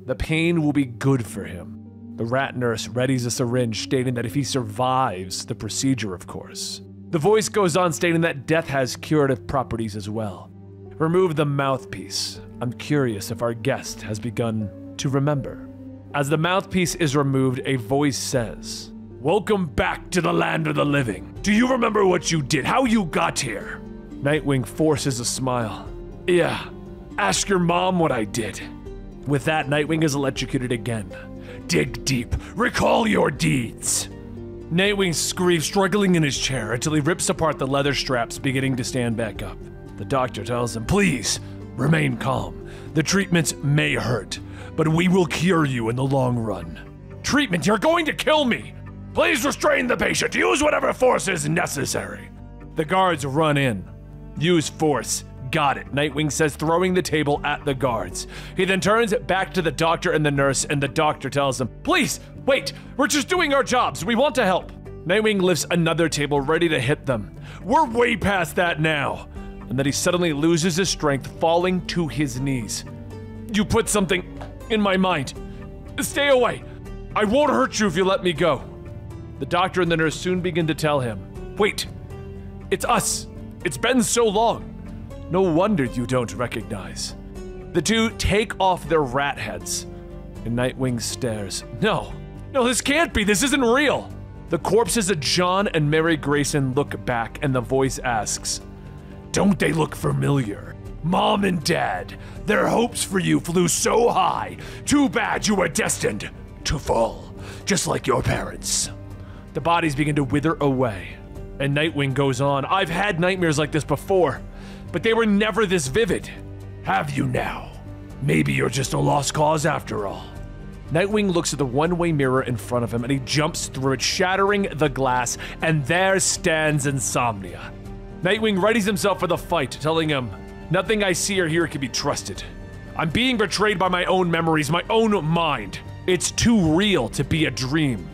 The pain will be good for him. The rat nurse readies a syringe, stating that if he survives the procedure, of course. The voice goes on, stating that death has curative properties as well. Remove the mouthpiece. I'm curious if our guest has begun to remember. As the mouthpiece is removed, a voice says, Welcome back to the land of the living. Do you remember what you did, how you got here? Nightwing forces a smile. Yeah, ask your mom what I did. With that, Nightwing is electrocuted again. Dig deep, recall your deeds. Nightwing screams, struggling in his chair until he rips apart the leather straps, beginning to stand back up. The doctor tells him, Please, remain calm. The treatments may hurt, but we will cure you in the long run. Treatment? You're going to kill me! Please restrain the patient. Use whatever force is necessary. The guards run in. Use force. Got it, Nightwing says, throwing the table at the guards. He then turns back to the doctor and the nurse, and the doctor tells him, Please, wait, we're just doing our jobs. We want to help. Nightwing lifts another table ready to hit them. We're way past that now. And then he suddenly loses his strength, falling to his knees. You put something in my mind. Stay away. I won't hurt you if you let me go. The doctor and the nurse soon begin to tell him, Wait, it's us. It's been so long. No wonder you don't recognize. The two take off their rat heads, and Nightwing stares. No, no, this can't be. This isn't real. The corpses of John and Mary Grayson look back, and the voice asks, Don't they look familiar? Mom and Dad, their hopes for you flew so high. Too bad you were destined to fall, just like your parents. The bodies begin to wither away, and Nightwing goes on, I've had nightmares like this before but they were never this vivid. Have you now? Maybe you're just a lost cause after all. Nightwing looks at the one way mirror in front of him and he jumps through it, shattering the glass, and there stands Insomnia. Nightwing readies himself for the fight, telling him, Nothing I see or hear can be trusted. I'm being betrayed by my own memories, my own mind. It's too real to be a dream.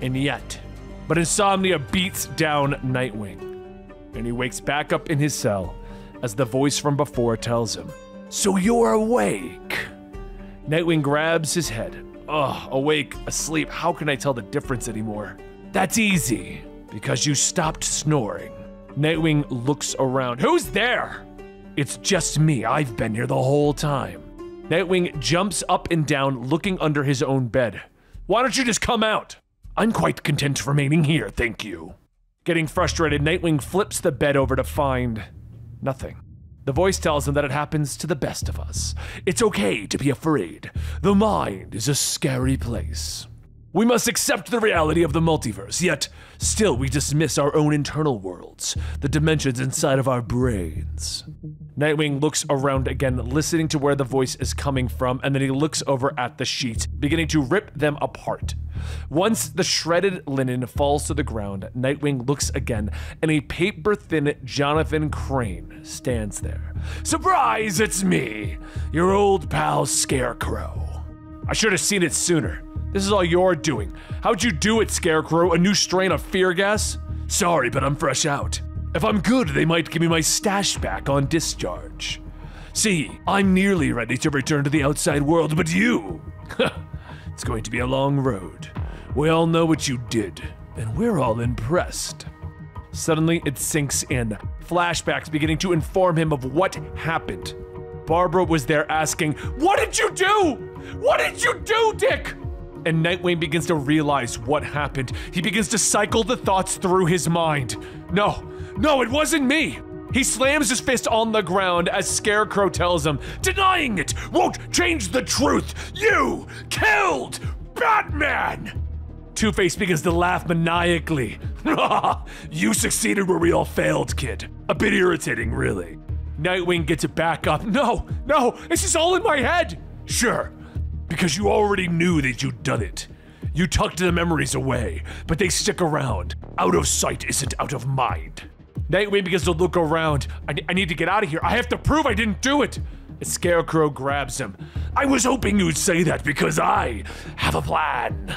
And yet, but Insomnia beats down Nightwing, and he wakes back up in his cell as the voice from before tells him, So you're awake. Nightwing grabs his head. Ugh, awake, asleep, how can I tell the difference anymore? That's easy, because you stopped snoring. Nightwing looks around. Who's there? It's just me. I've been here the whole time. Nightwing jumps up and down, looking under his own bed. Why don't you just come out? I'm quite content remaining here, thank you. Getting frustrated, Nightwing flips the bed over to find Nothing. The voice tells him that it happens to the best of us. It's okay to be afraid. The mind is a scary place. We must accept the reality of the multiverse, yet still we dismiss our own internal worlds, the dimensions inside of our brains. Nightwing looks around again, listening to where the voice is coming from, and then he looks over at the sheets, beginning to rip them apart. Once the shredded linen falls to the ground, Nightwing looks again, and a paper thin Jonathan Crane stands there. Surprise, it's me, your old pal Scarecrow. I should have seen it sooner. This is all you're doing. How'd you do it, Scarecrow? A new strain of fear gas? Sorry, but I'm fresh out. If I'm good, they might give me my stash back on discharge. See, I'm nearly ready to return to the outside world, but you. (laughs) it's going to be a long road. We all know what you did, and we're all impressed. Suddenly, it sinks in. Flashbacks beginning to inform him of what happened. Barbara was there asking, What did you do? What did you do, Dick? and Nightwing begins to realize what happened. He begins to cycle the thoughts through his mind. No, no, it wasn't me! He slams his fist on the ground as Scarecrow tells him, Denying it won't change the truth! You killed Batman! Two Face begins to laugh maniacally. (laughs) you succeeded where we all failed, kid. A bit irritating, really. Nightwing gets it back up. No, no, this is all in my head! Sure, because you already knew that you'd done it. You tucked the memories away, but they stick around. Out of sight isn't out of mind. Nightwing begins to look around. I, I need to get out of here. I have to prove I didn't do it. A scarecrow grabs him. I was hoping you'd say that because I have a plan.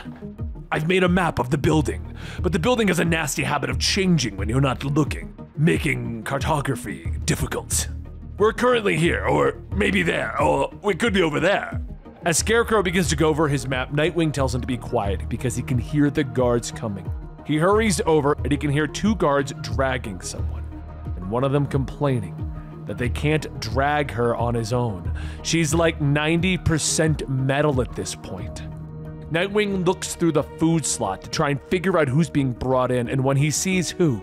I've made a map of the building, but the building has a nasty habit of changing when you're not looking, making cartography difficult. We're currently here, or maybe there, or we could be over there. As Scarecrow begins to go over his map, Nightwing tells him to be quiet because he can hear the guards coming. He hurries over and he can hear two guards dragging someone, and one of them complaining that they can't drag her on his own. She's like 90% metal at this point. Nightwing looks through the food slot to try and figure out who's being brought in, and when he sees who,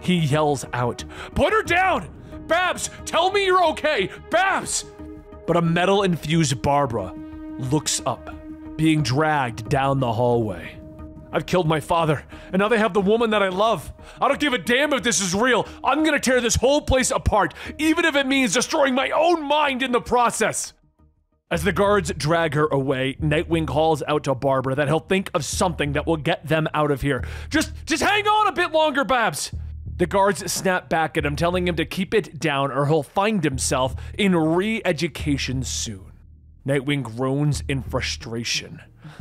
he yells out, Put her down! Babs, tell me you're okay! Babs! But a metal infused Barbara looks up, being dragged down the hallway. I've killed my father, and now they have the woman that I love. I don't give a damn if this is real. I'm gonna tear this whole place apart, even if it means destroying my own mind in the process. As the guards drag her away, Nightwing calls out to Barbara that he'll think of something that will get them out of here. Just, just hang on a bit longer, Babs. The guards snap back at him, telling him to keep it down or he'll find himself in re education soon. Nightwing groans in frustration.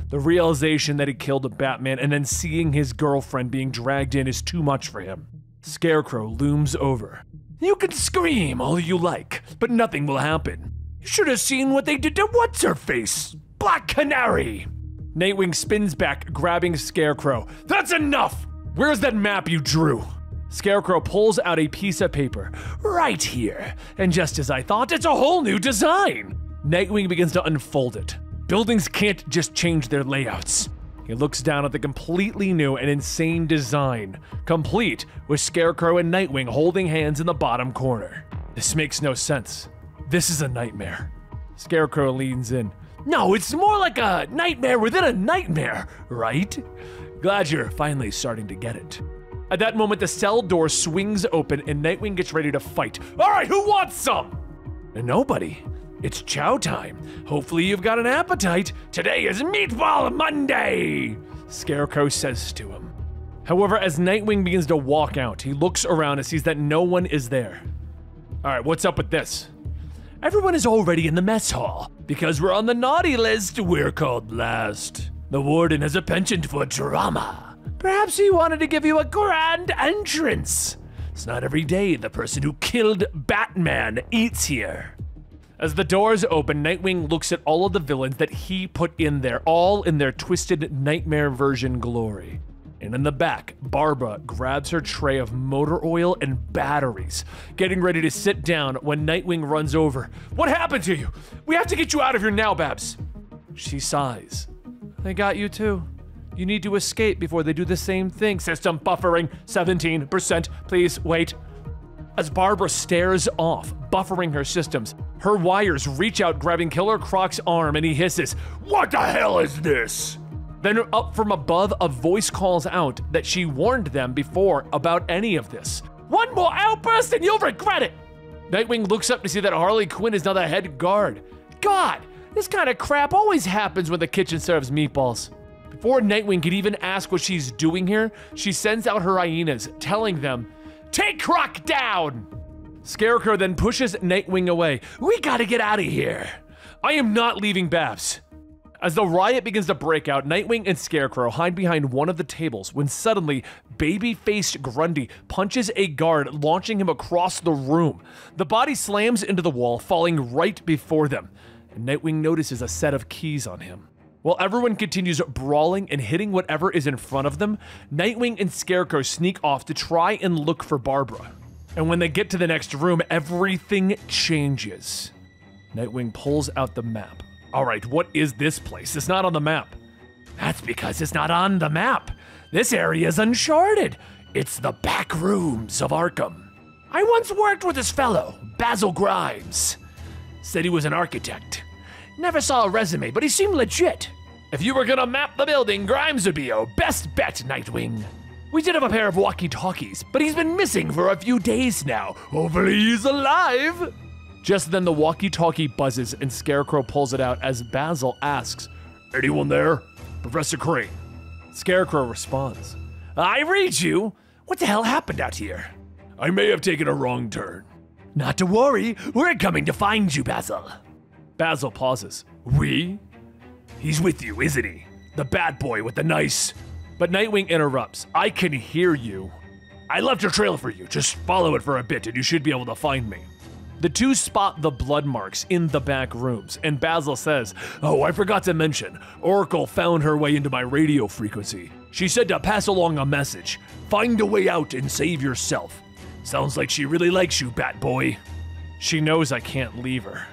The realization that he killed a Batman and then seeing his girlfriend being dragged in is too much for him. Scarecrow looms over. You can scream all you like, but nothing will happen. You should have seen what they did to What's Her Face, Black Canary. Nightwing spins back, grabbing Scarecrow. That's enough! Where's that map you drew? Scarecrow pulls out a piece of paper. Right here. And just as I thought, it's a whole new design. Nightwing begins to unfold it. Buildings can't just change their layouts. He looks down at the completely new and insane design, complete with Scarecrow and Nightwing holding hands in the bottom corner. This makes no sense. This is a nightmare. Scarecrow leans in. No, it's more like a nightmare within a nightmare, right? Glad you're finally starting to get it. At that moment, the cell door swings open and Nightwing gets ready to fight. All right, who wants some? Nobody. It's chow time. Hopefully, you've got an appetite. Today is Meatball Monday, Scarecrow says to him. However, as Nightwing begins to walk out, he looks around and sees that no one is there. All right, what's up with this? Everyone is already in the mess hall. Because we're on the naughty list, we're called last. The warden has a penchant for drama. Perhaps he wanted to give you a grand entrance. It's not every day the person who killed Batman eats here. As the doors open, Nightwing looks at all of the villains that he put in there, all in their twisted nightmare version glory. And in the back, Barbara grabs her tray of motor oil and batteries, getting ready to sit down when Nightwing runs over. What happened to you? We have to get you out of here now, Babs. She sighs. They got you too. You need to escape before they do the same thing. System buffering 17%. Please wait. As Barbara stares off, buffering her systems, her wires reach out, grabbing Killer Croc's arm, and he hisses, What the hell is this? Then, up from above, a voice calls out that she warned them before about any of this. One more outburst and you'll regret it! Nightwing looks up to see that Harley Quinn is now the head guard. God, this kind of crap always happens when the kitchen serves meatballs. Before Nightwing could even ask what she's doing here, she sends out her hyenas, telling them, Take Croc down! Scarecrow then pushes Nightwing away. We gotta get out of here. I am not leaving Babs. As the riot begins to break out, Nightwing and Scarecrow hide behind one of the tables when suddenly, baby faced Grundy punches a guard, launching him across the room. The body slams into the wall, falling right before them, and Nightwing notices a set of keys on him. While everyone continues brawling and hitting whatever is in front of them, Nightwing and Scarecrow sneak off to try and look for Barbara. And when they get to the next room, everything changes. Nightwing pulls out the map. All right, what is this place? It's not on the map. That's because it's not on the map. This area is uncharted. It's the back rooms of Arkham. I once worked with this fellow, Basil Grimes. Said he was an architect. Never saw a resume, but he seemed legit. If you were gonna map the building, Grimes would be your best bet, Nightwing. We did have a pair of walkie talkies, but he's been missing for a few days now. Hopefully, he's alive. Just then, the walkie talkie buzzes and Scarecrow pulls it out as Basil asks, Anyone there? Professor Crane. Scarecrow responds, I read you. What the hell happened out here? I may have taken a wrong turn. Not to worry, we're coming to find you, Basil. Basil pauses. We? He's with you, isn't he? The bad boy with the nice. But Nightwing interrupts. I can hear you. I left a trail for you. Just follow it for a bit and you should be able to find me. The two spot the blood marks in the back rooms, and Basil says, Oh, I forgot to mention, Oracle found her way into my radio frequency. She said to pass along a message find a way out and save yourself. Sounds like she really likes you, Bat Boy. She knows I can't leave her.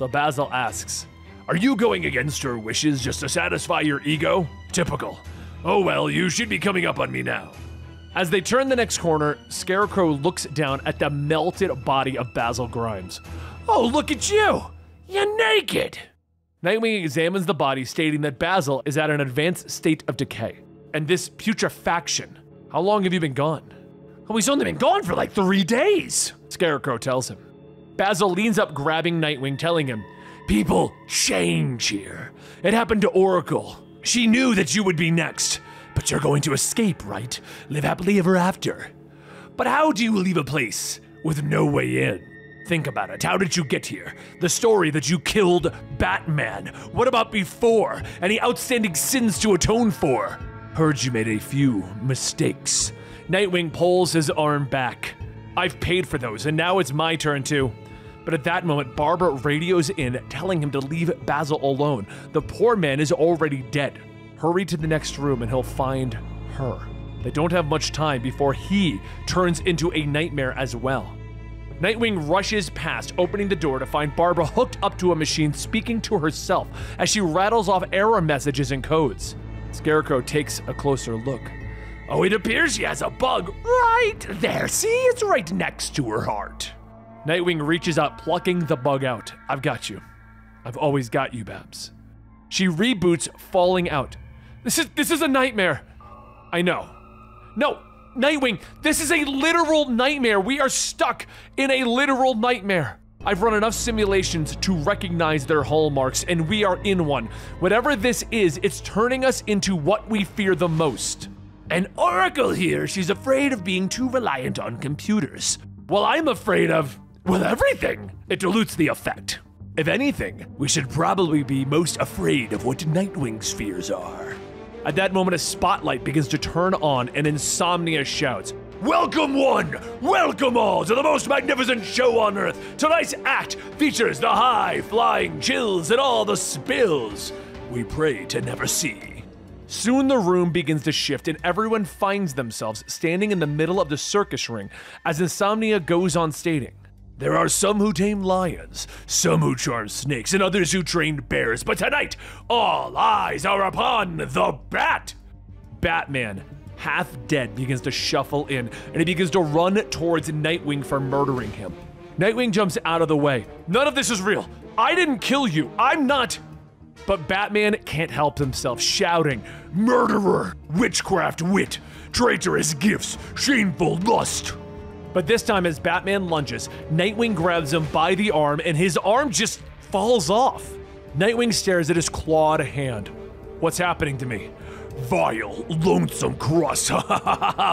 So Basil asks, Are you going against her wishes just to satisfy your ego? Typical. Oh well, you should be coming up on me now. As they turn the next corner, Scarecrow looks down at the melted body of Basil Grimes. Oh, look at you! You're naked! Nightwing examines the body, stating that Basil is at an advanced state of decay. And this putrefaction, how long have you been gone? Oh, he's only been gone for like three days, Scarecrow tells him. Basil leans up, grabbing Nightwing, telling him, People change here. It happened to Oracle. She knew that you would be next. But you're going to escape, right? Live happily ever after. But how do you leave a place with no way in? Think about it. How did you get here? The story that you killed Batman. What about before? Any outstanding sins to atone for? Heard you made a few mistakes. Nightwing pulls his arm back. I've paid for those, and now it's my turn to. But at that moment, Barbara radios in, telling him to leave Basil alone. The poor man is already dead. Hurry to the next room and he'll find her. They don't have much time before he turns into a nightmare as well. Nightwing rushes past, opening the door to find Barbara hooked up to a machine speaking to herself as she rattles off error messages and codes. Scarecrow takes a closer look. Oh, it appears she has a bug right there. See, it's right next to her heart. Nightwing reaches out, plucking the bug out. I've got you. I've always got you, Babs. She reboots, falling out. This is this is a nightmare. I know. No, Nightwing, this is a literal nightmare. We are stuck in a literal nightmare. I've run enough simulations to recognize their hallmarks, and we are in one. Whatever this is, it's turning us into what we fear the most. An oracle here, she's afraid of being too reliant on computers. Well, I'm afraid of, well, everything. It dilutes the effect. If anything, we should probably be most afraid of what Nightwing's fears are. At that moment, a spotlight begins to turn on, and Insomnia shouts, Welcome, one! Welcome all to the most magnificent show on earth! Tonight's act features the high flying chills and all the spills we pray to never see. Soon the room begins to shift, and everyone finds themselves standing in the middle of the circus ring as Insomnia goes on stating. There are some who tame lions, some who charm snakes, and others who train bears, but tonight, all eyes are upon the Bat! Batman, half dead, begins to shuffle in, and he begins to run towards Nightwing for murdering him. Nightwing jumps out of the way. None of this is real. I didn't kill you. I'm not. But Batman can't help himself, shouting, Murderer! Witchcraft wit! Traitorous gifts! Shameful lust! But this time, as Batman lunges, Nightwing grabs him by the arm and his arm just falls off. Nightwing stares at his clawed hand. What's happening to me? Vile, lonesome crust, (laughs)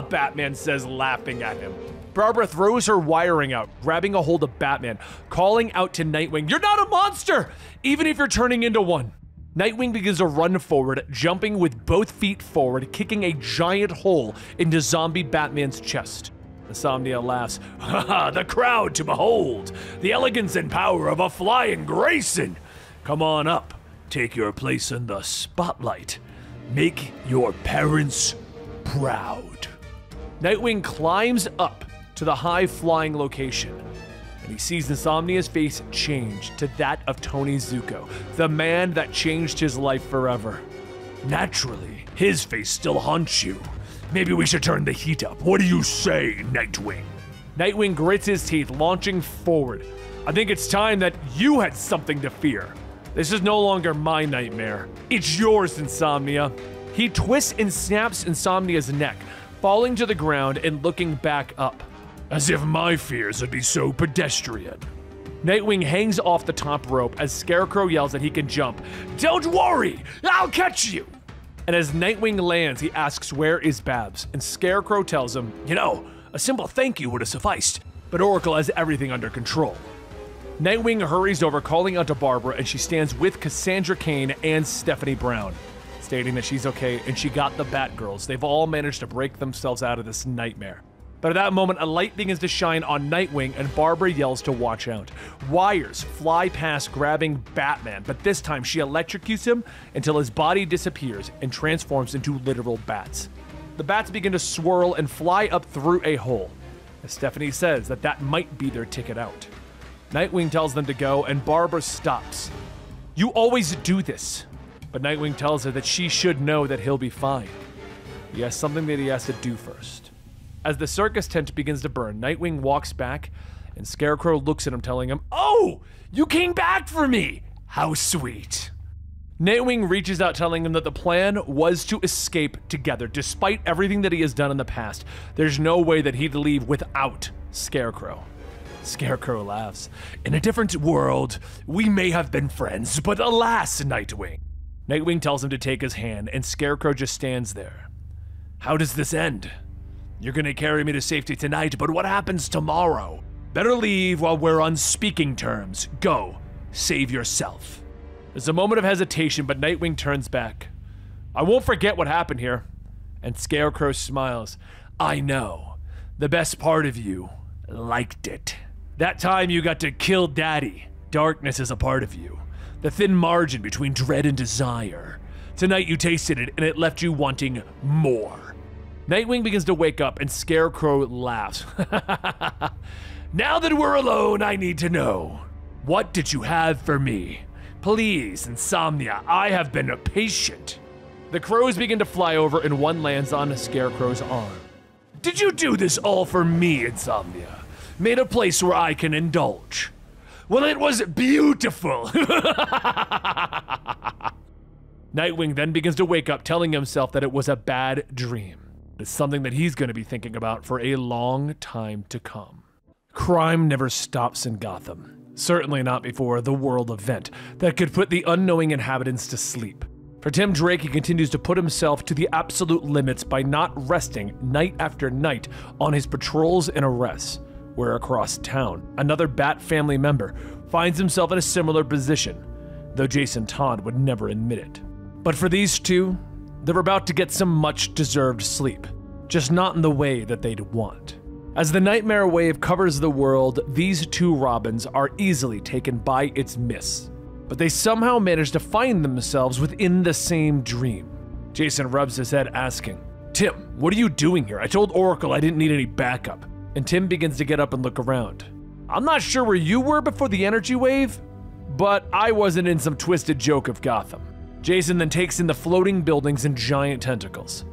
Batman says, laughing at him. Barbara throws her wiring out, grabbing a hold of Batman, calling out to Nightwing, You're not a monster, even if you're turning into one. Nightwing begins to run forward, jumping with both feet forward, kicking a giant hole into zombie Batman's chest. Insomnia laughs. The crowd to behold! The elegance and power of a flying Grayson! Come on up, take your place in the spotlight. Make your parents proud. Nightwing climbs up to the high flying location, and he sees Insomnia's face change to that of Tony Zucco, the man that changed his life forever. Naturally, his face still haunts you. Maybe we should turn the heat up. What do you say, Nightwing? Nightwing grits his teeth, launching forward. I think it's time that you had something to fear. This is no longer my nightmare. It's yours, Insomnia. He twists and snaps Insomnia's neck, falling to the ground and looking back up. As if my fears would be so pedestrian. Nightwing hangs off the top rope as Scarecrow yells that he can jump. Don't worry, I'll catch you! And as Nightwing lands, he asks, Where is Babs? And Scarecrow tells him, You know, a simple thank you would have sufficed, but Oracle has everything under control. Nightwing hurries over, calling out to Barbara, and she stands with Cassandra Cain and Stephanie Brown, stating that she's okay and she got the Batgirls. They've all managed to break themselves out of this nightmare. But at that moment, a light begins to shine on Nightwing, and Barbara yells to watch out. Wires fly past, grabbing Batman, but this time she electrocutes him until his body disappears and transforms into literal bats. The bats begin to swirl and fly up through a hole. As Stephanie says that that might be their ticket out. Nightwing tells them to go, and Barbara stops. You always do this. But Nightwing tells her that she should know that he'll be fine. He has something that he has to do first. As the circus tent begins to burn, Nightwing walks back, and Scarecrow looks at him, telling him, Oh, you came back for me! How sweet. Nightwing reaches out, telling him that the plan was to escape together. Despite everything that he has done in the past, there's no way that he'd leave without Scarecrow. Scarecrow laughs. In a different world, we may have been friends, but alas, Nightwing. Nightwing tells him to take his hand, and Scarecrow just stands there. How does this end? You're gonna carry me to safety tonight, but what happens tomorrow? Better leave while we're on speaking terms. Go, save yourself. There's a moment of hesitation, but Nightwing turns back. I won't forget what happened here. And Scarecrow smiles. I know. The best part of you liked it. That time you got to kill Daddy. Darkness is a part of you. The thin margin between dread and desire. Tonight you tasted it and it left you wanting more. Nightwing begins to wake up and Scarecrow laughs. now that we're alone, I need to know. What did you have for me? Please, Insomnia, I have been a patient. The crows begin to fly over and one lands on Scarecrow's arm. Did you do this all for me, Insomnia? Made a place where I can indulge. Well, it was beautiful. (laughs) Nightwing then begins to wake up, telling himself that it was a bad dream. It's something that he's going to be thinking about for a long time to come. Crime never stops in Gotham. Certainly not before the world event that could put the unknowing inhabitants to sleep. For Tim Drake, he continues to put himself to the absolute limits by not resting night after night on his patrols and arrests, where across town, another Bat family member finds himself in a similar position, though Jason Todd would never admit it. But for these two, they're about to get some much deserved sleep, just not in the way that they'd want. As the nightmare wave covers the world, these two Robins are easily taken by its mists. But they somehow manage to find themselves within the same dream. Jason rubs his head, asking, Tim, what are you doing here? I told Oracle I didn't need any backup. And Tim begins to get up and look around. I'm not sure where you were before the energy wave, but I wasn't in some twisted joke of Gotham. Jason then takes in the floating buildings and giant tentacles.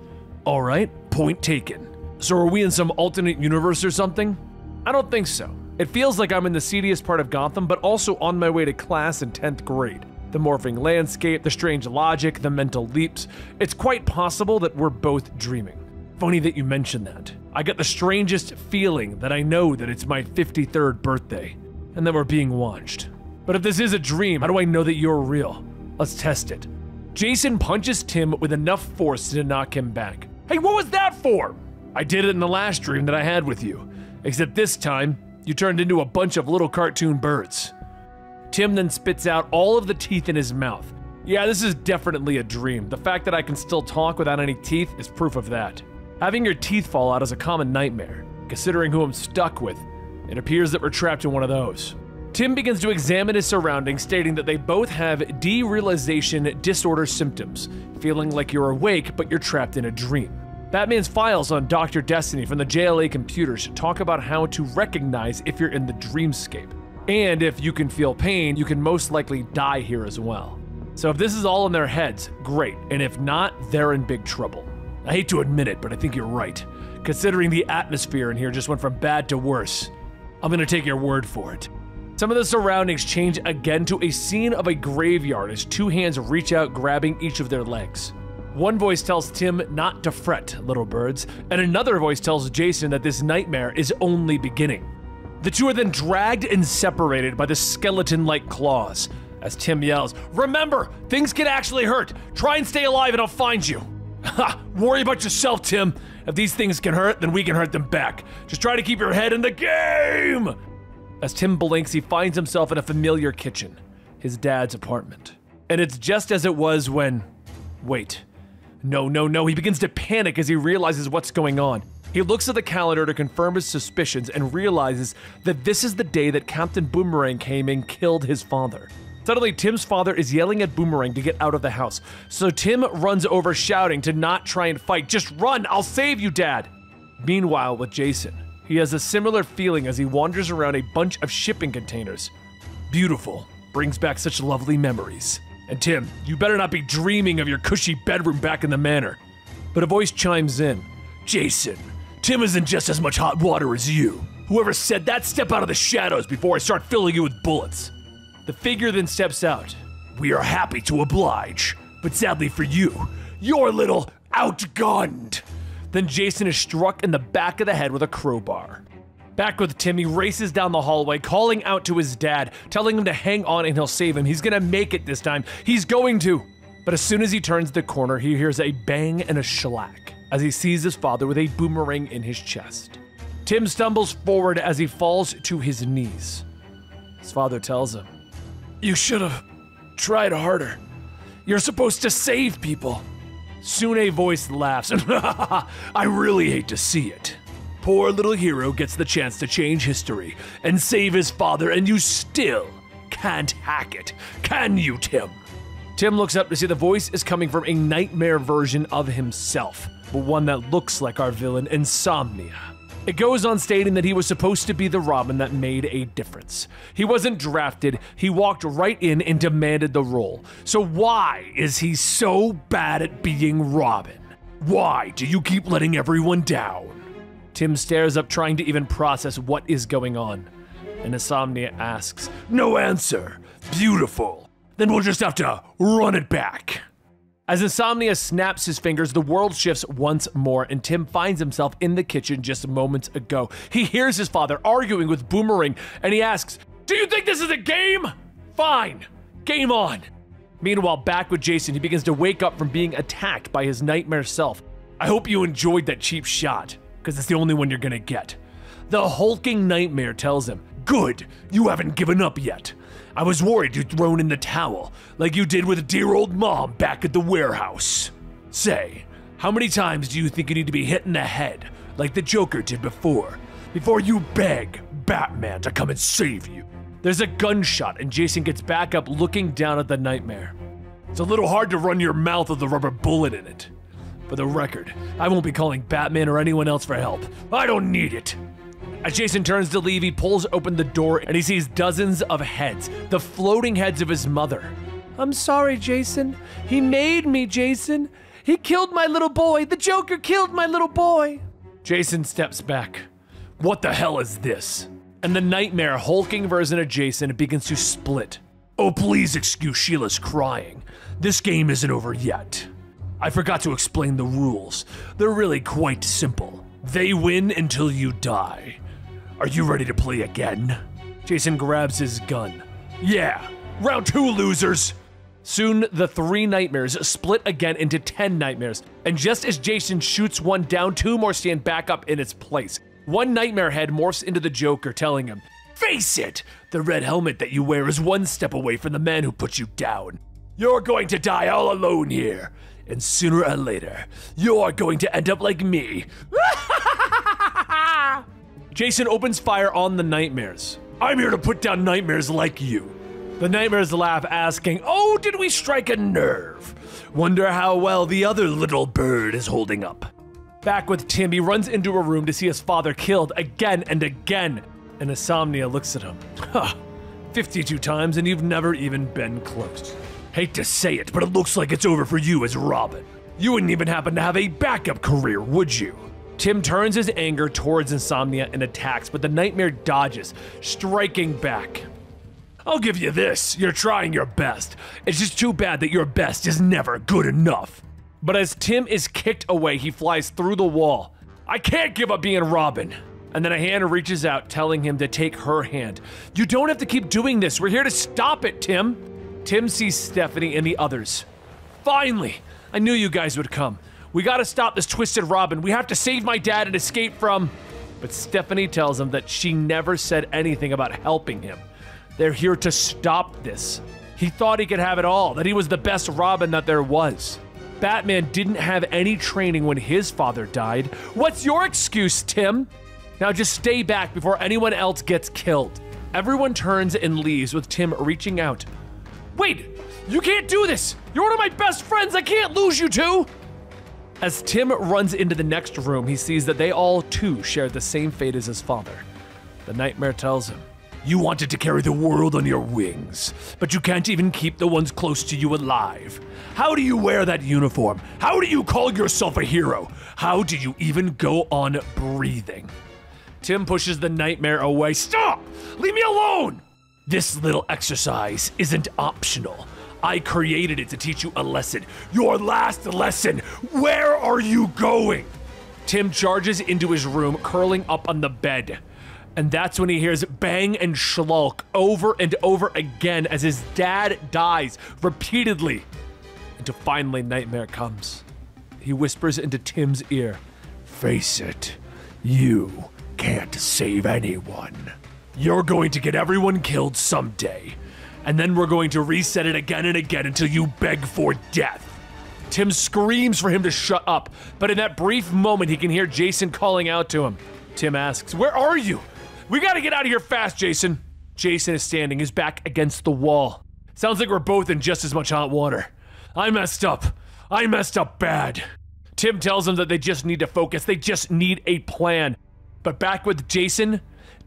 All right, point taken. So are we in some alternate universe or something? I don't think so. It feels like I'm in the seediest part of Gotham, but also on my way to class in 10th grade. The morphing landscape, the strange logic, the mental leaps. It's quite possible that we're both dreaming. Funny that you mention that. I get the strangest feeling that I know that it's my 53rd birthday, and that we're being watched. But if this is a dream, how do I know that you're real? Let's test it. Jason punches Tim with enough force to knock him back. Hey, what was that for? I did it in the last dream that I had with you, except this time, you turned into a bunch of little cartoon birds. Tim then spits out all of the teeth in his mouth. Yeah, this is definitely a dream. The fact that I can still talk without any teeth is proof of that. Having your teeth fall out is a common nightmare. Considering who I'm stuck with, it appears that we're trapped in one of those. Tim begins to examine his surroundings, stating that they both have derealization disorder symptoms, feeling like you're awake but you're trapped in a dream. Batman's files on Dr. Destiny from the JLA computers talk about how to recognize if you're in the dreamscape. And if you can feel pain, you can most likely die here as well. So if this is all in their heads, great. And if not, they're in big trouble. I hate to admit it, but I think you're right. Considering the atmosphere in here just went from bad to worse, I'm gonna take your word for it. Some of the surroundings change again to a scene of a graveyard as two hands reach out, grabbing each of their legs. One voice tells Tim not to fret, little birds, and another voice tells Jason that this nightmare is only beginning. The two are then dragged and separated by the skeleton like claws. As Tim yells, Remember, things can actually hurt. Try and stay alive and I'll find you. (laughs) Ha! Worry about yourself, Tim. If these things can hurt, then we can hurt them back. Just try to keep your head in the game! As Tim blinks, he finds himself in a familiar kitchen, his dad's apartment. And it's just as it was when. Wait. No, no, no. He begins to panic as he realizes what's going on. He looks at the calendar to confirm his suspicions and realizes that this is the day that Captain Boomerang came and killed his father. Suddenly, Tim's father is yelling at Boomerang to get out of the house. So Tim runs over, shouting to not try and fight. Just run! I'll save you, Dad! Meanwhile, with Jason, he has a similar feeling as he wanders around a bunch of shipping containers. Beautiful. Brings back such lovely memories. And Tim, you better not be dreaming of your cushy bedroom back in the manor. But a voice chimes in Jason, Tim is in just as much hot water as you. Whoever said that, step out of the shadows before I start filling you with bullets. The figure then steps out. We are happy to oblige, but sadly for you, you're little outgunned. Then Jason is struck in the back of the head with a crowbar. Back with Tim, he races down the hallway, calling out to his dad, telling him to hang on and he'll save him. He's gonna make it this time. He's going to. But as soon as he turns the corner, he hears a bang and a shellac. as he sees his father with a boomerang in his chest. Tim stumbles forward as he falls to his knees. His father tells him, You should have tried harder. You're supposed to save people. Soon a voice laughs. I really hate to see it. Poor little hero gets the chance to change history and save his father, and you still can't hack it. Can you, Tim? Tim looks up to see the voice is coming from a nightmare version of himself, but one that looks like our villain, Insomnia. It goes on stating that he was supposed to be the Robin that made a difference. He wasn't drafted, he walked right in and demanded the role. So, why is he so bad at being Robin? Why do you keep letting everyone down? Tim stares up, trying to even process what is going on. And Insomnia asks, No answer. Beautiful. Then we'll just have to run it back. As Insomnia snaps his fingers, the world shifts once more, and Tim finds himself in the kitchen just moments ago. He hears his father arguing with Boomerang, and he asks, Do you think this is a game? Fine, game on. Meanwhile, back with Jason, he begins to wake up from being attacked by his nightmare self. I hope you enjoyed that cheap shot, because it's the only one you're gonna get. The hulking nightmare tells him, Good, you haven't given up yet. I was worried you'd thrown in the towel, like you did with dear old mom back at the warehouse. Say, how many times do you think you need to be hit in the head, like the Joker did before, before you beg Batman to come and save you? There's a gunshot, and Jason gets back up looking down at the nightmare. It's a little hard to run your mouth with a rubber bullet in it. For the record, I won't be calling Batman or anyone else for help. I don't need it. As Jason turns to leave, he pulls open the door and he sees dozens of heads, the floating heads of his mother. I'm sorry, Jason. He made me, Jason. He killed my little boy. The Joker killed my little boy. Jason steps back. What the hell is this? And the nightmare hulking version of Jason begins to split. Oh, please excuse Sheila's crying. This game isn't over yet. I forgot to explain the rules. They're really quite simple. They win until you die. Are you ready to play again? Jason grabs his gun. Yeah, round two, losers. Soon, the three nightmares split again into 10 nightmares, and just as Jason shoots one down, two more stand back up in its place. One nightmare head morphs into the Joker, telling him, Face it! The red helmet that you wear is one step away from the man who put you down. You're going to die all alone here, and sooner or later, you're going to end up like me. (laughs) Jason opens fire on the nightmares. I'm here to put down nightmares like you. The nightmares laugh, asking, Oh, did we strike a nerve? Wonder how well the other little bird is holding up. Back with Tim, he runs into a room to see his father killed again and again. And Insomnia looks at him. Huh, 52 times and you've never even been close. Hate to say it, but it looks like it's over for you as Robin. You wouldn't even happen to have a backup career, would you? Tim turns his anger towards Insomnia and attacks, but the nightmare dodges, striking back. I'll give you this. You're trying your best. It's just too bad that your best is never good enough. But as Tim is kicked away, he flies through the wall. I can't give up being Robin. And then a hand reaches out, telling him to take her hand. You don't have to keep doing this. We're here to stop it, Tim. Tim sees Stephanie and the others. Finally! I knew you guys would come. We gotta stop this twisted Robin. We have to save my dad and escape from. But Stephanie tells him that she never said anything about helping him. They're here to stop this. He thought he could have it all, that he was the best Robin that there was. Batman didn't have any training when his father died. What's your excuse, Tim? Now just stay back before anyone else gets killed. Everyone turns and leaves with Tim reaching out. Wait, you can't do this! You're one of my best friends, I can't lose you two! As Tim runs into the next room, he sees that they all too share the same fate as his father. The nightmare tells him, You wanted to carry the world on your wings, but you can't even keep the ones close to you alive. How do you wear that uniform? How do you call yourself a hero? How do you even go on breathing? Tim pushes the nightmare away. Stop! Leave me alone! This little exercise isn't optional. I created it to teach you a lesson. Your last lesson. Where are you going? Tim charges into his room, curling up on the bed. And that's when he hears bang and shulk over and over again as his dad dies repeatedly. Until finally, Nightmare comes. He whispers into Tim's ear. Face it, you can't save anyone. You're going to get everyone killed someday, and then we're going to reset it again and again until you beg for death. Tim screams for him to shut up, but in that brief moment, he can hear Jason calling out to him. Tim asks, Where are you? We gotta get out of here fast, Jason. Jason is standing, his back against the wall. Sounds like we're both in just as much hot water. I messed up. I messed up bad. Tim tells him that they just need to focus, they just need a plan. But back with Jason,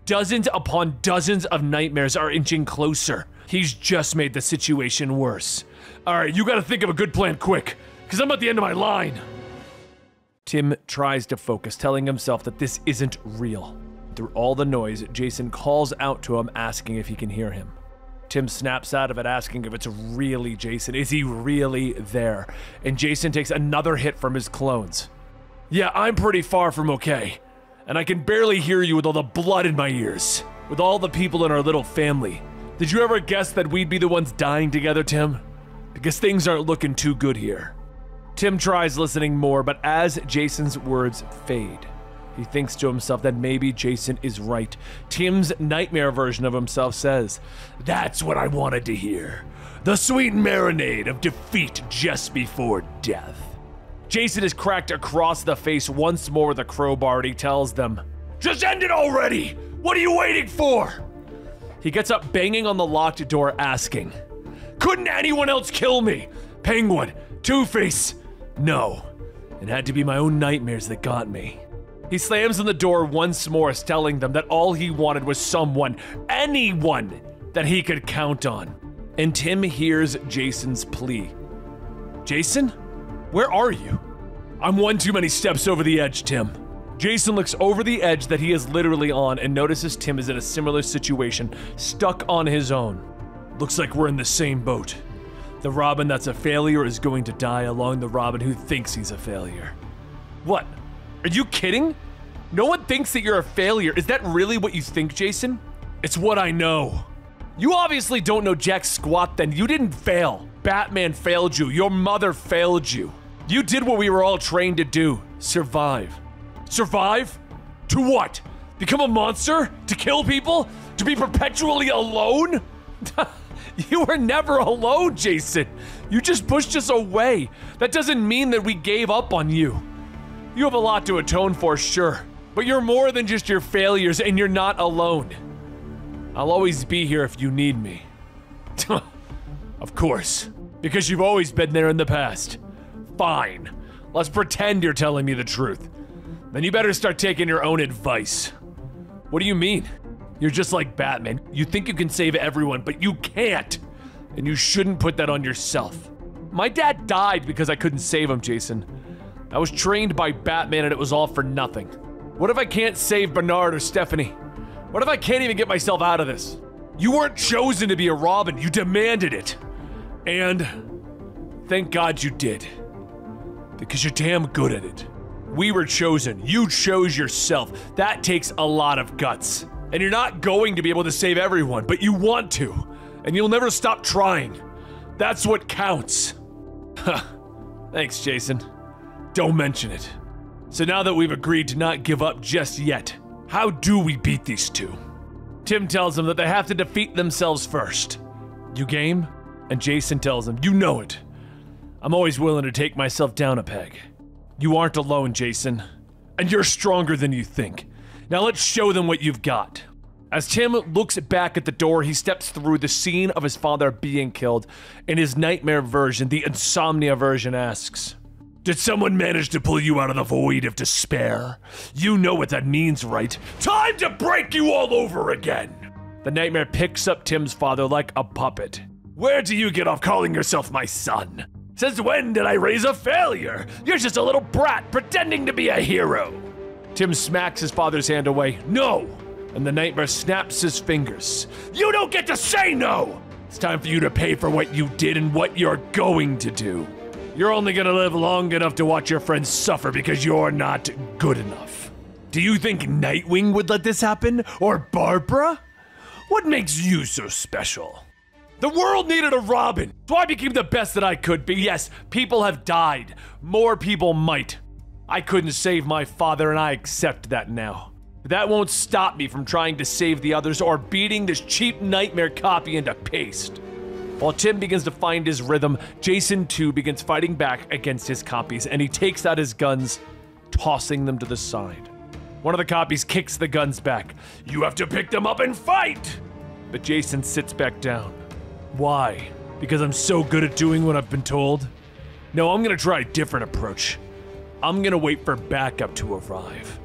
dozens upon dozens of nightmares are inching closer. He's just made the situation worse. Alright, you gotta think of a good plan quick, because I'm at the end of my line. Tim tries to focus, telling himself that this isn't real. Through all the noise, Jason calls out to him, asking if he can hear him. Tim snaps out of it, asking if it's really Jason. Is he really there? And Jason takes another hit from his clones. Yeah, I'm pretty far from okay. And I can barely hear you with all the blood in my ears. With all the people in our little family. Did you ever guess that we'd be the ones dying together, Tim? Because things aren't looking too good here. Tim tries listening more, but as Jason's words fade, he thinks to himself that maybe Jason is right. Tim's nightmare version of himself says, That's what I wanted to hear. The sweet marinade of defeat just before death. Jason is cracked across the face once more with a crowbar and he tells them, Just end it already! What are you waiting for? He gets up banging on the locked door asking, Couldn't anyone else kill me? Penguin, Two Face. No, it had to be my own nightmares that got me. He slams on the door once more, telling them that all he wanted was someone, anyone, that he could count on. And Tim hears Jason's plea Jason, where are you? I'm one too many steps over the edge, Tim. Jason looks over the edge that he is literally on and notices Tim is in a similar situation, stuck on his own. Looks like we're in the same boat. The Robin that's a failure is going to die along the Robin who thinks he's a failure. What? Are you kidding? No one thinks that you're a failure. Is that really what you think, Jason? It's what I know. You obviously don't know jack squat then. You didn't fail. Batman failed you. Your mother failed you. You did what we were all trained to do survive. Survive? To what? Become a monster? To kill people? To be perpetually alone? (laughs) you were never alone, Jason. You just pushed us away. That doesn't mean that we gave up on you. You have a lot to atone for, sure, but you're more than just your failures and you're not alone. I'll always be here if you need me. (laughs) of course, because you've always been there in the past. Fine. Let's pretend you're telling me the truth. Then you better start taking your own advice. What do you mean? You're just like Batman. You think you can save everyone, but you can't. And you shouldn't put that on yourself. My dad died because I couldn't save him, Jason. I was trained by Batman and it was all for nothing. What if I can't save Bernard or Stephanie? What if I can't even get myself out of this? You weren't chosen to be a Robin, you demanded it. And thank God you did. Because you're damn good at it. We were chosen. You chose yourself. That takes a lot of guts. And you're not going to be able to save everyone, but you want to. And you'll never stop trying. That's what counts. Thanks, Jason. Don't mention it. So now that we've agreed to not give up just yet, how do we beat these two? Tim tells them that they have to defeat themselves first. You game? And Jason tells them, You know it. I'm always willing to take myself down a peg. You aren't alone, Jason. And you're stronger than you think. Now let's show them what you've got. As Tim looks back at the door, he steps through the scene of his father being killed. In his nightmare version, the insomnia version asks, Did someone manage to pull you out of the void of despair? You know what that means, right? Time to break you all over again! The nightmare picks up Tim's father like a puppet. Where do you get off calling yourself my son? Since when did I raise a failure? You're just a little brat pretending to be a hero. Tim smacks his father's hand away. No! And the nightmare snaps his fingers. You don't get to say no! It's time for you to pay for what you did and what you're going to do. You're only gonna live long enough to watch your friends suffer because you're not good enough. Do you think Nightwing would let this happen? Or Barbara? What makes you so special? The world needed a Robin, so I became the best that I could be. Yes, people have died. More people might. I couldn't save my father, and I accept that now. That won't stop me from trying to save the others or beating this cheap nightmare copy into paste. While Tim begins to find his rhythm, Jason too begins fighting back against his copies, and he takes out his guns, tossing them to the side. One of the copies kicks the guns back. You have to pick them up and fight! But Jason sits back down. Why? Because I'm so good at doing what I've been told? No, I'm gonna try a different approach. I'm gonna wait for backup to arrive.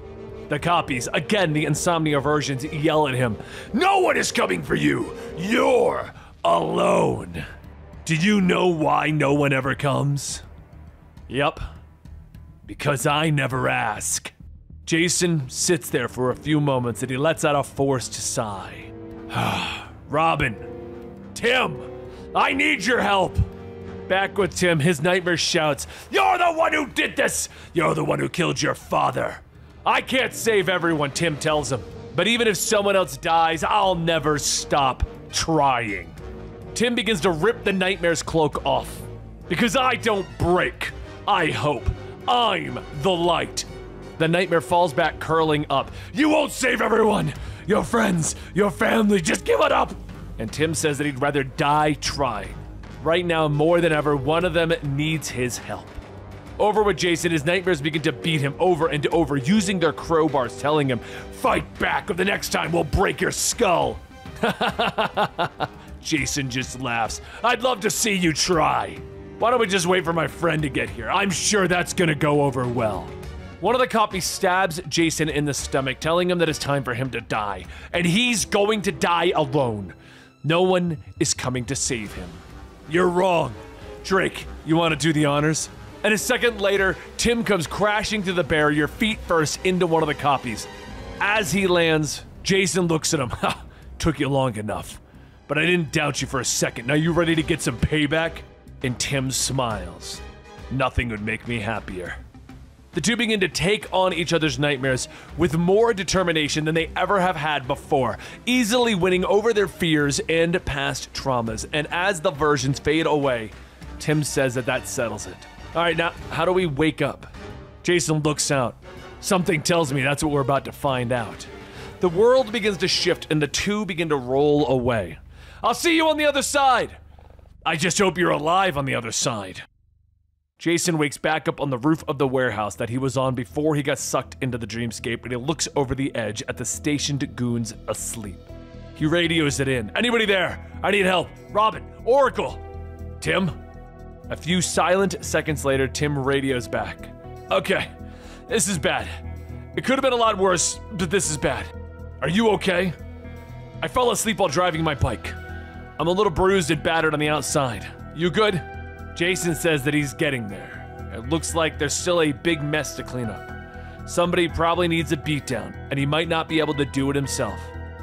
The copies, again the insomnia versions, yell at him No one is coming for you! You're alone! Do you know why no one ever comes? Yep. Because I never ask. Jason sits there for a few moments and he lets out a forced sigh. (sighs) Robin, Tim, I need your help. Back with Tim, his nightmare shouts, You're the one who did this! You're the one who killed your father. I can't save everyone, Tim tells him. But even if someone else dies, I'll never stop trying. Tim begins to rip the nightmare's cloak off. Because I don't break. I hope. I'm the light. The nightmare falls back, curling up. You won't save everyone! Your friends, your family, just give it up! And Tim says that he'd rather die trying. Right now, more than ever, one of them needs his help. Over with Jason, his nightmares begin to beat him over and over, using their crowbars, telling him, Fight back, or the next time we'll break your skull. (laughs) Jason just laughs. I'd love to see you try. Why don't we just wait for my friend to get here? I'm sure that's gonna go over well. One of the copies stabs Jason in the stomach, telling him that it's time for him to die. And he's going to die alone. No one is coming to save him. You're wrong. Drake, you want to do the honors? And a second later, Tim comes crashing through the barrier, feet first, into one of the copies. As he lands, Jason looks at him. (laughs) Ha! Took you long enough. But I didn't doubt you for a second. Now you ready to get some payback? And Tim smiles. Nothing would make me happier. The two begin to take on each other's nightmares with more determination than they ever have had before, easily winning over their fears and past traumas. And as the versions fade away, Tim says that that settles it. All right, now, how do we wake up? Jason looks out. Something tells me that's what we're about to find out. The world begins to shift and the two begin to roll away. I'll see you on the other side. I just hope you're alive on the other side. Jason wakes back up on the roof of the warehouse that he was on before he got sucked into the dreamscape and he looks over the edge at the stationed goons asleep. He radios it in. Anybody there? I need help. Robin, Oracle. Tim? A few silent seconds later, Tim radios back. Okay, this is bad. It could have been a lot worse, but this is bad. Are you okay? I fell asleep while driving my bike. I'm a little bruised and battered on the outside. You good? Jason says that he's getting there. It looks like there's still a big mess to clean up. Somebody probably needs a beatdown, and he might not be able to do it himself.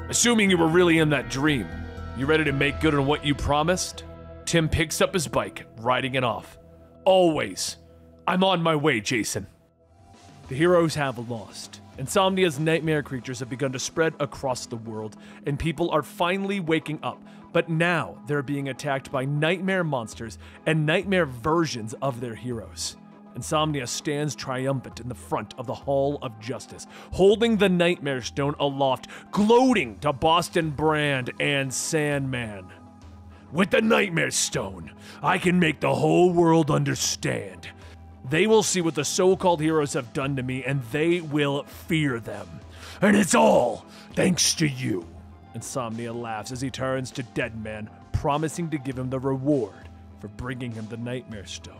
Assuming you were really in that dream, you ready to make good on what you promised? Tim picks up his bike, riding it off. Always. I'm on my way, Jason. The heroes have lost. Insomnia's nightmare creatures have begun to spread across the world, and people are finally waking up. But now they're being attacked by nightmare monsters and nightmare versions of their heroes. Insomnia stands triumphant in the front of the Hall of Justice, holding the Nightmare Stone aloft, gloating to Boston Brand and Sandman. With the Nightmare Stone, I can make the whole world understand. They will see what the so called heroes have done to me, and they will fear them. And it's all thanks to you. Insomnia laughs as he turns to Deadman, promising to give him the reward for bringing him the Nightmare Stone.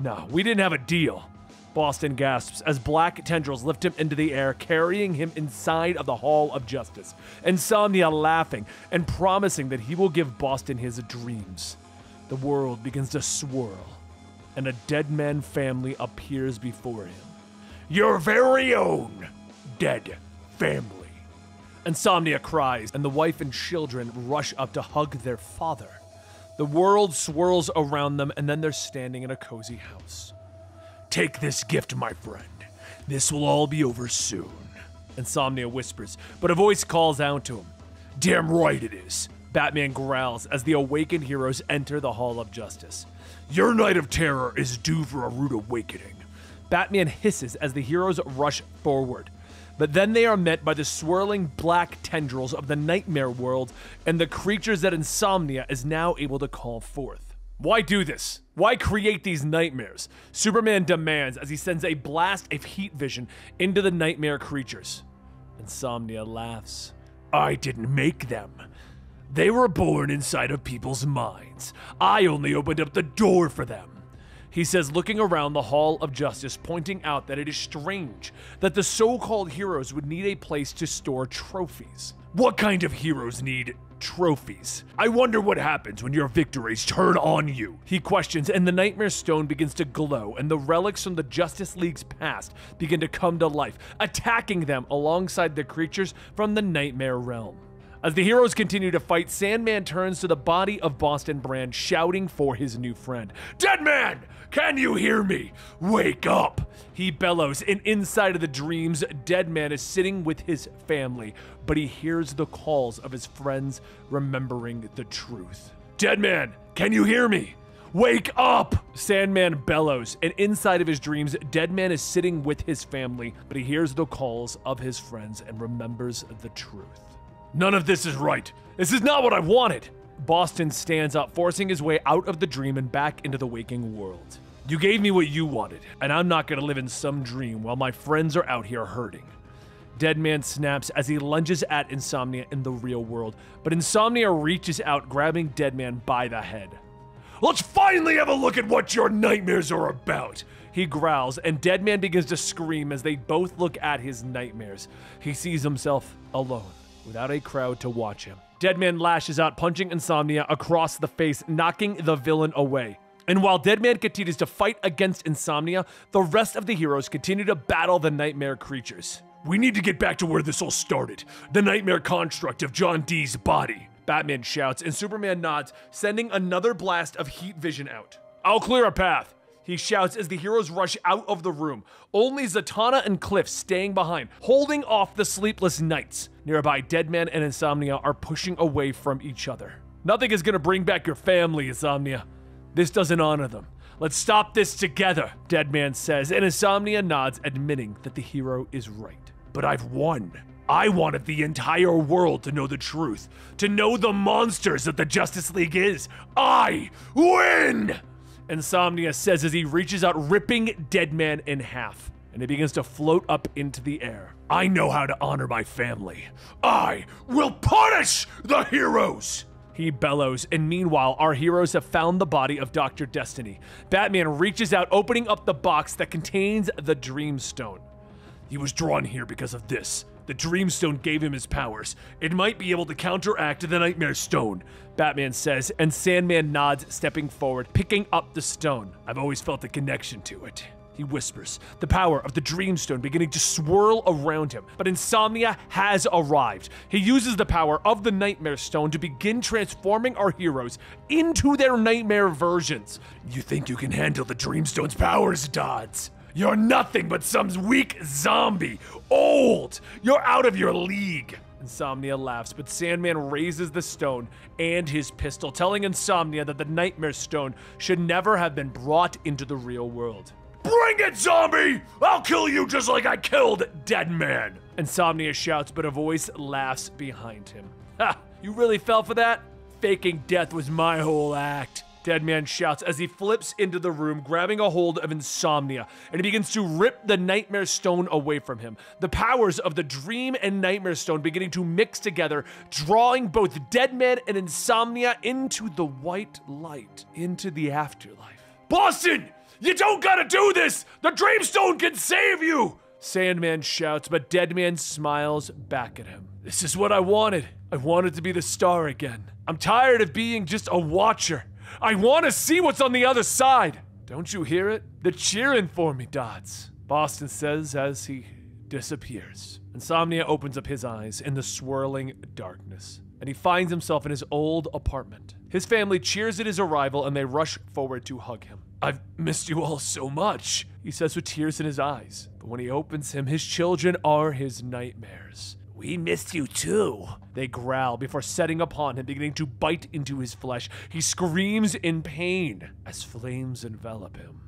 No, we didn't have a deal. Boston gasps as black tendrils lift him into the air, carrying him inside of the Hall of Justice. Insomnia laughing and promising that he will give Boston his dreams. The world begins to swirl, and a dead man family appears before him. Your very own dead family. Insomnia cries, and the wife and children rush up to hug their father. The world swirls around them, and then they're standing in a cozy house. Take this gift, my friend. This will all be over soon. Insomnia whispers, but a voice calls out to him. Damn right it is. Batman growls as the awakened heroes enter the Hall of Justice. Your night of terror is due for a rude awakening. Batman hisses as the heroes rush forward. But then they are met by the swirling black tendrils of the nightmare world and the creatures that Insomnia is now able to call forth. Why do this? Why create these nightmares? Superman demands as he sends a blast of heat vision into the nightmare creatures. Insomnia laughs. I didn't make them. They were born inside of people's minds. I only opened up the door for them. He says, looking around the Hall of Justice, pointing out that it is strange that the so called heroes would need a place to store trophies. What kind of heroes need trophies? I wonder what happens when your victories turn on you. He questions, and the Nightmare Stone begins to glow, and the relics from the Justice League's past begin to come to life, attacking them alongside the creatures from the Nightmare Realm. As the heroes continue to fight, Sandman turns to the body of Boston Brand, shouting for his new friend. Deadman! Can you hear me? Wake up! He bellows, and inside of the dreams, Deadman is sitting with his family, but he hears the calls of his friends remembering the truth. Deadman, can you hear me? Wake up! Sandman bellows, and inside of his dreams, Deadman is sitting with his family, but he hears the calls of his friends and remembers the truth. None of this is right. This is not what I wanted. Boston stands up, forcing his way out of the dream and back into the waking world. You gave me what you wanted, and I'm not gonna live in some dream while my friends are out here hurting. Deadman snaps as he lunges at Insomnia in the real world, but Insomnia reaches out, grabbing Deadman by the head. Let's finally have a look at what your nightmares are about. He growls, and Deadman begins to scream as they both look at his nightmares. He sees himself alone without a crowd to watch him. Deadman lashes out, punching Insomnia across the face, knocking the villain away. And while Deadman continues to fight against Insomnia, the rest of the heroes continue to battle the nightmare creatures. We need to get back to where this all started the nightmare construct of John Dee's body. Batman shouts, and Superman nods, sending another blast of heat vision out. I'll clear a path he shouts as the heroes rush out of the room, only Zatanna and Cliff staying behind, holding off the sleepless knights. Nearby, Deadman and Insomnia are pushing away from each other. Nothing is gonna bring back your family, Insomnia. This doesn't honor them. Let's stop this together, Deadman says, and Insomnia nods, admitting that the hero is right. But I've won. I wanted the entire world to know the truth, to know the monsters that the Justice League is. I win! Insomnia says as he reaches out, ripping Deadman in half, and he begins to float up into the air. I know how to honor my family. I will punish the heroes! He bellows, and meanwhile, our heroes have found the body of Dr. Destiny. Batman reaches out, opening up the box that contains the Dreamstone. He was drawn here because of this. The Dreamstone gave him his powers. It might be able to counteract the Nightmare Stone, Batman says, and Sandman nods, stepping forward, picking up the stone. I've always felt a connection to it. He whispers, the power of the Dreamstone beginning to swirl around him. But Insomnia has arrived. He uses the power of the Nightmare Stone to begin transforming our heroes into their nightmare versions. You think you can handle the Dreamstone's powers, Dodds? You're nothing but some weak zombie. Old. You're out of your league. Insomnia laughs, but Sandman raises the stone and his pistol, telling Insomnia that the Nightmare Stone should never have been brought into the real world. Bring it, zombie! I'll kill you just like I killed Deadman! Insomnia shouts, but a voice laughs behind him. Ha! You really fell for that? Faking death was my whole act. Deadman shouts as he flips into the room, grabbing a hold of Insomnia, and he begins to rip the Nightmare Stone away from him. The powers of the Dream and Nightmare Stone beginning to mix together, drawing both Deadman and Insomnia into the white light, into the afterlife. Boston! You don't gotta do this! The Dreamstone can save you! Sandman shouts, but Deadman smiles back at him. This is what I wanted. I wanted to be the star again. I'm tired of being just a watcher. I want to see what's on the other side. Don't you hear it? They're cheering for me, Dodds. Boston says as he disappears. Insomnia opens up his eyes in the swirling darkness, and he finds himself in his old apartment. His family cheers at his arrival and they rush forward to hug him. I've missed you all so much, he says with tears in his eyes. But when he opens him, his children are his nightmares. We missed you too. They growl before setting upon him, beginning to bite into his flesh. He screams in pain as flames envelop him.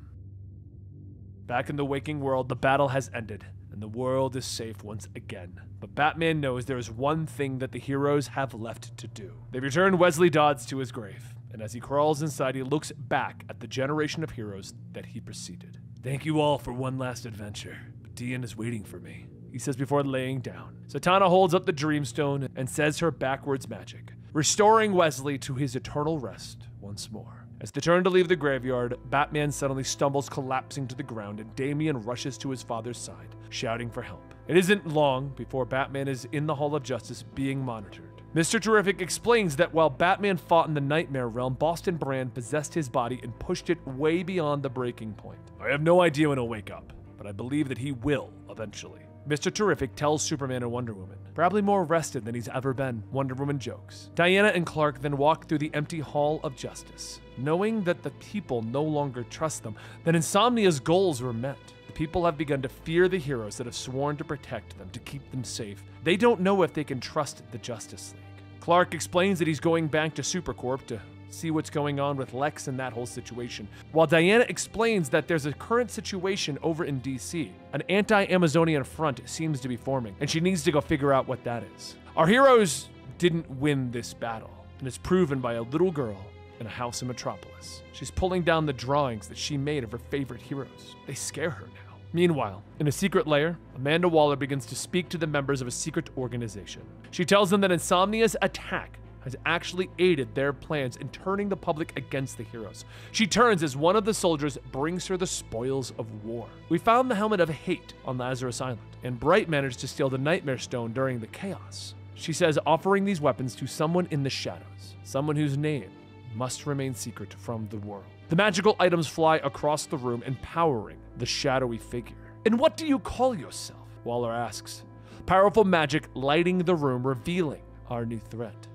Back in the waking world, the battle has ended, and the world is safe once again. But Batman knows there is one thing that the heroes have left to do. They return Wesley Dodds to his grave, and as he crawls inside, he looks back at the generation of heroes that he preceded. Thank you all for one last adventure, but Dian is waiting for me, he says before laying down. Zatanna holds up the Dreamstone and says her backwards magic, restoring Wesley to his eternal rest once more. As they turn to leave the graveyard, Batman suddenly stumbles, collapsing to the ground, and Damian rushes to his father's side, shouting for help. It isn't long before Batman is in the Hall of Justice being monitored. Mr. Terrific explains that while Batman fought in the Nightmare Realm, Boston Brand possessed his body and pushed it way beyond the breaking point. I have no idea when he'll wake up, but I believe that he will eventually. Mr. Terrific tells Superman and Wonder Woman, probably more rested than he's ever been, Wonder Woman jokes. Diana and Clark then walk through the empty Hall of Justice, knowing that the people no longer trust them, that Insomnia's goals were met. The people have begun to fear the heroes that have sworn to protect them, to keep them safe. They don't know if they can trust the Justice League. Clark explains that he's going back to Supercorp to see what's going on with Lex and that whole situation. While Diana explains that there's a current situation over in DC. An anti Amazonian front seems to be forming, and she needs to go figure out what that is. Our heroes didn't win this battle, and it's proven by a little girl in a house in Metropolis. She's pulling down the drawings that she made of her favorite heroes. They scare her now. Meanwhile, in a secret lair, Amanda Waller begins to speak to the members of a secret organization. She tells them that Insomnia's attack has actually aided their plans in turning the public against the heroes. She turns as one of the soldiers brings her the spoils of war. We found the Helmet of Hate on Lazarus Island, and Bright managed to steal the Nightmare Stone during the chaos. She says offering these weapons to someone in the shadows, someone whose name must remain secret from the world. The magical items fly across the room, empowering the shadowy figure. And what do you call yourself? Waller asks. Powerful magic lighting the room, revealing our new threat.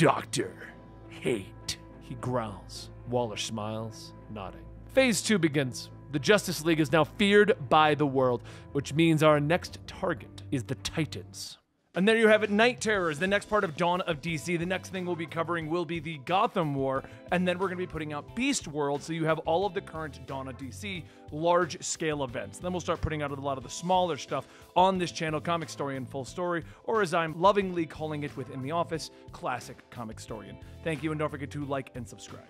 Doctor Hate, he growls. Waller smiles, nodding. Phase 2 begins. The Justice League is now feared by the world, which means our next target is the Titans. And there you have it, Knight Terrors, the next part of Dawn of DC. The next thing we'll be covering will be the Gotham War, and then we're going to be putting out Beast World, so you have all of the current Dawn of DC large scale events. Then we'll start putting out a lot of the smaller stuff on this channel, Comicstorian Full Story, or as I'm lovingly calling it within the office, Classic Comic Story. Thank you, and don't forget to like and subscribe.